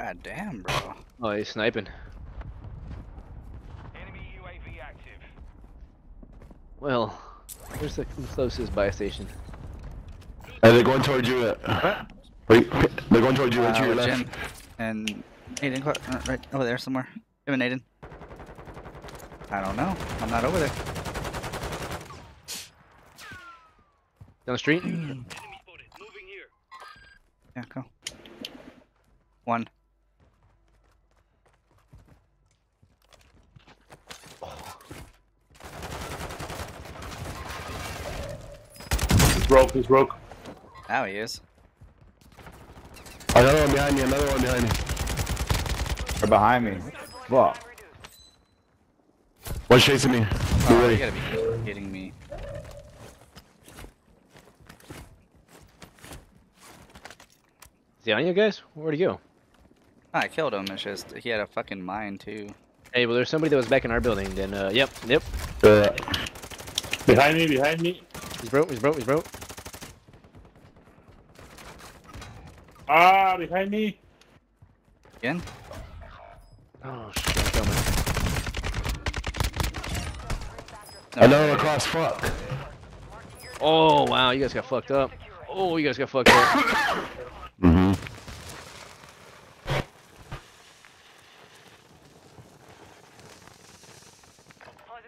God damn, bro. Oh, he's sniping. Enemy UAV active. Well, where's the closest buy station? Hey, they're going towards you. Uh, wait, they're going towards you right to Uh, your left. Jim and Aiden, uh, right over there somewhere. Jim and Aiden. I don't know. I'm not over there. Down the street? [clears throat] Yeah, go. One. He's broke. Now he is. Another one behind me, Another one behind me. They're behind me. Fuck. One's chasing me. Be Oh, you ready. gotta be kidding me. Is he on you guys? Where'd he go? I killed him. It's just he had a fucking mine too. Hey, well, there's somebody that was back in our building. Then, uh, yep, yep. Uh, Behind me. Behind me. He's broke. He's broke. He's broke. Ah, behind me. Again? Oh shit! I'm coming. another one across. Fuck. Oh wow! You guys got fucked up. Oh, you guys got fucked up. Mm-hmm.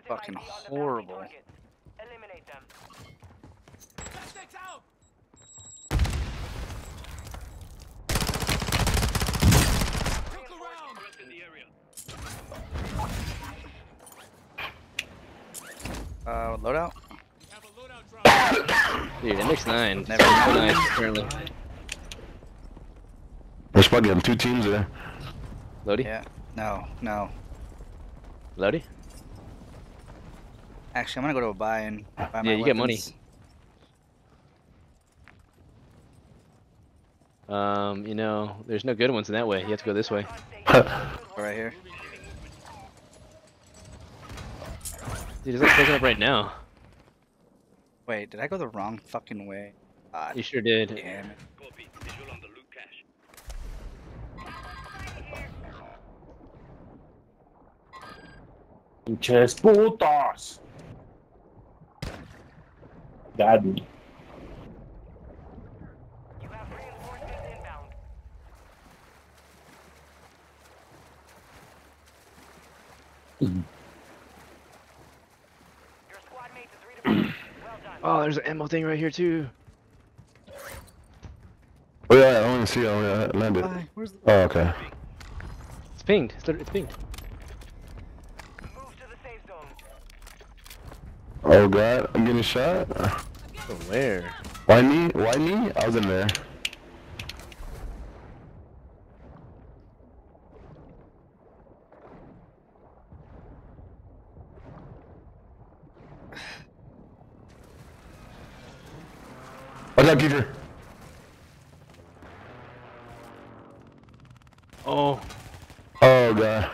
Fucking ID on the bounty horrible. Uh, loadout. Dude, MX9. Never so mind. nice, apparently. There's probably them two teams there. Lodi? Yeah. No, no. Lodi? Actually, I'm gonna go to a buy and buy my Yeah, you get money. Um, you know, there's no good ones in that way. You have to go this way. Right here. Dude, it's like closing up right now. Wait, did I go the wrong fucking way? God You sure did. damn it. Pinches putos. Daddy. You mm. have reinforcements inbound. Your squad mate is redeployed. well done. Oh, there's an ammo thing right here too. Oh yeah, I only see it. Oh yeah, it landed. Bye. Where's the... Oh okay. It's pinged. It's, lit- it's pinged. Move to the safe zone. Oh god, I'm getting shot. From where? Why me? Why me? I was in there. Watch out, Keeper. Oh, Oh god.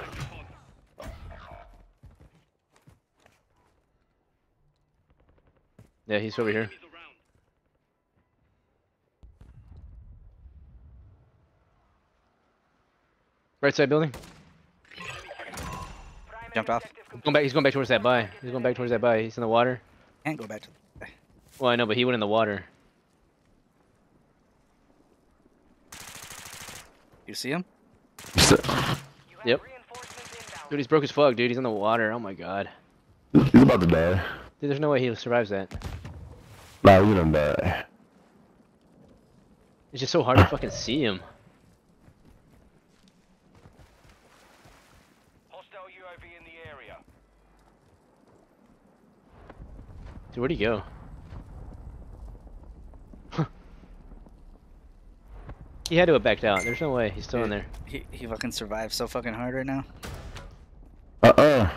yeah, he's over here. Right side building. Jumped off. He's going back. He's going back towards that buy. He's going back towards that buy. He's in the water. Can't go back to the... Well, I know, but he went in the water. You see him? Yep. Dude, he's broke as fuck, dude. He's in the water. Oh my god. He's about to die. Dude, there's no way he survives that. Nah, he's don't die. It's just so hard to fucking see him. Hostile UAV in the area. Dude, where'd he go? He had to have backed out. There's no way. He's still in there. He he fucking survived so fucking hard right now. Uh-uh.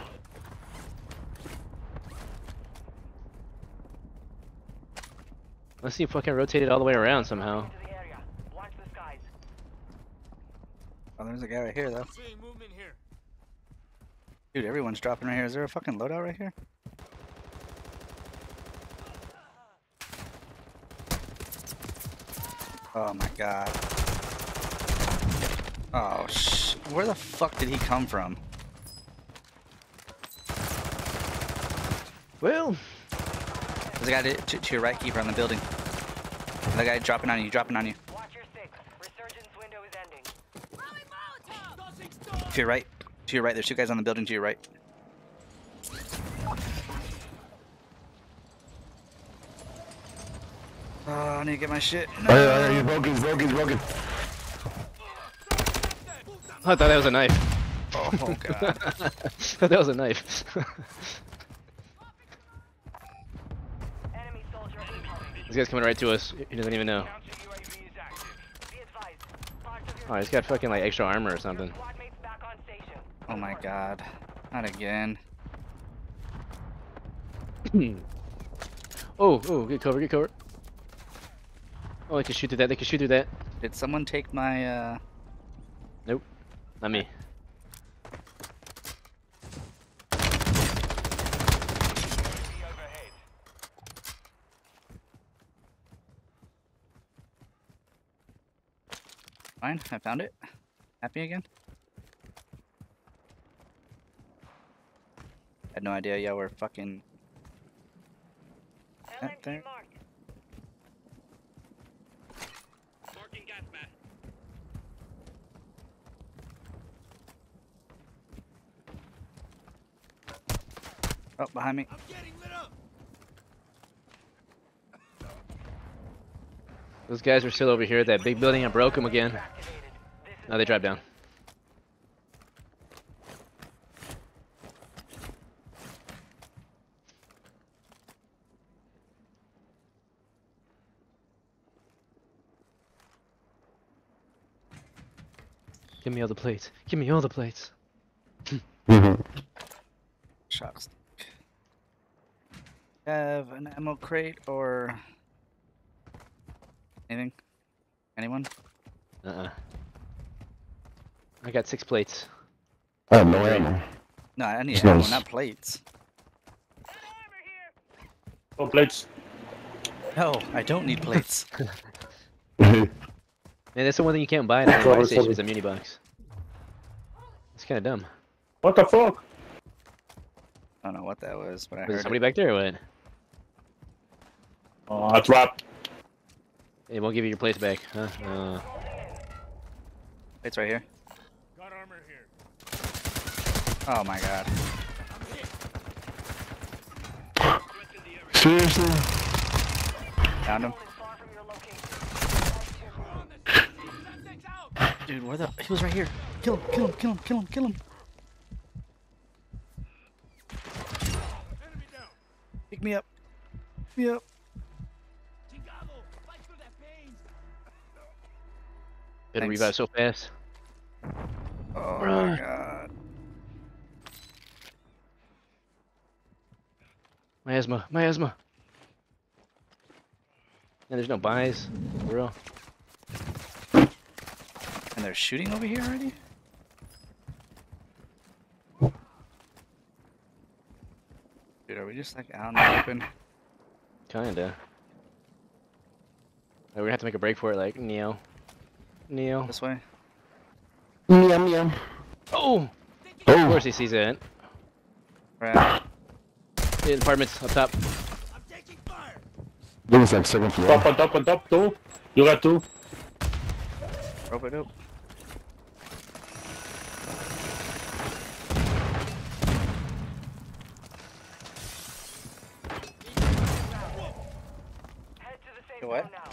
Unless he fucking rotated all the way around somehow. To the area. Watch the skies. Oh, there's a guy right here though. Dude, everyone's dropping right here. Is there a fucking loadout right here? Oh my god. Oh sh. Where the fuck did he come from? Well, There's a guy to, to, to your right, keeper on the building. That guy dropping on you, dropping on you. Watch your six. Resurgence window is ending. To your right. To your right. There's two guys on the building to your right. Oh, I need to get my shit. Oh, yeah, yeah, he's broken, he's broken, he's broken. I thought that was a knife. Oh, god. [laughs] That was a knife. Enemy soldier incoming. this guy's coming right to us. He doesn't even know. Counter UAV is active. Be advised. Parts of your Oh, he's got fucking like extra armor or something. squad mates back on station. Oh my god. Not again. [clears throat] oh, oh, get cover, get cover. Oh, they can shoot through that. They can shoot through that. Did someone take my, uh... Nope, not me. Fine, I found it. Happy again? I had no idea y'all were fucking... That there. Oh, behind me. Those guys are still over here at that big building. I broke them again. Activated. Now they drop down. Give me all the plates. Give me all the plates. [laughs] Mhm. Shock stick. Have an ammo crate or... Anything? Anyone? Uh-uh. I got six plates. I have no ammo. No, I need It's ammo, nice. not plates. Oh, plates. No, I don't need plates. [laughs] Man, that's the one thing you can't buy in the Sorry, station is a muni box. It's kind of dumb. What the fuck? I don't know what that was, but I Was heard somebody it. back there or what? Oh, I dropped. They won't give you your place back, huh? Uh, It's right here. Got armor here. Oh my god. Seriously? Found him. is far from your location. Dude, where the... He was right here. Kill him, kill him, kill him, kill him, kill him. Pick me up. Pick me up. Better Thanks. revive so fast. Oh Bruh. my god. My asthma, my asthma. And there's no buys, for real. And they're shooting over here already? Dude, are we just like out in the open? Kinda. Like, we're gonna have to make a break for it, like Neo. Neo. This way? Yum, yum. Oh! Of Oh, course he sees it. Right. The apartments up top. it was like second floor. Top on top on top, two. You got two. Rope it up. Head to the safe What? zone now.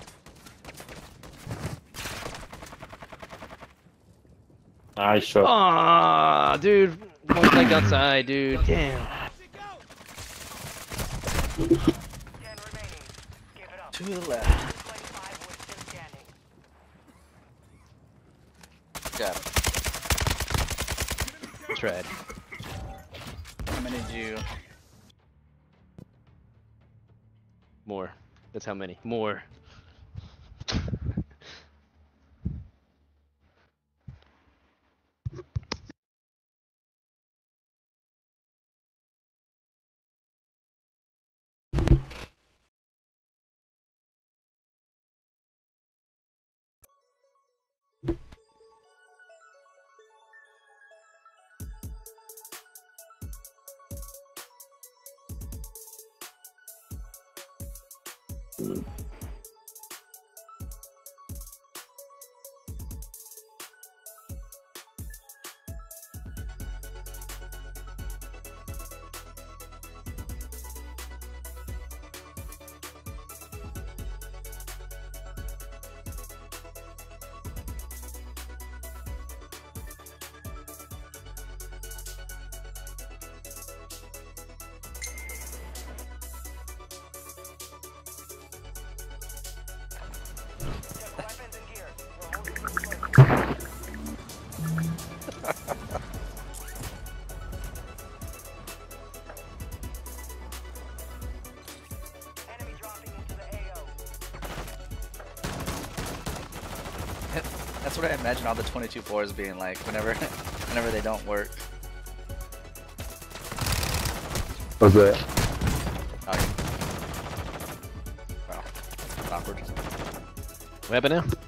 Nice shot. Aw, dude. One leg outside, dude. Damn. to the left. 25 was still standing. Got it. Tread. How many did you? More. That's how many. More. Imagine all the 22 floors being like whenever, [laughs] whenever they don't work. What's that? Oh, okay. Wow. Awkward. What happened now?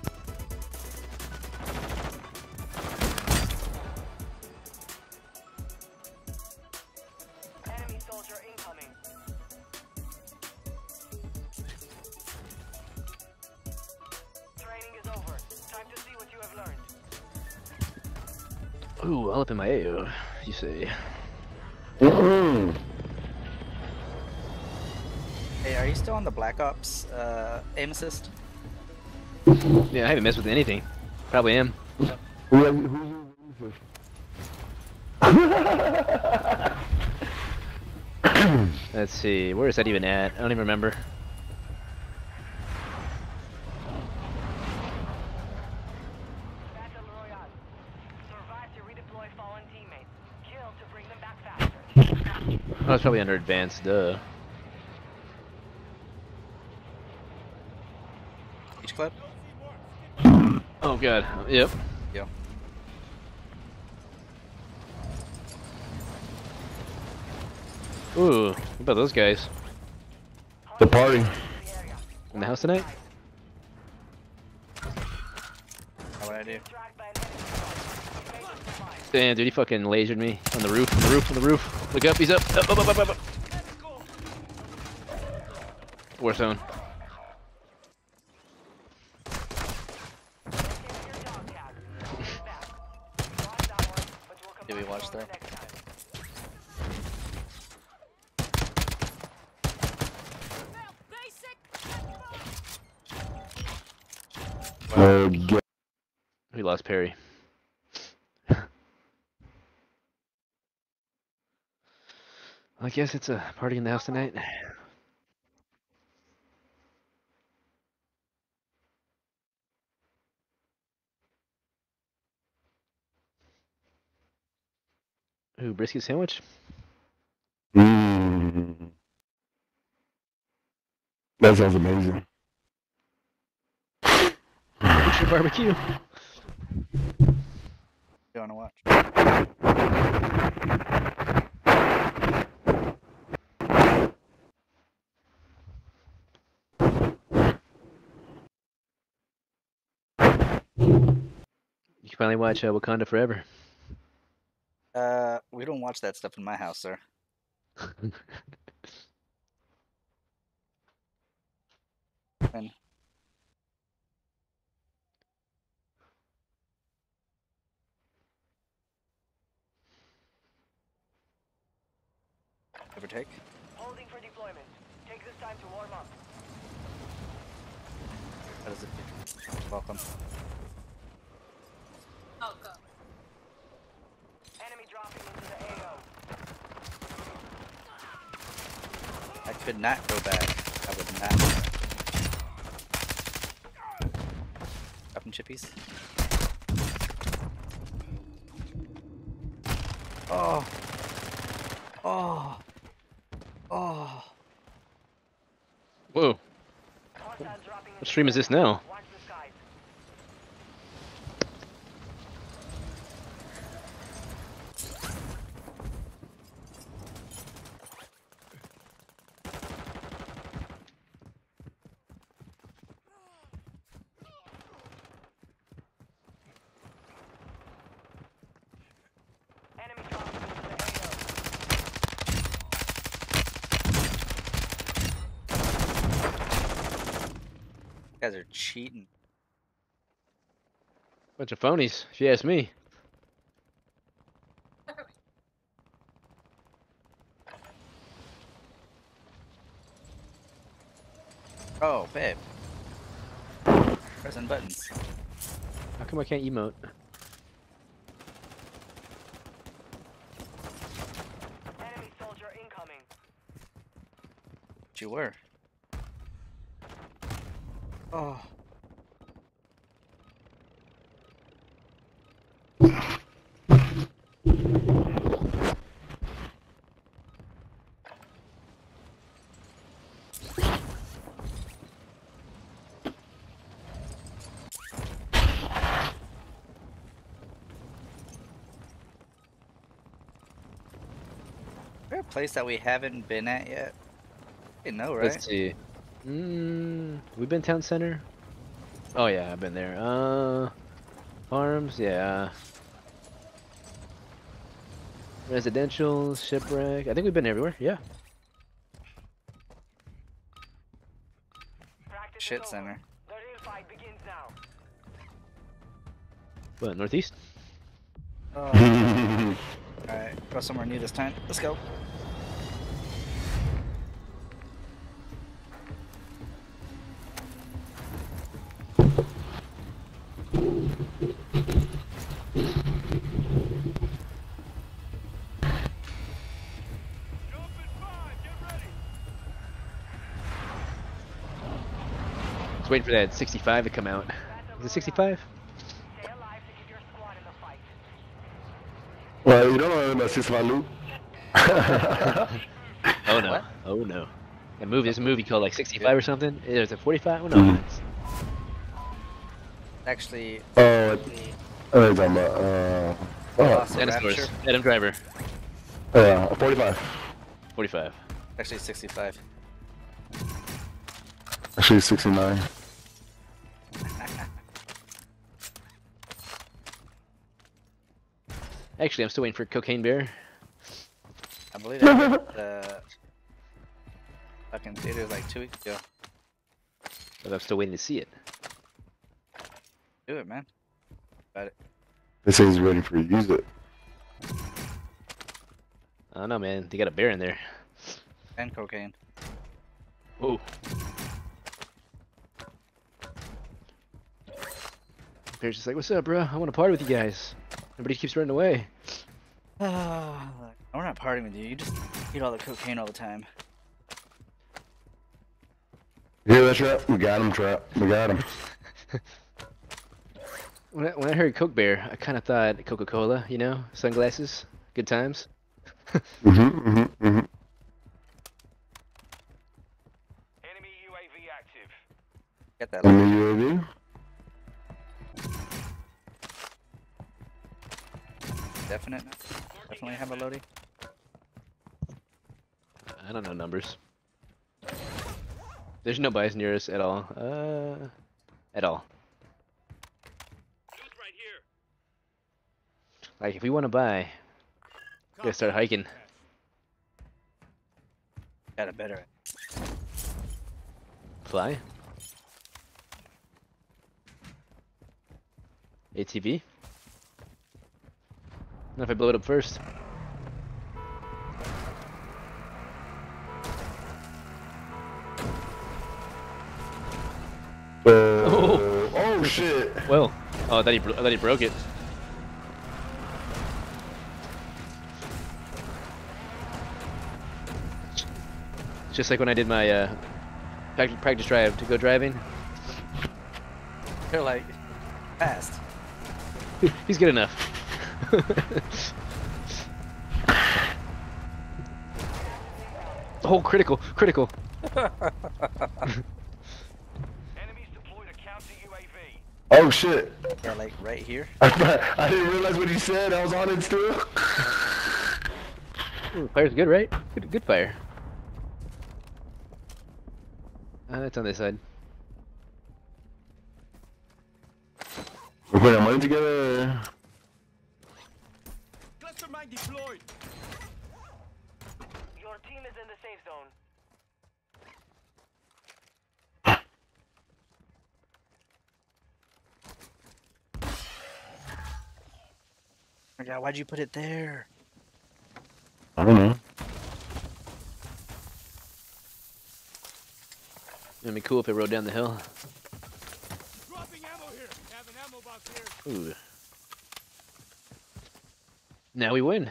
Up in my AO, you say. Mm-mm. Hey, are you still on the Black Ops uh, aim assist? Yeah, I haven't messed with anything. Probably am. Who, who, who's [laughs] Let's see, where is that even at? I don't even remember. Faster. Oh, probably under advanced, duh. Each clip? Oh god, yep. Yeah. Ooh, what about those guys? The party. In the house tonight? Damn, dude, he fucking lasered me on the roof, on the roof, on the roof. Look up, he's up, up, up, up, up, up. Warzone. Did we watch that? Oh, God. We lost Perry. I guess it's a party in the house tonight. Ooh, brisket sandwich? Mm. That sounds amazing. Butcher barbecue. You wanna watch? You can finally watch uh, Wakanda Forever. Uh, we don't watch that stuff in my house, sir. [laughs] And overtake. Holding for deployment. Take this time to warm up. How does it? Welcome. Enemy dropping into the AO. I could not go back. I would not. Up in chippies. Oh. Oh. Oh. Whoa. What stream is this now? Bunch of phonies, if you ask me. Oh, babe. Pressing buttons. How come I can't emote? Enemy soldier incoming. But you were. Oh. Is there a place that we haven't been at yet? I know, right? Let's see. Mm, we been town center? Oh yeah, I've been there. Uh, farms, yeah. Residential, shipwreck. I think we've been everywhere. Yeah. Shit center. The real fight begins now. What? Northeast? [laughs] Oh. Alright, go somewhere new this time. Let's go. Waiting for that 65 to come out. Is it 65? Well, you don't know about Sisma Loop? Oh no. Oh no. A movie. There's a movie called like 65 or something. There's a 45. Oh no. It's- Actually, Oh, uh, what are you talking about? Uh, oh, Velociraptor. Dinosaurs. Adam Driver. yeah, 45. 45. Actually, 65. Actually, 69. Actually, I'm still waiting for Cocaine Bear. I believe I hit the fucking theaters like two weeks ago. But I'm still waiting to see it. Do it, man. Got it. They say he's waiting for you to use it. I don't know, man. They got a bear in there. And cocaine. Whoa. Bear's just like, what's up, bro? I want to party with you guys. Everybody keeps running away. [sighs] Ah, we're not partying with you. You just eat all the cocaine all the time. You hear that trap? We got him, trap. We got him. [laughs] When I, when I heard Coke Bear, I kind of thought Coca-Cola, you know? Sunglasses, good times. [laughs] mm-hmm, mm-hmm, mm-hmm. Enemy UAV active. Get that. And the UAV? Definite. Definitely have a loadie. I don't know numbers. There's no buys near us at all. Uh, at all. Like, if we want to buy, we gotta start hiking. Got it better. Fly. ATV. Not if I blow it up first. Oh, oh shit. Well, oh, I thought he, bro- I thought he broke it. Just like when I did my uh, practice, practice drive to go driving. They're like, Fast. [laughs] He's good enough. [laughs] oh, critical, critical. Enemies deployed a counter UAV. Oh shit! Yeah, like right here. I, [laughs] I didn't realize what he said. I was on it still. [laughs] Ooh, fire's good, right? Good, good fire. Uh, that's on this side. We're putting our money together. Cluster mine deployed. Your team is in the safe zone. Oh my god, why'd you put it there? I don't know. It'd be cool if it rode down the hill. Dropping ammo here. Have an ammo box here. Ooh. Now we win.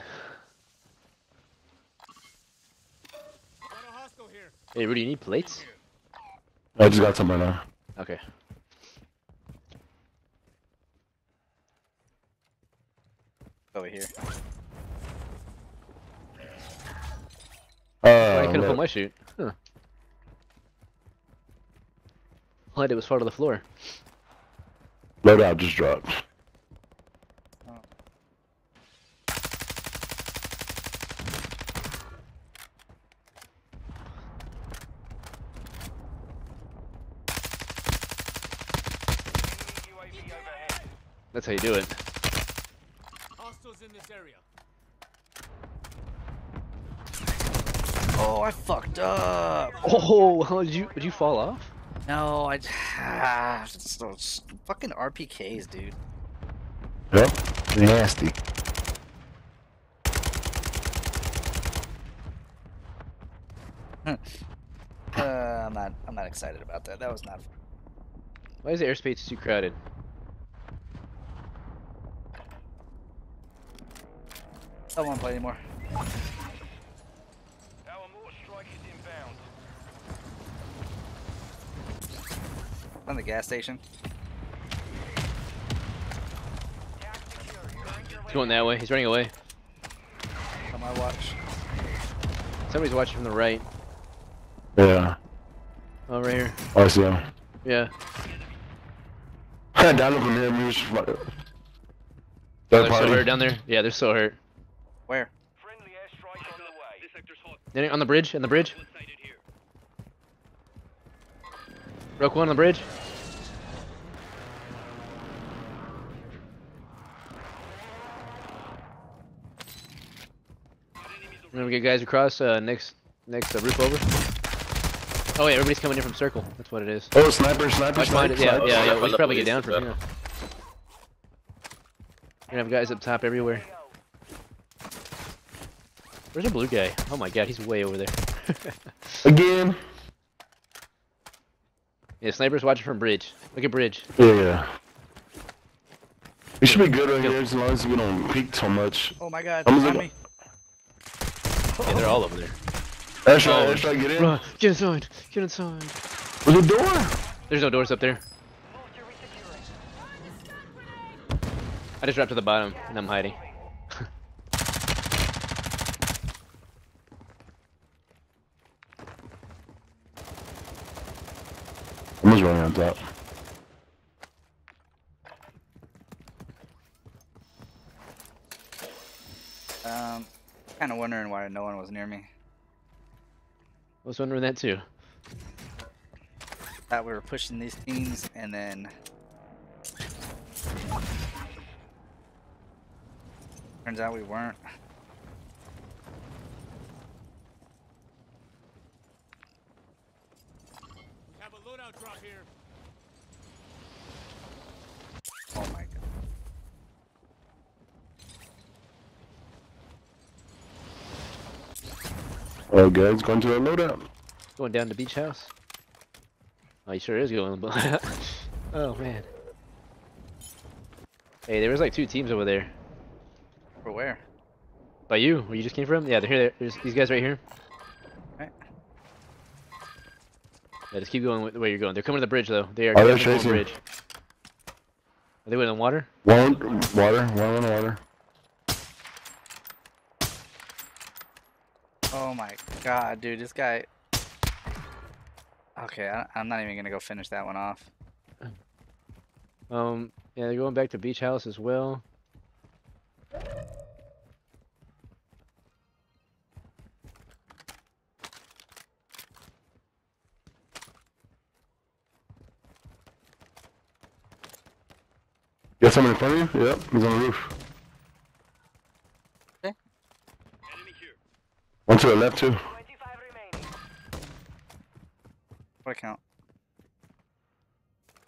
Got a hostile here. Hey, Rudy, you need plates? I just got some right now. Okay. Over here. Why Uh, couldn't look. put my shoot? Huh. All I did was fall to the floor. loadout just dropped. UAV. That's how you do it. Hostiles in this area. Oh, I fucked up. Oh, how [laughs] did you? Did you fall off? No, I. Ah, [sighs] it's those fucking RPKs, dude. Yep. Nasty. [laughs] Uh, I'm not. I'm not excited about that. That was not. Why is the airspace too crowded? I don't want to play anymore. Our mortar strike is inbound. On the gas station. He's going that way. He's running away. On my watch. Somebody's watching from the right. Yeah. Oh, right here. Oh, I see him. Yeah. [laughs] Down from him. He was. fu- Oh, they're so hurt down there. Yeah, they're so hurt. Where? Friendly airstrike on the way. This sector's hot. They're on the bridge. On the bridge. Broke one on the bridge. We're gonna get guys across uh, next next uh, roof over. Oh yeah, everybody's coming in from circle. That's what it is. Oh, sniper, sniper, Watch behind sniper. it. Yeah, yeah, yeah. We should probably get down from here. We're gonna have guys up top everywhere. Where's the blue guy? Oh my god, he's way over there. [laughs] Again. Yeah, snipers watching from bridge. Look at bridge. Yeah. Yeah. We should be good right here as long as we don't peek too much. Oh my god. I'm behind gonna- me. Yeah, they're all over there. Airstrike, Oh. airstrike, get in. Run, get inside, get inside. Where's the door? There's no doors up there. I just dropped to the bottom and I'm hiding. Someone's running on top. Um, kind of wondering why no one was near me. I was wondering that too. Thought we were pushing these teams, and then turns out we weren't. We have a loadout drop here. Oh my god. Oh, guys, going to a loadout. Going down to beach house. Oh, he sure is going. [laughs] oh man. Hey, there was like two teams over there. For where? By you, where you just came from? Yeah, they're here. There's these guys right here. Right. Yeah, just keep going with the way you're going. They're coming to the bridge though. They are Oh, they're definitely going chasing. bridge. Are they in the water? One water, one in water. Oh my god, dude, this guy. Okay, I, I'm not even gonna go finish that one off. Um, yeah, they're going back to beach house as well. You got someone in front of you? Yep, he's on the roof. Okay. One to the left too. What account?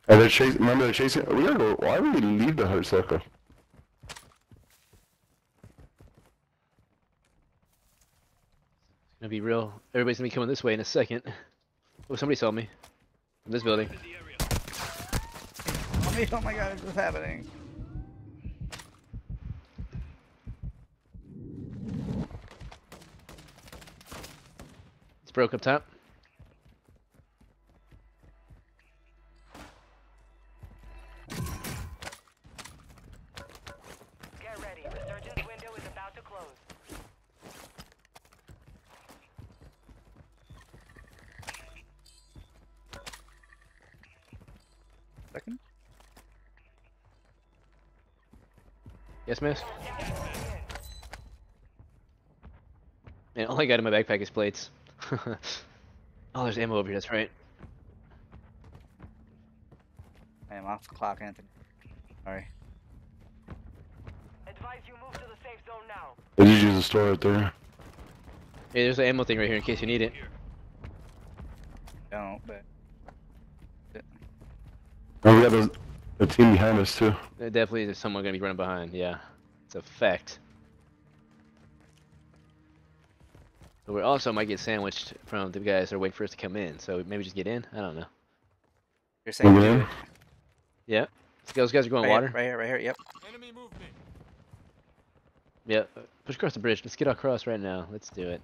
And they're chasing. Remember they're chasing. We gotta go. Why would we leave the hut circle? It's gonna be real. Everybody's gonna be coming this way in a second. Oh, somebody saw me. From this building. Oh [laughs] my- oh my god, what's happening? It's broke up top. Yes, miss? Man, all I got in my backpack is plates. [laughs] oh, there's ammo over here, that's right. I am off the clock, Anthony. Sorry. Advise you move to the safe zone now. They just use the store right there. Hey, there's an ammo thing right here in case you need it. Don't, but. Oh, we got the, the team behind us too. There definitely there's someone gonna be running behind, yeah. It's a fact. But we also might get sandwiched from the guys that are waiting for us to come in, so maybe just get in? I don't know. You're saying Over do there? it. Yeah. Those guys are going Right water? Here, right here, right here, yep. Enemy Yeah. uh, Push across the bridge. Let's get across right now. Let's do it.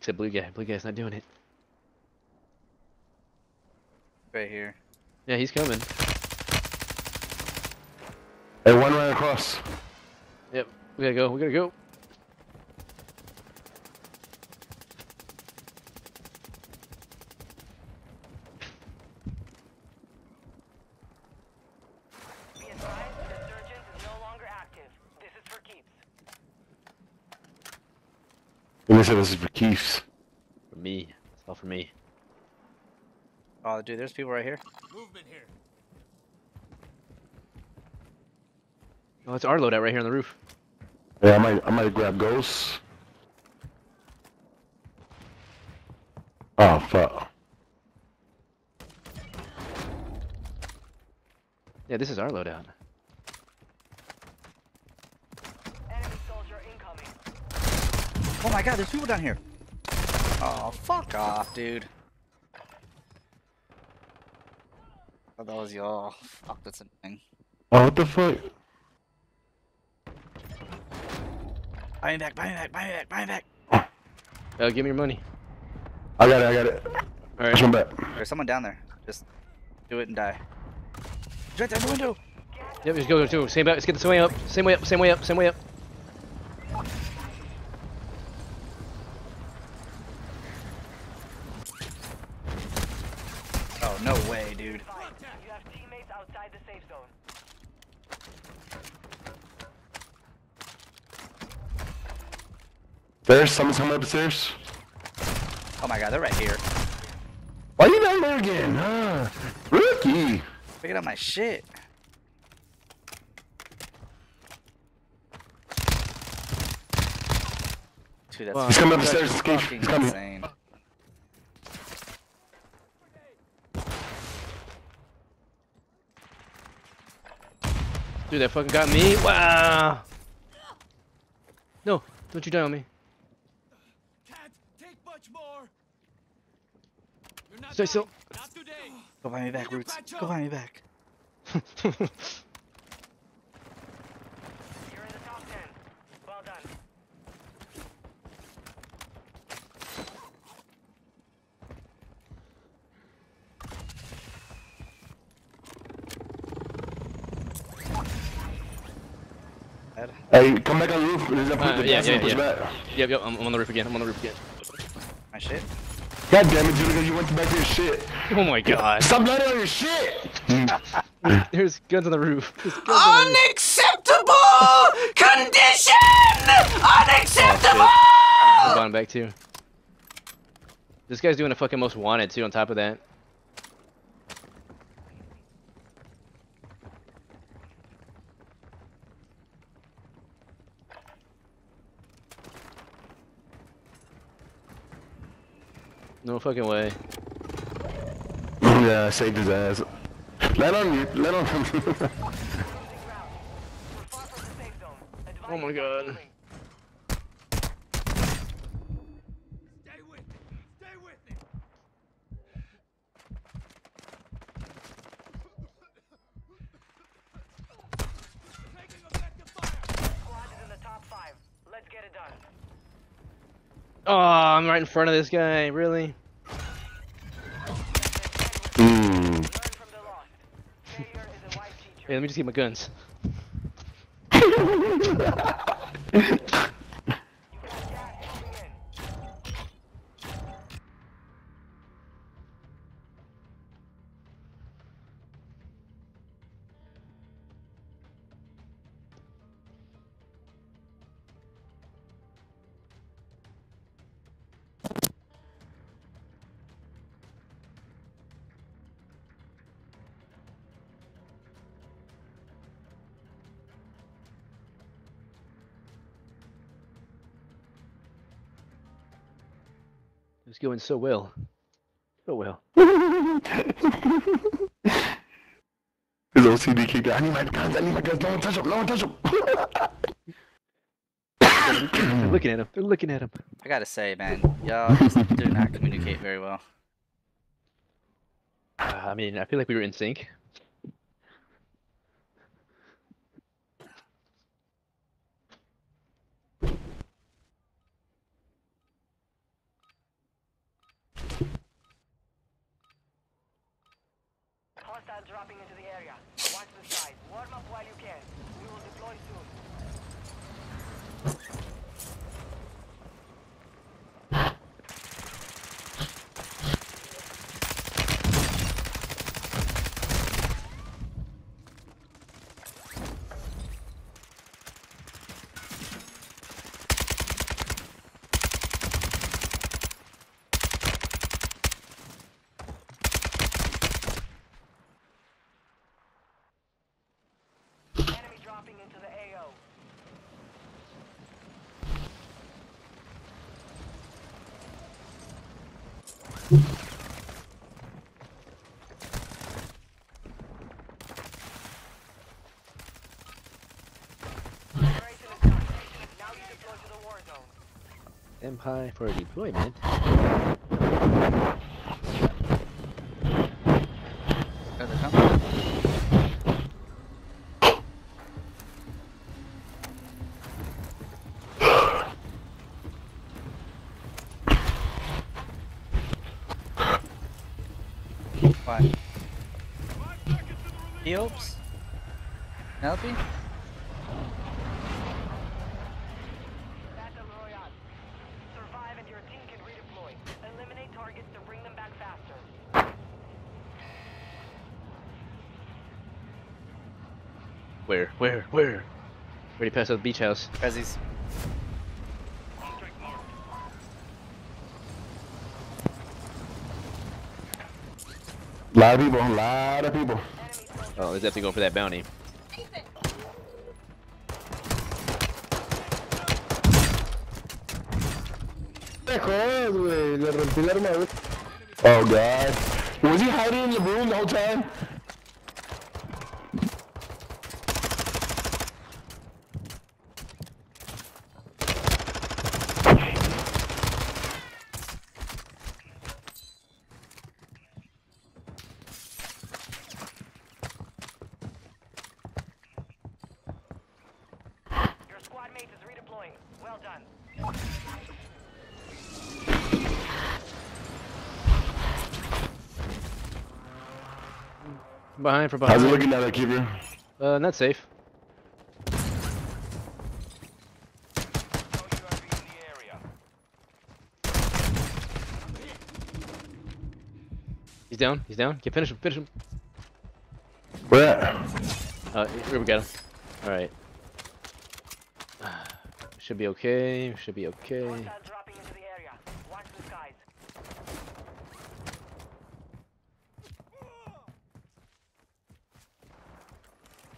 Except blue guy. Blue guy's not doing it. Right here. Yeah, he's coming. Hey, one right across. Yep. We gotta go. We gotta go. Be advised, resurgence is no longer active. This is for keeps. They said this is for Keiths. For me. It's all for me. Oh, dude, there's people right here. Movement here. Oh, it's our loadout right here on the roof. Yeah, I might, I might grab ghosts. Oh fuck. Yeah, this is our loadout. Enemy soldier incoming. Oh my god, there's people down here. Oh, fuck off, dude. Oh, that was y'all. Fuck, that's a thing. Oh, what the fuck? Buy me back, buy me back, buy me back, buy me back. Uh, give me your money. I got it, I got it. Alright. Push him back. There's someone down there. Just do it and die. He's right there in the window. Yep, just go, go, go. Same, back. let's get the same way up. Same way up, same way up, same way up. Oh, no way, dude. Advise, you have teammates outside the safe zone. There's someone coming upstairs. Oh my god, they're right here. Why are you down there again? Ah, rookie. Picking up my shit. Dude, that's Wow. He's coming that's upstairs, escape. fucking He's coming. insane. Dude, that fucking got me. Wow. No, don't you die on me. Stay still. Go behind me back, Roots. Go behind me back. Hey, come back on the roof. Uh, yeah, yeah, yeah. Yep, yep, I'm, I'm on the roof again. I'm on the roof again. My shit. God damn it, Julian, you went back to your shit. Oh my god. Stop landing on your shit. [laughs] There's guns on the roof. There's guns on the roof. Unacceptable condition! Unacceptable! I'm bottom back too. This guy's doing a fucking most wanted too. On top of that. No fucking way. yeah, I saved his ass. Land on you. Land on him. We're far from the safe zone. Advise Oh my god. Squad is in the top five. Let's get it done. Oh, I'm right in front of this guy. Really? Hmm. Learn from the lost. Failure is a wise teacher. Hey, let me just get my guns. [laughs] going so well. So well. His [laughs] OCD kicked in. I need my guns. I need my guns. No one touch him. No one touch him. They're looking at him. They're looking at him. I gotta say, man, y'all just do not communicate very well. Uh, I mean, I feel like we were in sync. Dropping into the area. Watch the skies. Warm up while you can. We will deploy soon. Enemy dropping into the AO. Operation is done. Now you deploy to the war zone. Empire for deployment. Why? Eops? Penelope? Battle Royale. Survive and your team can redeploy. Eliminate targets to bring them back faster. Where? Where? Where? Already passed out the beach house. Prezzies. lot of people. A lot of people. Oh, there's definitely going for that bounty. Oh god. Was he hiding in the room the whole time? behind from behind. How's it looking now, that keeper? Uh, not safe. He's down. He's down. Can finish him. Finish him. Where at? Uh, here we got him. All right. [sighs] Should be okay. Should be okay.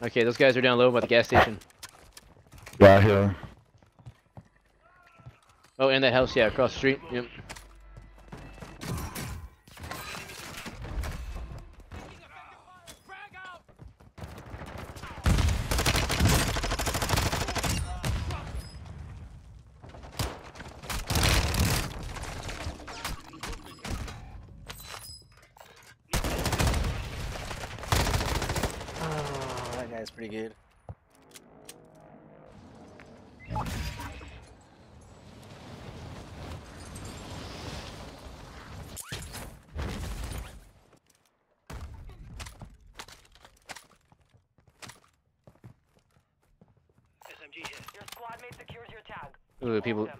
Okay, those guys are down low by the gas station. Yeah, I hear him. Oh, and that house, yeah, across the street. Yep.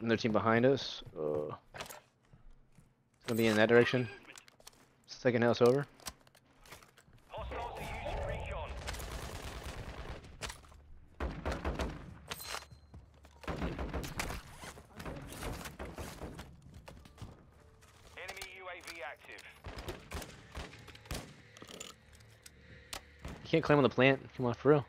Their team behind us. Uh, it's gonna be in that direction. Second house over. You can't climb on the plant. Come on, for real.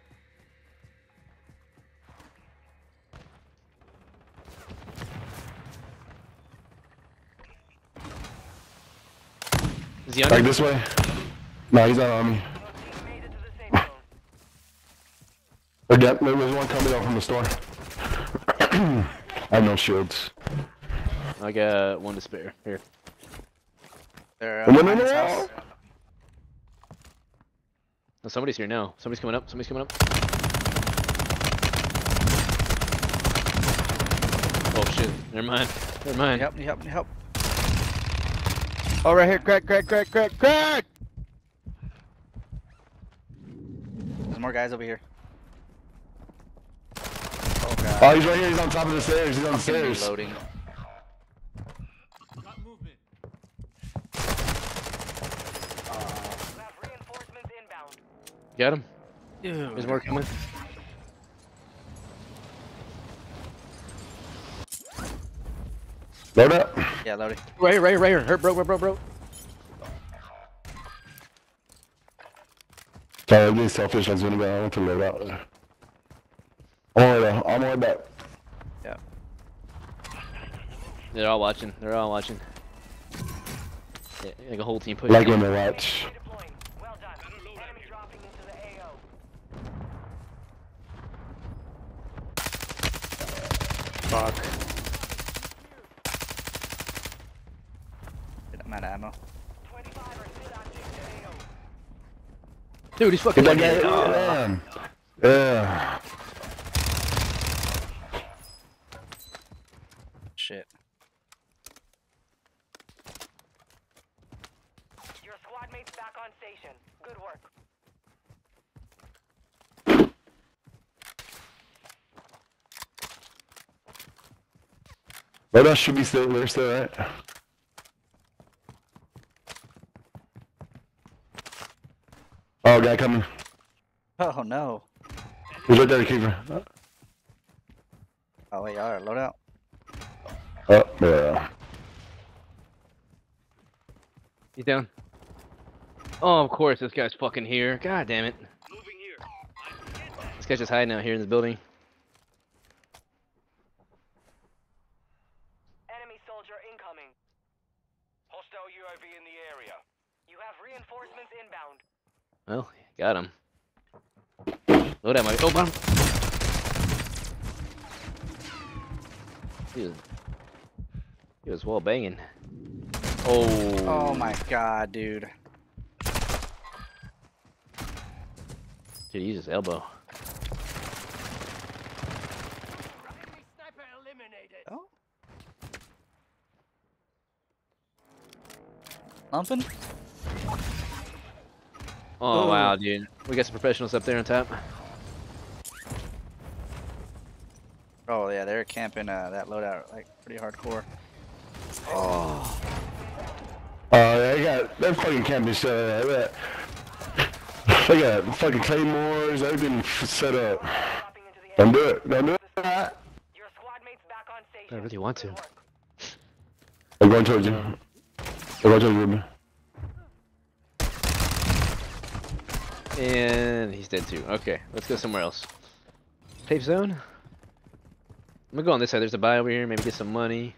He Like under? this way? No, he's not on me. Made it to the safe zone. Or that, there was one coming out from the store. [clears throat] I have no shields. I got one to spare. Here. They're No, uh, no, behind no, house. Oh, somebody's here now. Somebody's coming up. Somebody's coming up. Oh shit. Never mind. Never mind. Help me, help me, help. Oh, right here. Crack, crack, crack, crack, crack. There's more guys over here. Oh god. Oh, he's right here. He's on top of the stairs. He's on the Fucking stairs. reloading. You have reinforcements inbound. Got uh, him. Dude. There's more coming. Load up. Yeah, loading. Right here, right here, right here. Hurt, bro, bro, bro, bro. Sorry, I'm being selfish. I was gonna go. I want to load out. Uh, I'm on way, I'm on way back. Yeah. They're all watching. They're all watching. Yeah, like a whole team pushing. Like in. when they watch. Deploying. Well done. Enemy dropping into the AO. Fuck. Shit, I'm out of ammo. 25 are still active to AO. Dude, he's fucking. Get that one guy. hit. Yeah. Yeah. Shit. Your squad mates back on station. Good work. Load up should be still there, still right. Oh, guy coming. Oh no. He's right there, keeper. Oh wait, y'all are load out. Oh, yeah. He's down. Oh, of course, this guy's fucking here. God damn it. This guy's just hiding out here in this building. Enemy soldier incoming. Hostile UAV in the area. You have reinforcements inbound. Well, got him. Load out my. Oh, bottom. He was, he was wall banging. Oh. Oh my god, dude. Dude, he his elbow. Oh. Lumping? Oh Ooh. wow, dude. We got some professionals up there on top. Oh yeah, they're camping uh, that loadout like pretty hardcore. Oh. Oh, yeah, they got they're fucking camping shit. Uh, they got, they got fucking claymores, everything f- set up. Don't do it. Don't do it. I really want to. They're going towards you. They're going towards you, And he's dead too. Okay, let's go somewhere else. Safe zone. I'm gonna go on this side. There's a buy over here. Maybe get some money.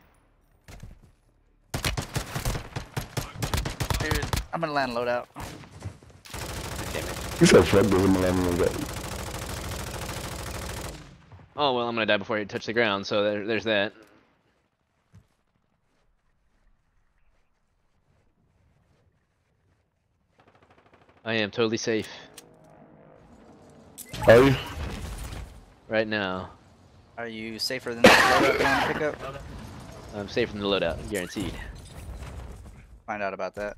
Dude, I'm gonna land loadout. You said fuck this, I'm gonna let that. Oh well, I'm gonna die before I touch the ground. So there, there's that. I am totally safe Are you? right now. Are you safer than the loadout going to pick up? I'm safe from the loadout, guaranteed. Find out about that.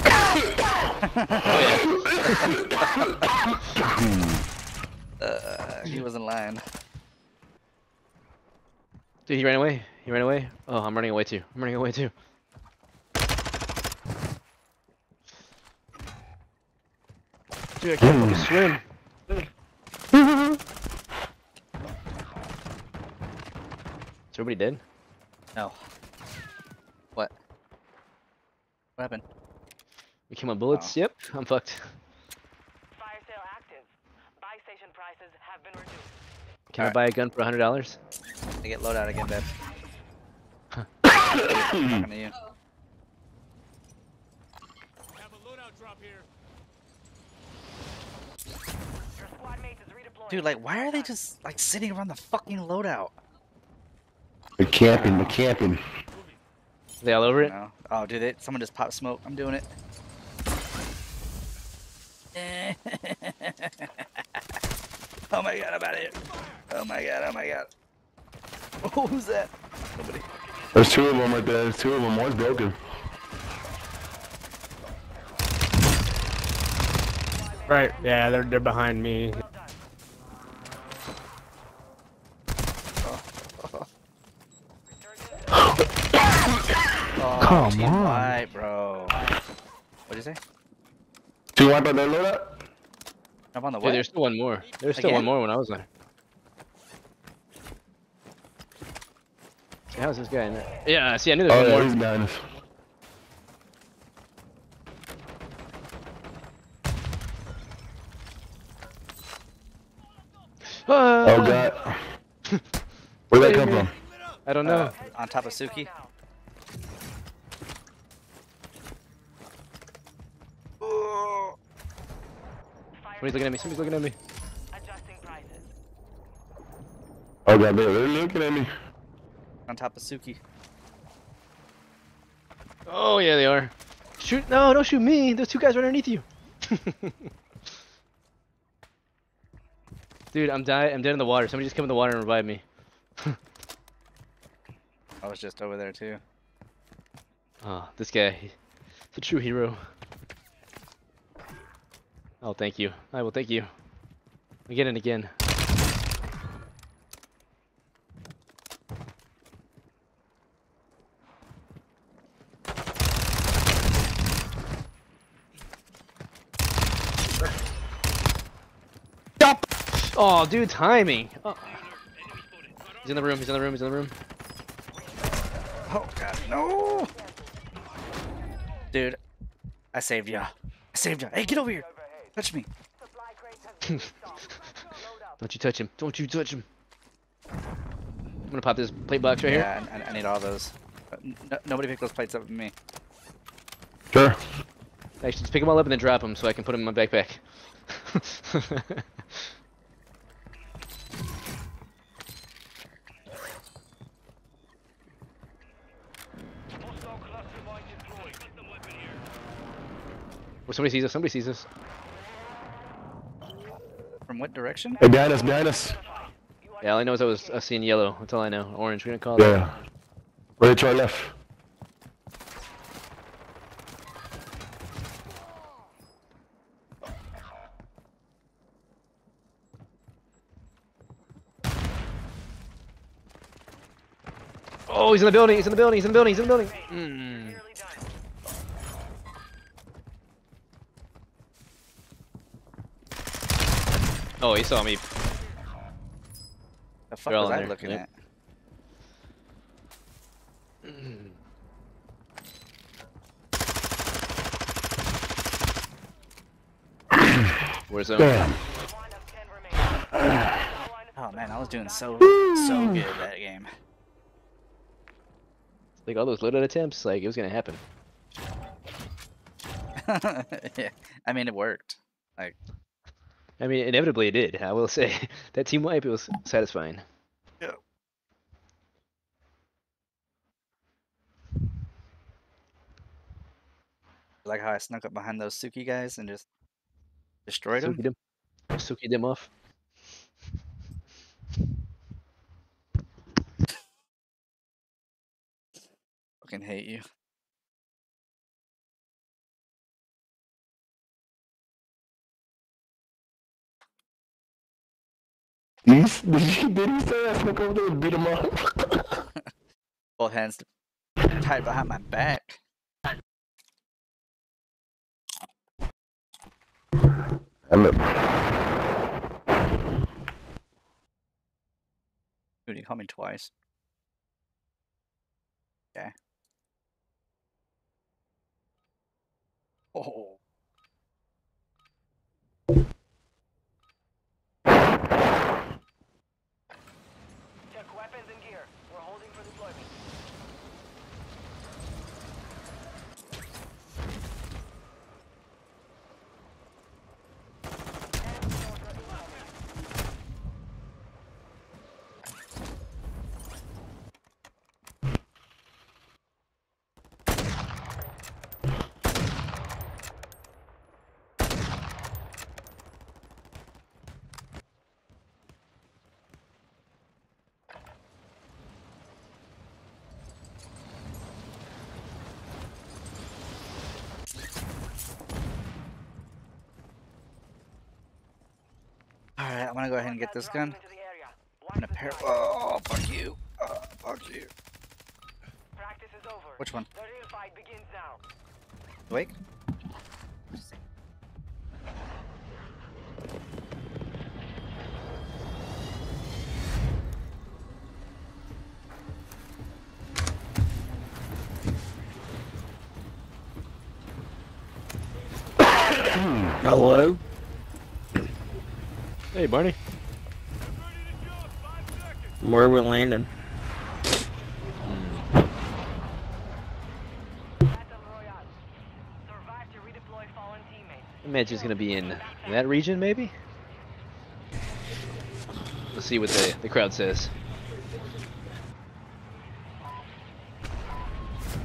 [laughs] uh, he wasn't lying. Dude, he ran away. He ran away. Oh, I'm running away too. I'm running away too. Dude, I can't fucking swim. [laughs] Is everybody dead? No. What? What happened? We came on bullets. Oh. Yep, I'm fucked. Fire sale active. Buy station prices have been reduced. Can I Alright. buy a gun for hundred dollars? I get loadout again, babe. Talking to you. Your squad mate is redeploying. Dude, like, why are they just like sitting around the fucking loadout? They're camping, they're camping. they all over it? No. Oh, dude, it, someone just popped smoke. I'm doing it. [laughs] oh my god, I'm out of here. Oh my god, oh my god. Oh, [laughs] who's that? Nobody. There's two of them right there. There's two of them. One's broken. Right, yeah, they're they're behind me. Come team on. White, bro. What'd you say? Two wipe out that loadout? Up on the Dude, what? there's still one more. There's still one more when I was there. How's this guy in there? Yeah, see, I knew there Oh, was yeah, one he's more. behind us. Ah! Oh, God. [laughs] Where'd that come from? I don't know. Uh, on top of Tsuki. Somebody's looking at me. Somebody's looking at me. Adjusting prices. Oh, God, they're, they're looking at me. On top of Tsuki. Oh yeah, they are. Shoot! No, don't shoot me. There's two guys right underneath you. [laughs] Dude, I'm die. I'm dead in the water. Somebody just come in the water and revive me. [laughs] I was just over there too. Oh, this guy. He's a true hero. Oh, thank you. I will thank you. Again and again. Stop! Oh, dude, timing. Oh. He's in the room. He's in the room. He's in the room. Oh god, no! Dude, I saved ya. I saved ya. Hey, get over here. Touch me. Supply crates have been restocked. Loadout Don't you touch him. Don't you touch him. I'm gonna pop this plate box right here. Yeah, I, I need all those. Uh, n- nobody pick those plates up with me. Sure. Actually, just pick them all up and then drop them so I can put them in my backpack. Hostile cluster mine deployed. Well, somebody sees us. Somebody sees us. From what direction? Hey, behind us, behind us. Yeah, all I know is I was uh, seeing yellow. That's all I know. Orange. We're gonna call it. Yeah. Ready to our left. Oh, he's in the building. He's in the building. He's in the building. He's in the building. Mm. Oh, he saw me. The fuck They're was I there, looking yep. at? [clears throat] Where's him? Damn. Oh man, I was doing so so good that game. Like all those loaded attempts, like it was gonna happen. [laughs] yeah, I mean it worked. Like I mean, inevitably it did. I will say [laughs] that team wipe it was satisfying. Yeah. like how I snuck up behind those Tsuki guys and just destroyed them. Suki them, Suki them off. Fucking hate you. Did he, did he, did he say I snuck over there and beat him up? Both hands tied behind my back. I'm a, Dude, you called me twice. Okay. Oh. Alright, I'm gonna go ahead and get this gun. I'm gonna pair. Oh, fuck you. Oh, fuck you. Practice is over. Which one? The real fight begins now. Wake? Hello? Hey, Barney. Where we landing? Survive to redeploy fallen. Imagine it's gonna be in that region, maybe. Let's see what the the crowd says.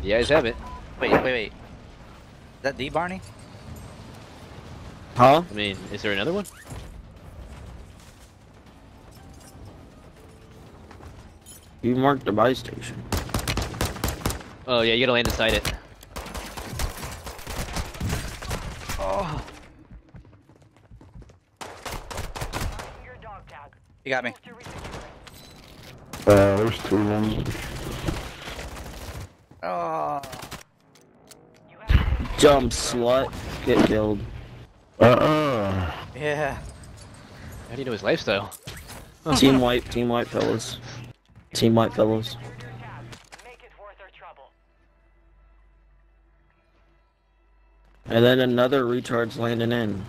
You guys have it. Wait, wait, wait. Is that D, Barney? Huh? I mean, is there another one? You marked the buy station. Oh yeah, you gotta land inside it. Oh. You got me. uh, there's two of them. Oh. Jump, slut. Get killed. Uh-uh. Yeah. How do you know his lifestyle? Team wipe, team wipe, fellas. Team wipe, fellas. And then another retard's landing in.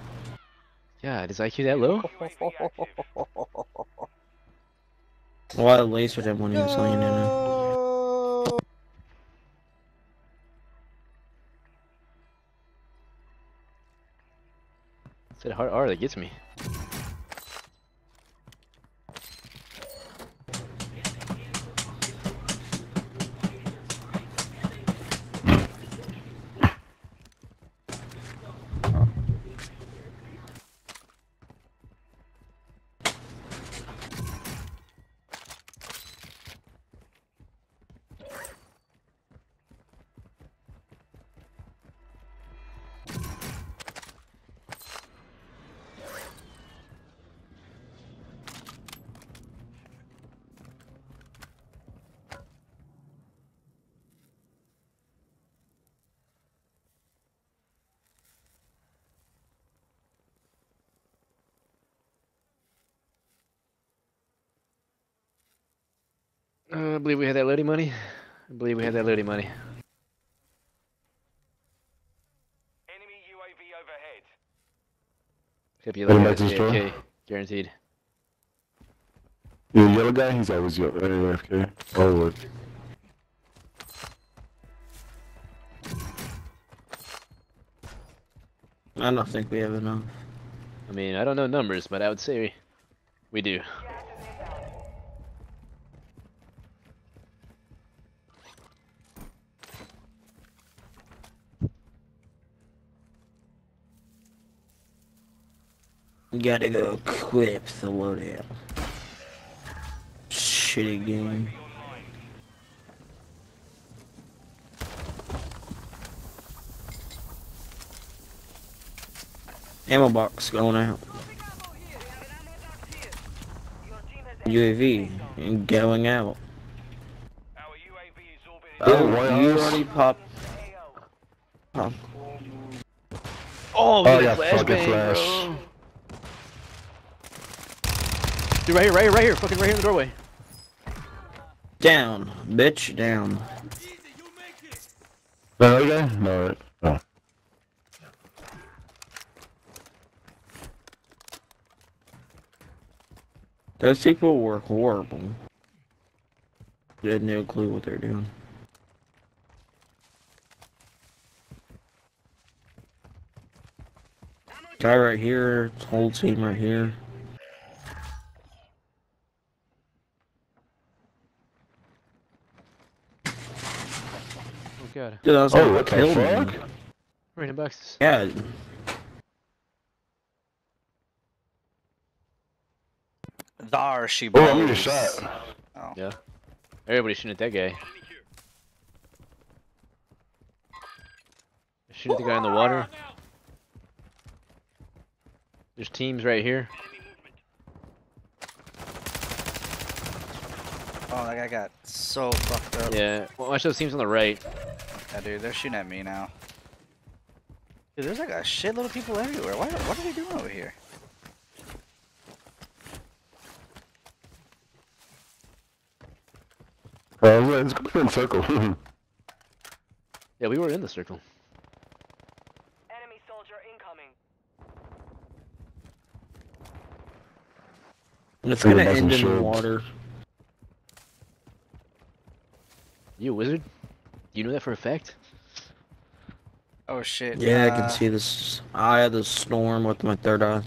God, is IQ that low? [laughs] Well, I lasered him when he was landing in. It's that hard R that gets me. Except you Heading look back the store? AFK, guaranteed. The yellow guy? He's always yellow. AFK. Uh, always. I don't think we have enough. I mean, I don't know numbers, but I would say we do. Gotta go equip the loadout. Shitty game. Ammo box going out. UAV going out. Oh, you already popped. Oh, Oh, yeah, fucking flashbang, flash. bro. Dude, right here, right here, right here, fucking right here in the doorway. Down, bitch, down. The other guy? No, right. Oh. Those people were horrible. They had no clue what they're doing. Guy right here, whole team right here. Oh god. Dude, that was Oh, what what the killed fuck? me. Random boxes. Yeah. There she Oh, I'm gonna shot. Oh. Yeah. Everybody's shooting at that guy. Shooting at the guy in the water. There's teams right here. Oh, that guy got so fucked up. Yeah. Well, watch those teams on the right. Yeah, dude, they're shooting at me now. Dude, there's like a shitload of people everywhere. What, what are they doing over here? Oh, let's go in circle. [laughs] Yeah, we were in the circle. Enemy soldier incoming. And it's gonna end in the water. You a wizard? You know that for a fact? Oh shit. Yeah, I uh, can see this eye of the storm with my third eye.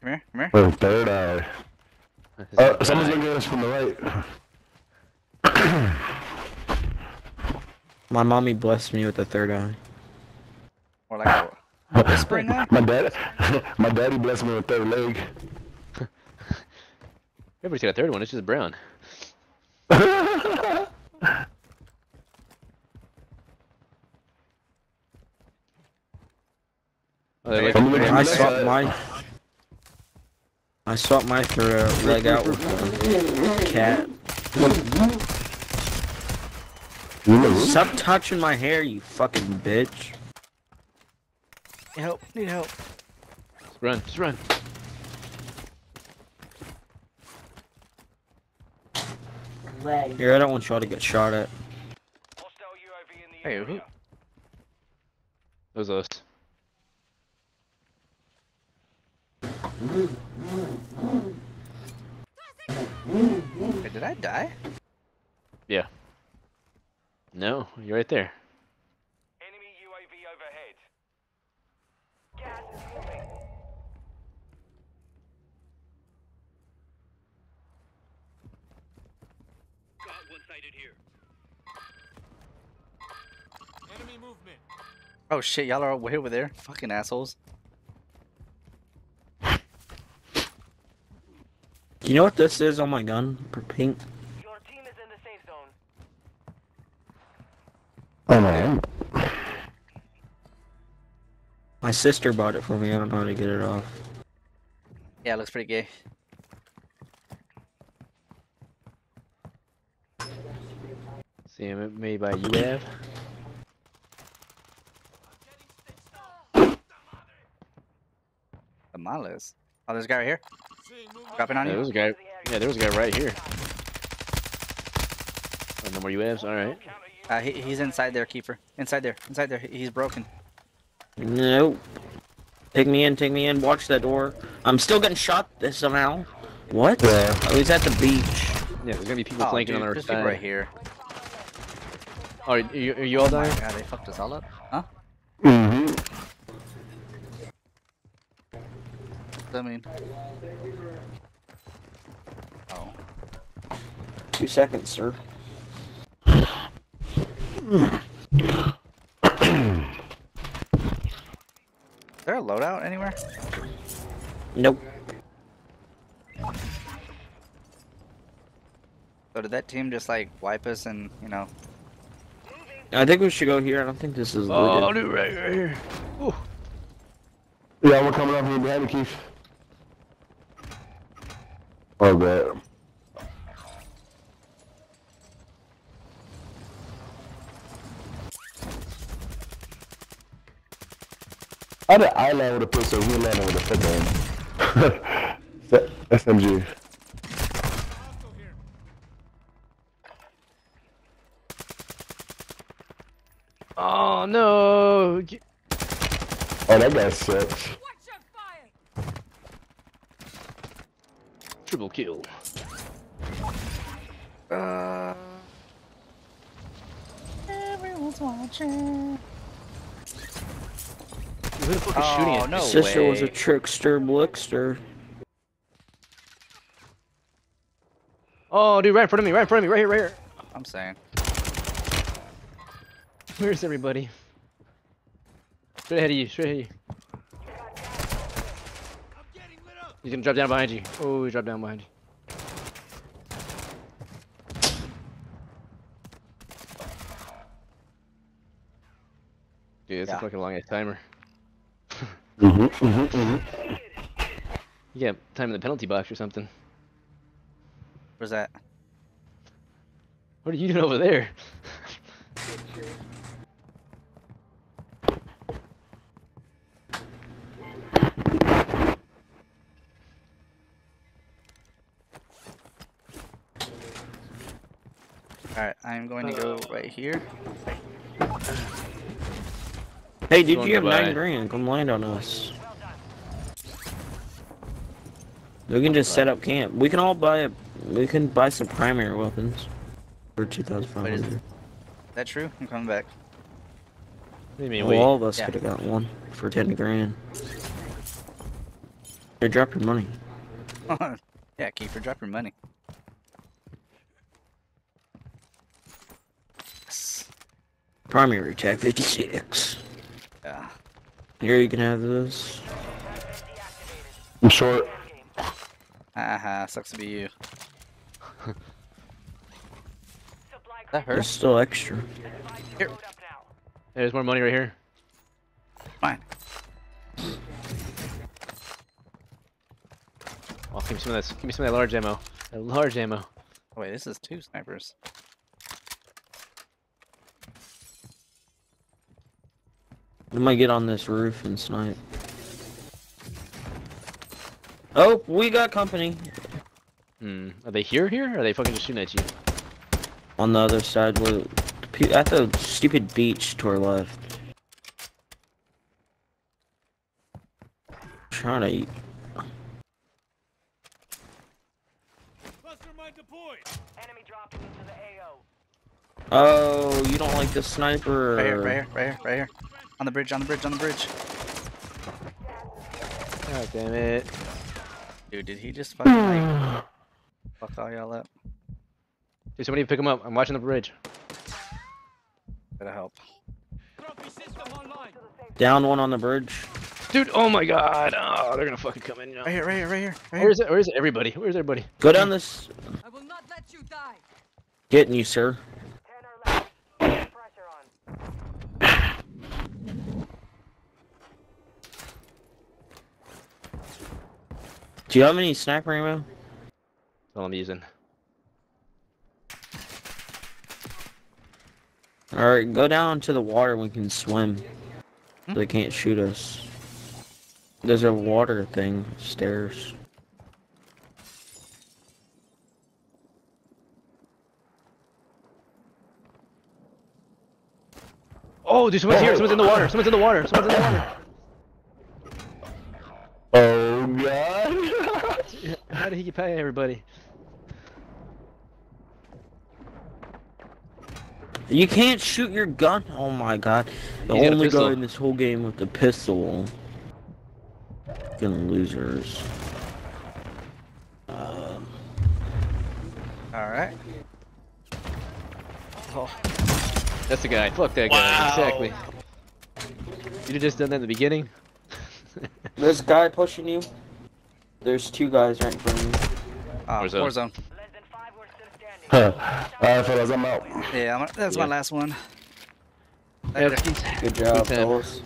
Come here, come here. Oh, third eye. This [laughs] Uh, someone's right. gonna get us from the right. [coughs] My mommy blessed me with a third eye. Or like a, a [laughs] whispering eye? my dad, [laughs] my daddy blessed me with third leg. Everybody's got a third one. It's just brown. Oh, they Uh, like I'm looking I swapped that. my I swapped my third leg out with a cat. Stop touching my hair, you fucking bitch. Need help, need help. Just run, just run. Here, I don't want y'all to get shot at. Hostile UAV in the Hey, who? area. Those us. Wait, did I die? Yeah. No, you're right there. Enemy UAV overhead. Gas is moving. Oh shit, y'all are way over there. Fucking assholes. You know what this is on my gun? For pink. Your team is in the safe zone. Oh no. My sister bought it for me. I don't know how to get it off. Yeah, it looks pretty gay. See him made by UAV. The Malas. Oh, there's a guy right here. Dropping on Yeah, there was a guy. Yeah, there was a guy right here. Oh, no more UAVs. All right. Uh, he, he's inside there, keeper. Inside there. Inside there. He's broken. Nope. Take me in, take me in. Watch that door. I'm still getting shot this somehow. What? Yeah. Oh, he's at the beach. Yeah, there's gonna be people Oh, flanking dude, on our side. right here. Oh, are you, are you all Oh my dying? god, they fucked us all up. Huh? Mm-hmm. I mean. Oh. Two seconds, sir. Is there a loadout anywhere? Nope. So did that team just like wipe us and, you know, I think we should go here. I don't think this is Oh, looted. dude, right, right here. Ooh. Yeah, we're coming up here behind you, Keith. Oh, bad. I did I land with a pistol, he landed with a flip [laughs] SMG. Oh no! Oh, that guy sucks. Triple kill. Uh. Everyone's watching. Who the fuck is shooting Oh, at? no Sister was a trickster blickster. Oh, dude, right in front of me, right in front of me, right here, right here. I'm saying. Where's everybody? Straight ahead of you, straight ahead of you. He's gonna drop down behind you. Oh, he dropped down behind you. Dude, that's Yeah. a fucking long ass timer. Mm-hmm, mm-hmm, mm-hmm. You got time in the penalty box or something. Where's that? What are you doing over there? Alright, I'm going to go right here. Hey, dude, Going you have goodbye. nine grand. Come land on us. We can just set up camp. We can all buy a. We can buy some primary weapons for two thousand five is that true? I'm coming back. What do you mean, Well, wait? all of us Yeah. could have got one for ten grand. Hey, drop your money. [laughs] yeah, Kiefer, drop your money. Primary attack fifty six. Yeah. Here you can have this. I'm short. Haha, sucks to be you. [laughs] that hurts. There's still extra. Here. There's more money right here. Fine. Oh, give me some of that. Give me some of that large ammo. That large ammo. Oh, wait, this is two snipers. I might get on this roof and snipe. Oh, we got company Hmm. Are they here? Here? Or are they fucking just shooting at you? on the other side. Where, pe- at the stupid beach to our left. Trying to eat. Enemy dropping into the AO. Oh, you don't like the sniper? Right here, right here, right here, right here. On the bridge, on the bridge, on the bridge. God damn it. Dude, did he just fucking like [sighs] fuck all y'all up? Dude, somebody pick him up. I'm watching the bridge. Gotta help. Down one on the bridge. Dude, oh my god. Oh, they're gonna fucking come in now. Right here, right here, right here, right here. Where's it? Where's everybody? Where's everybody? Go down this. I will not let you die. Getting you, sir. Do you have any sniper ammo? That's all I'm using. Alright, go down to the water. We can swim. So they can't shoot us. There's a water thing. Stairs. Oh, dude, someone's here. Someone's in the water. Someone's in the water. Someone's in the water. Oh god. How did he get past everybody? You can't shoot your gun. Oh my god. The He's got a only guy in this whole game with the pistol. Fucking losers. Uh, Alright. Oh, That's the guy. Fuck that guy. Wow. Exactly. You'd have just done that in the beginning. there's a guy pushing you. There's two guys right in front of you. oh Warzone. Warzone. Less than five were still standing. Huh. Alright, fellas, I'm out. Yeah, I'm, that's my last one. Yeah, Later. Good job, Good fellas.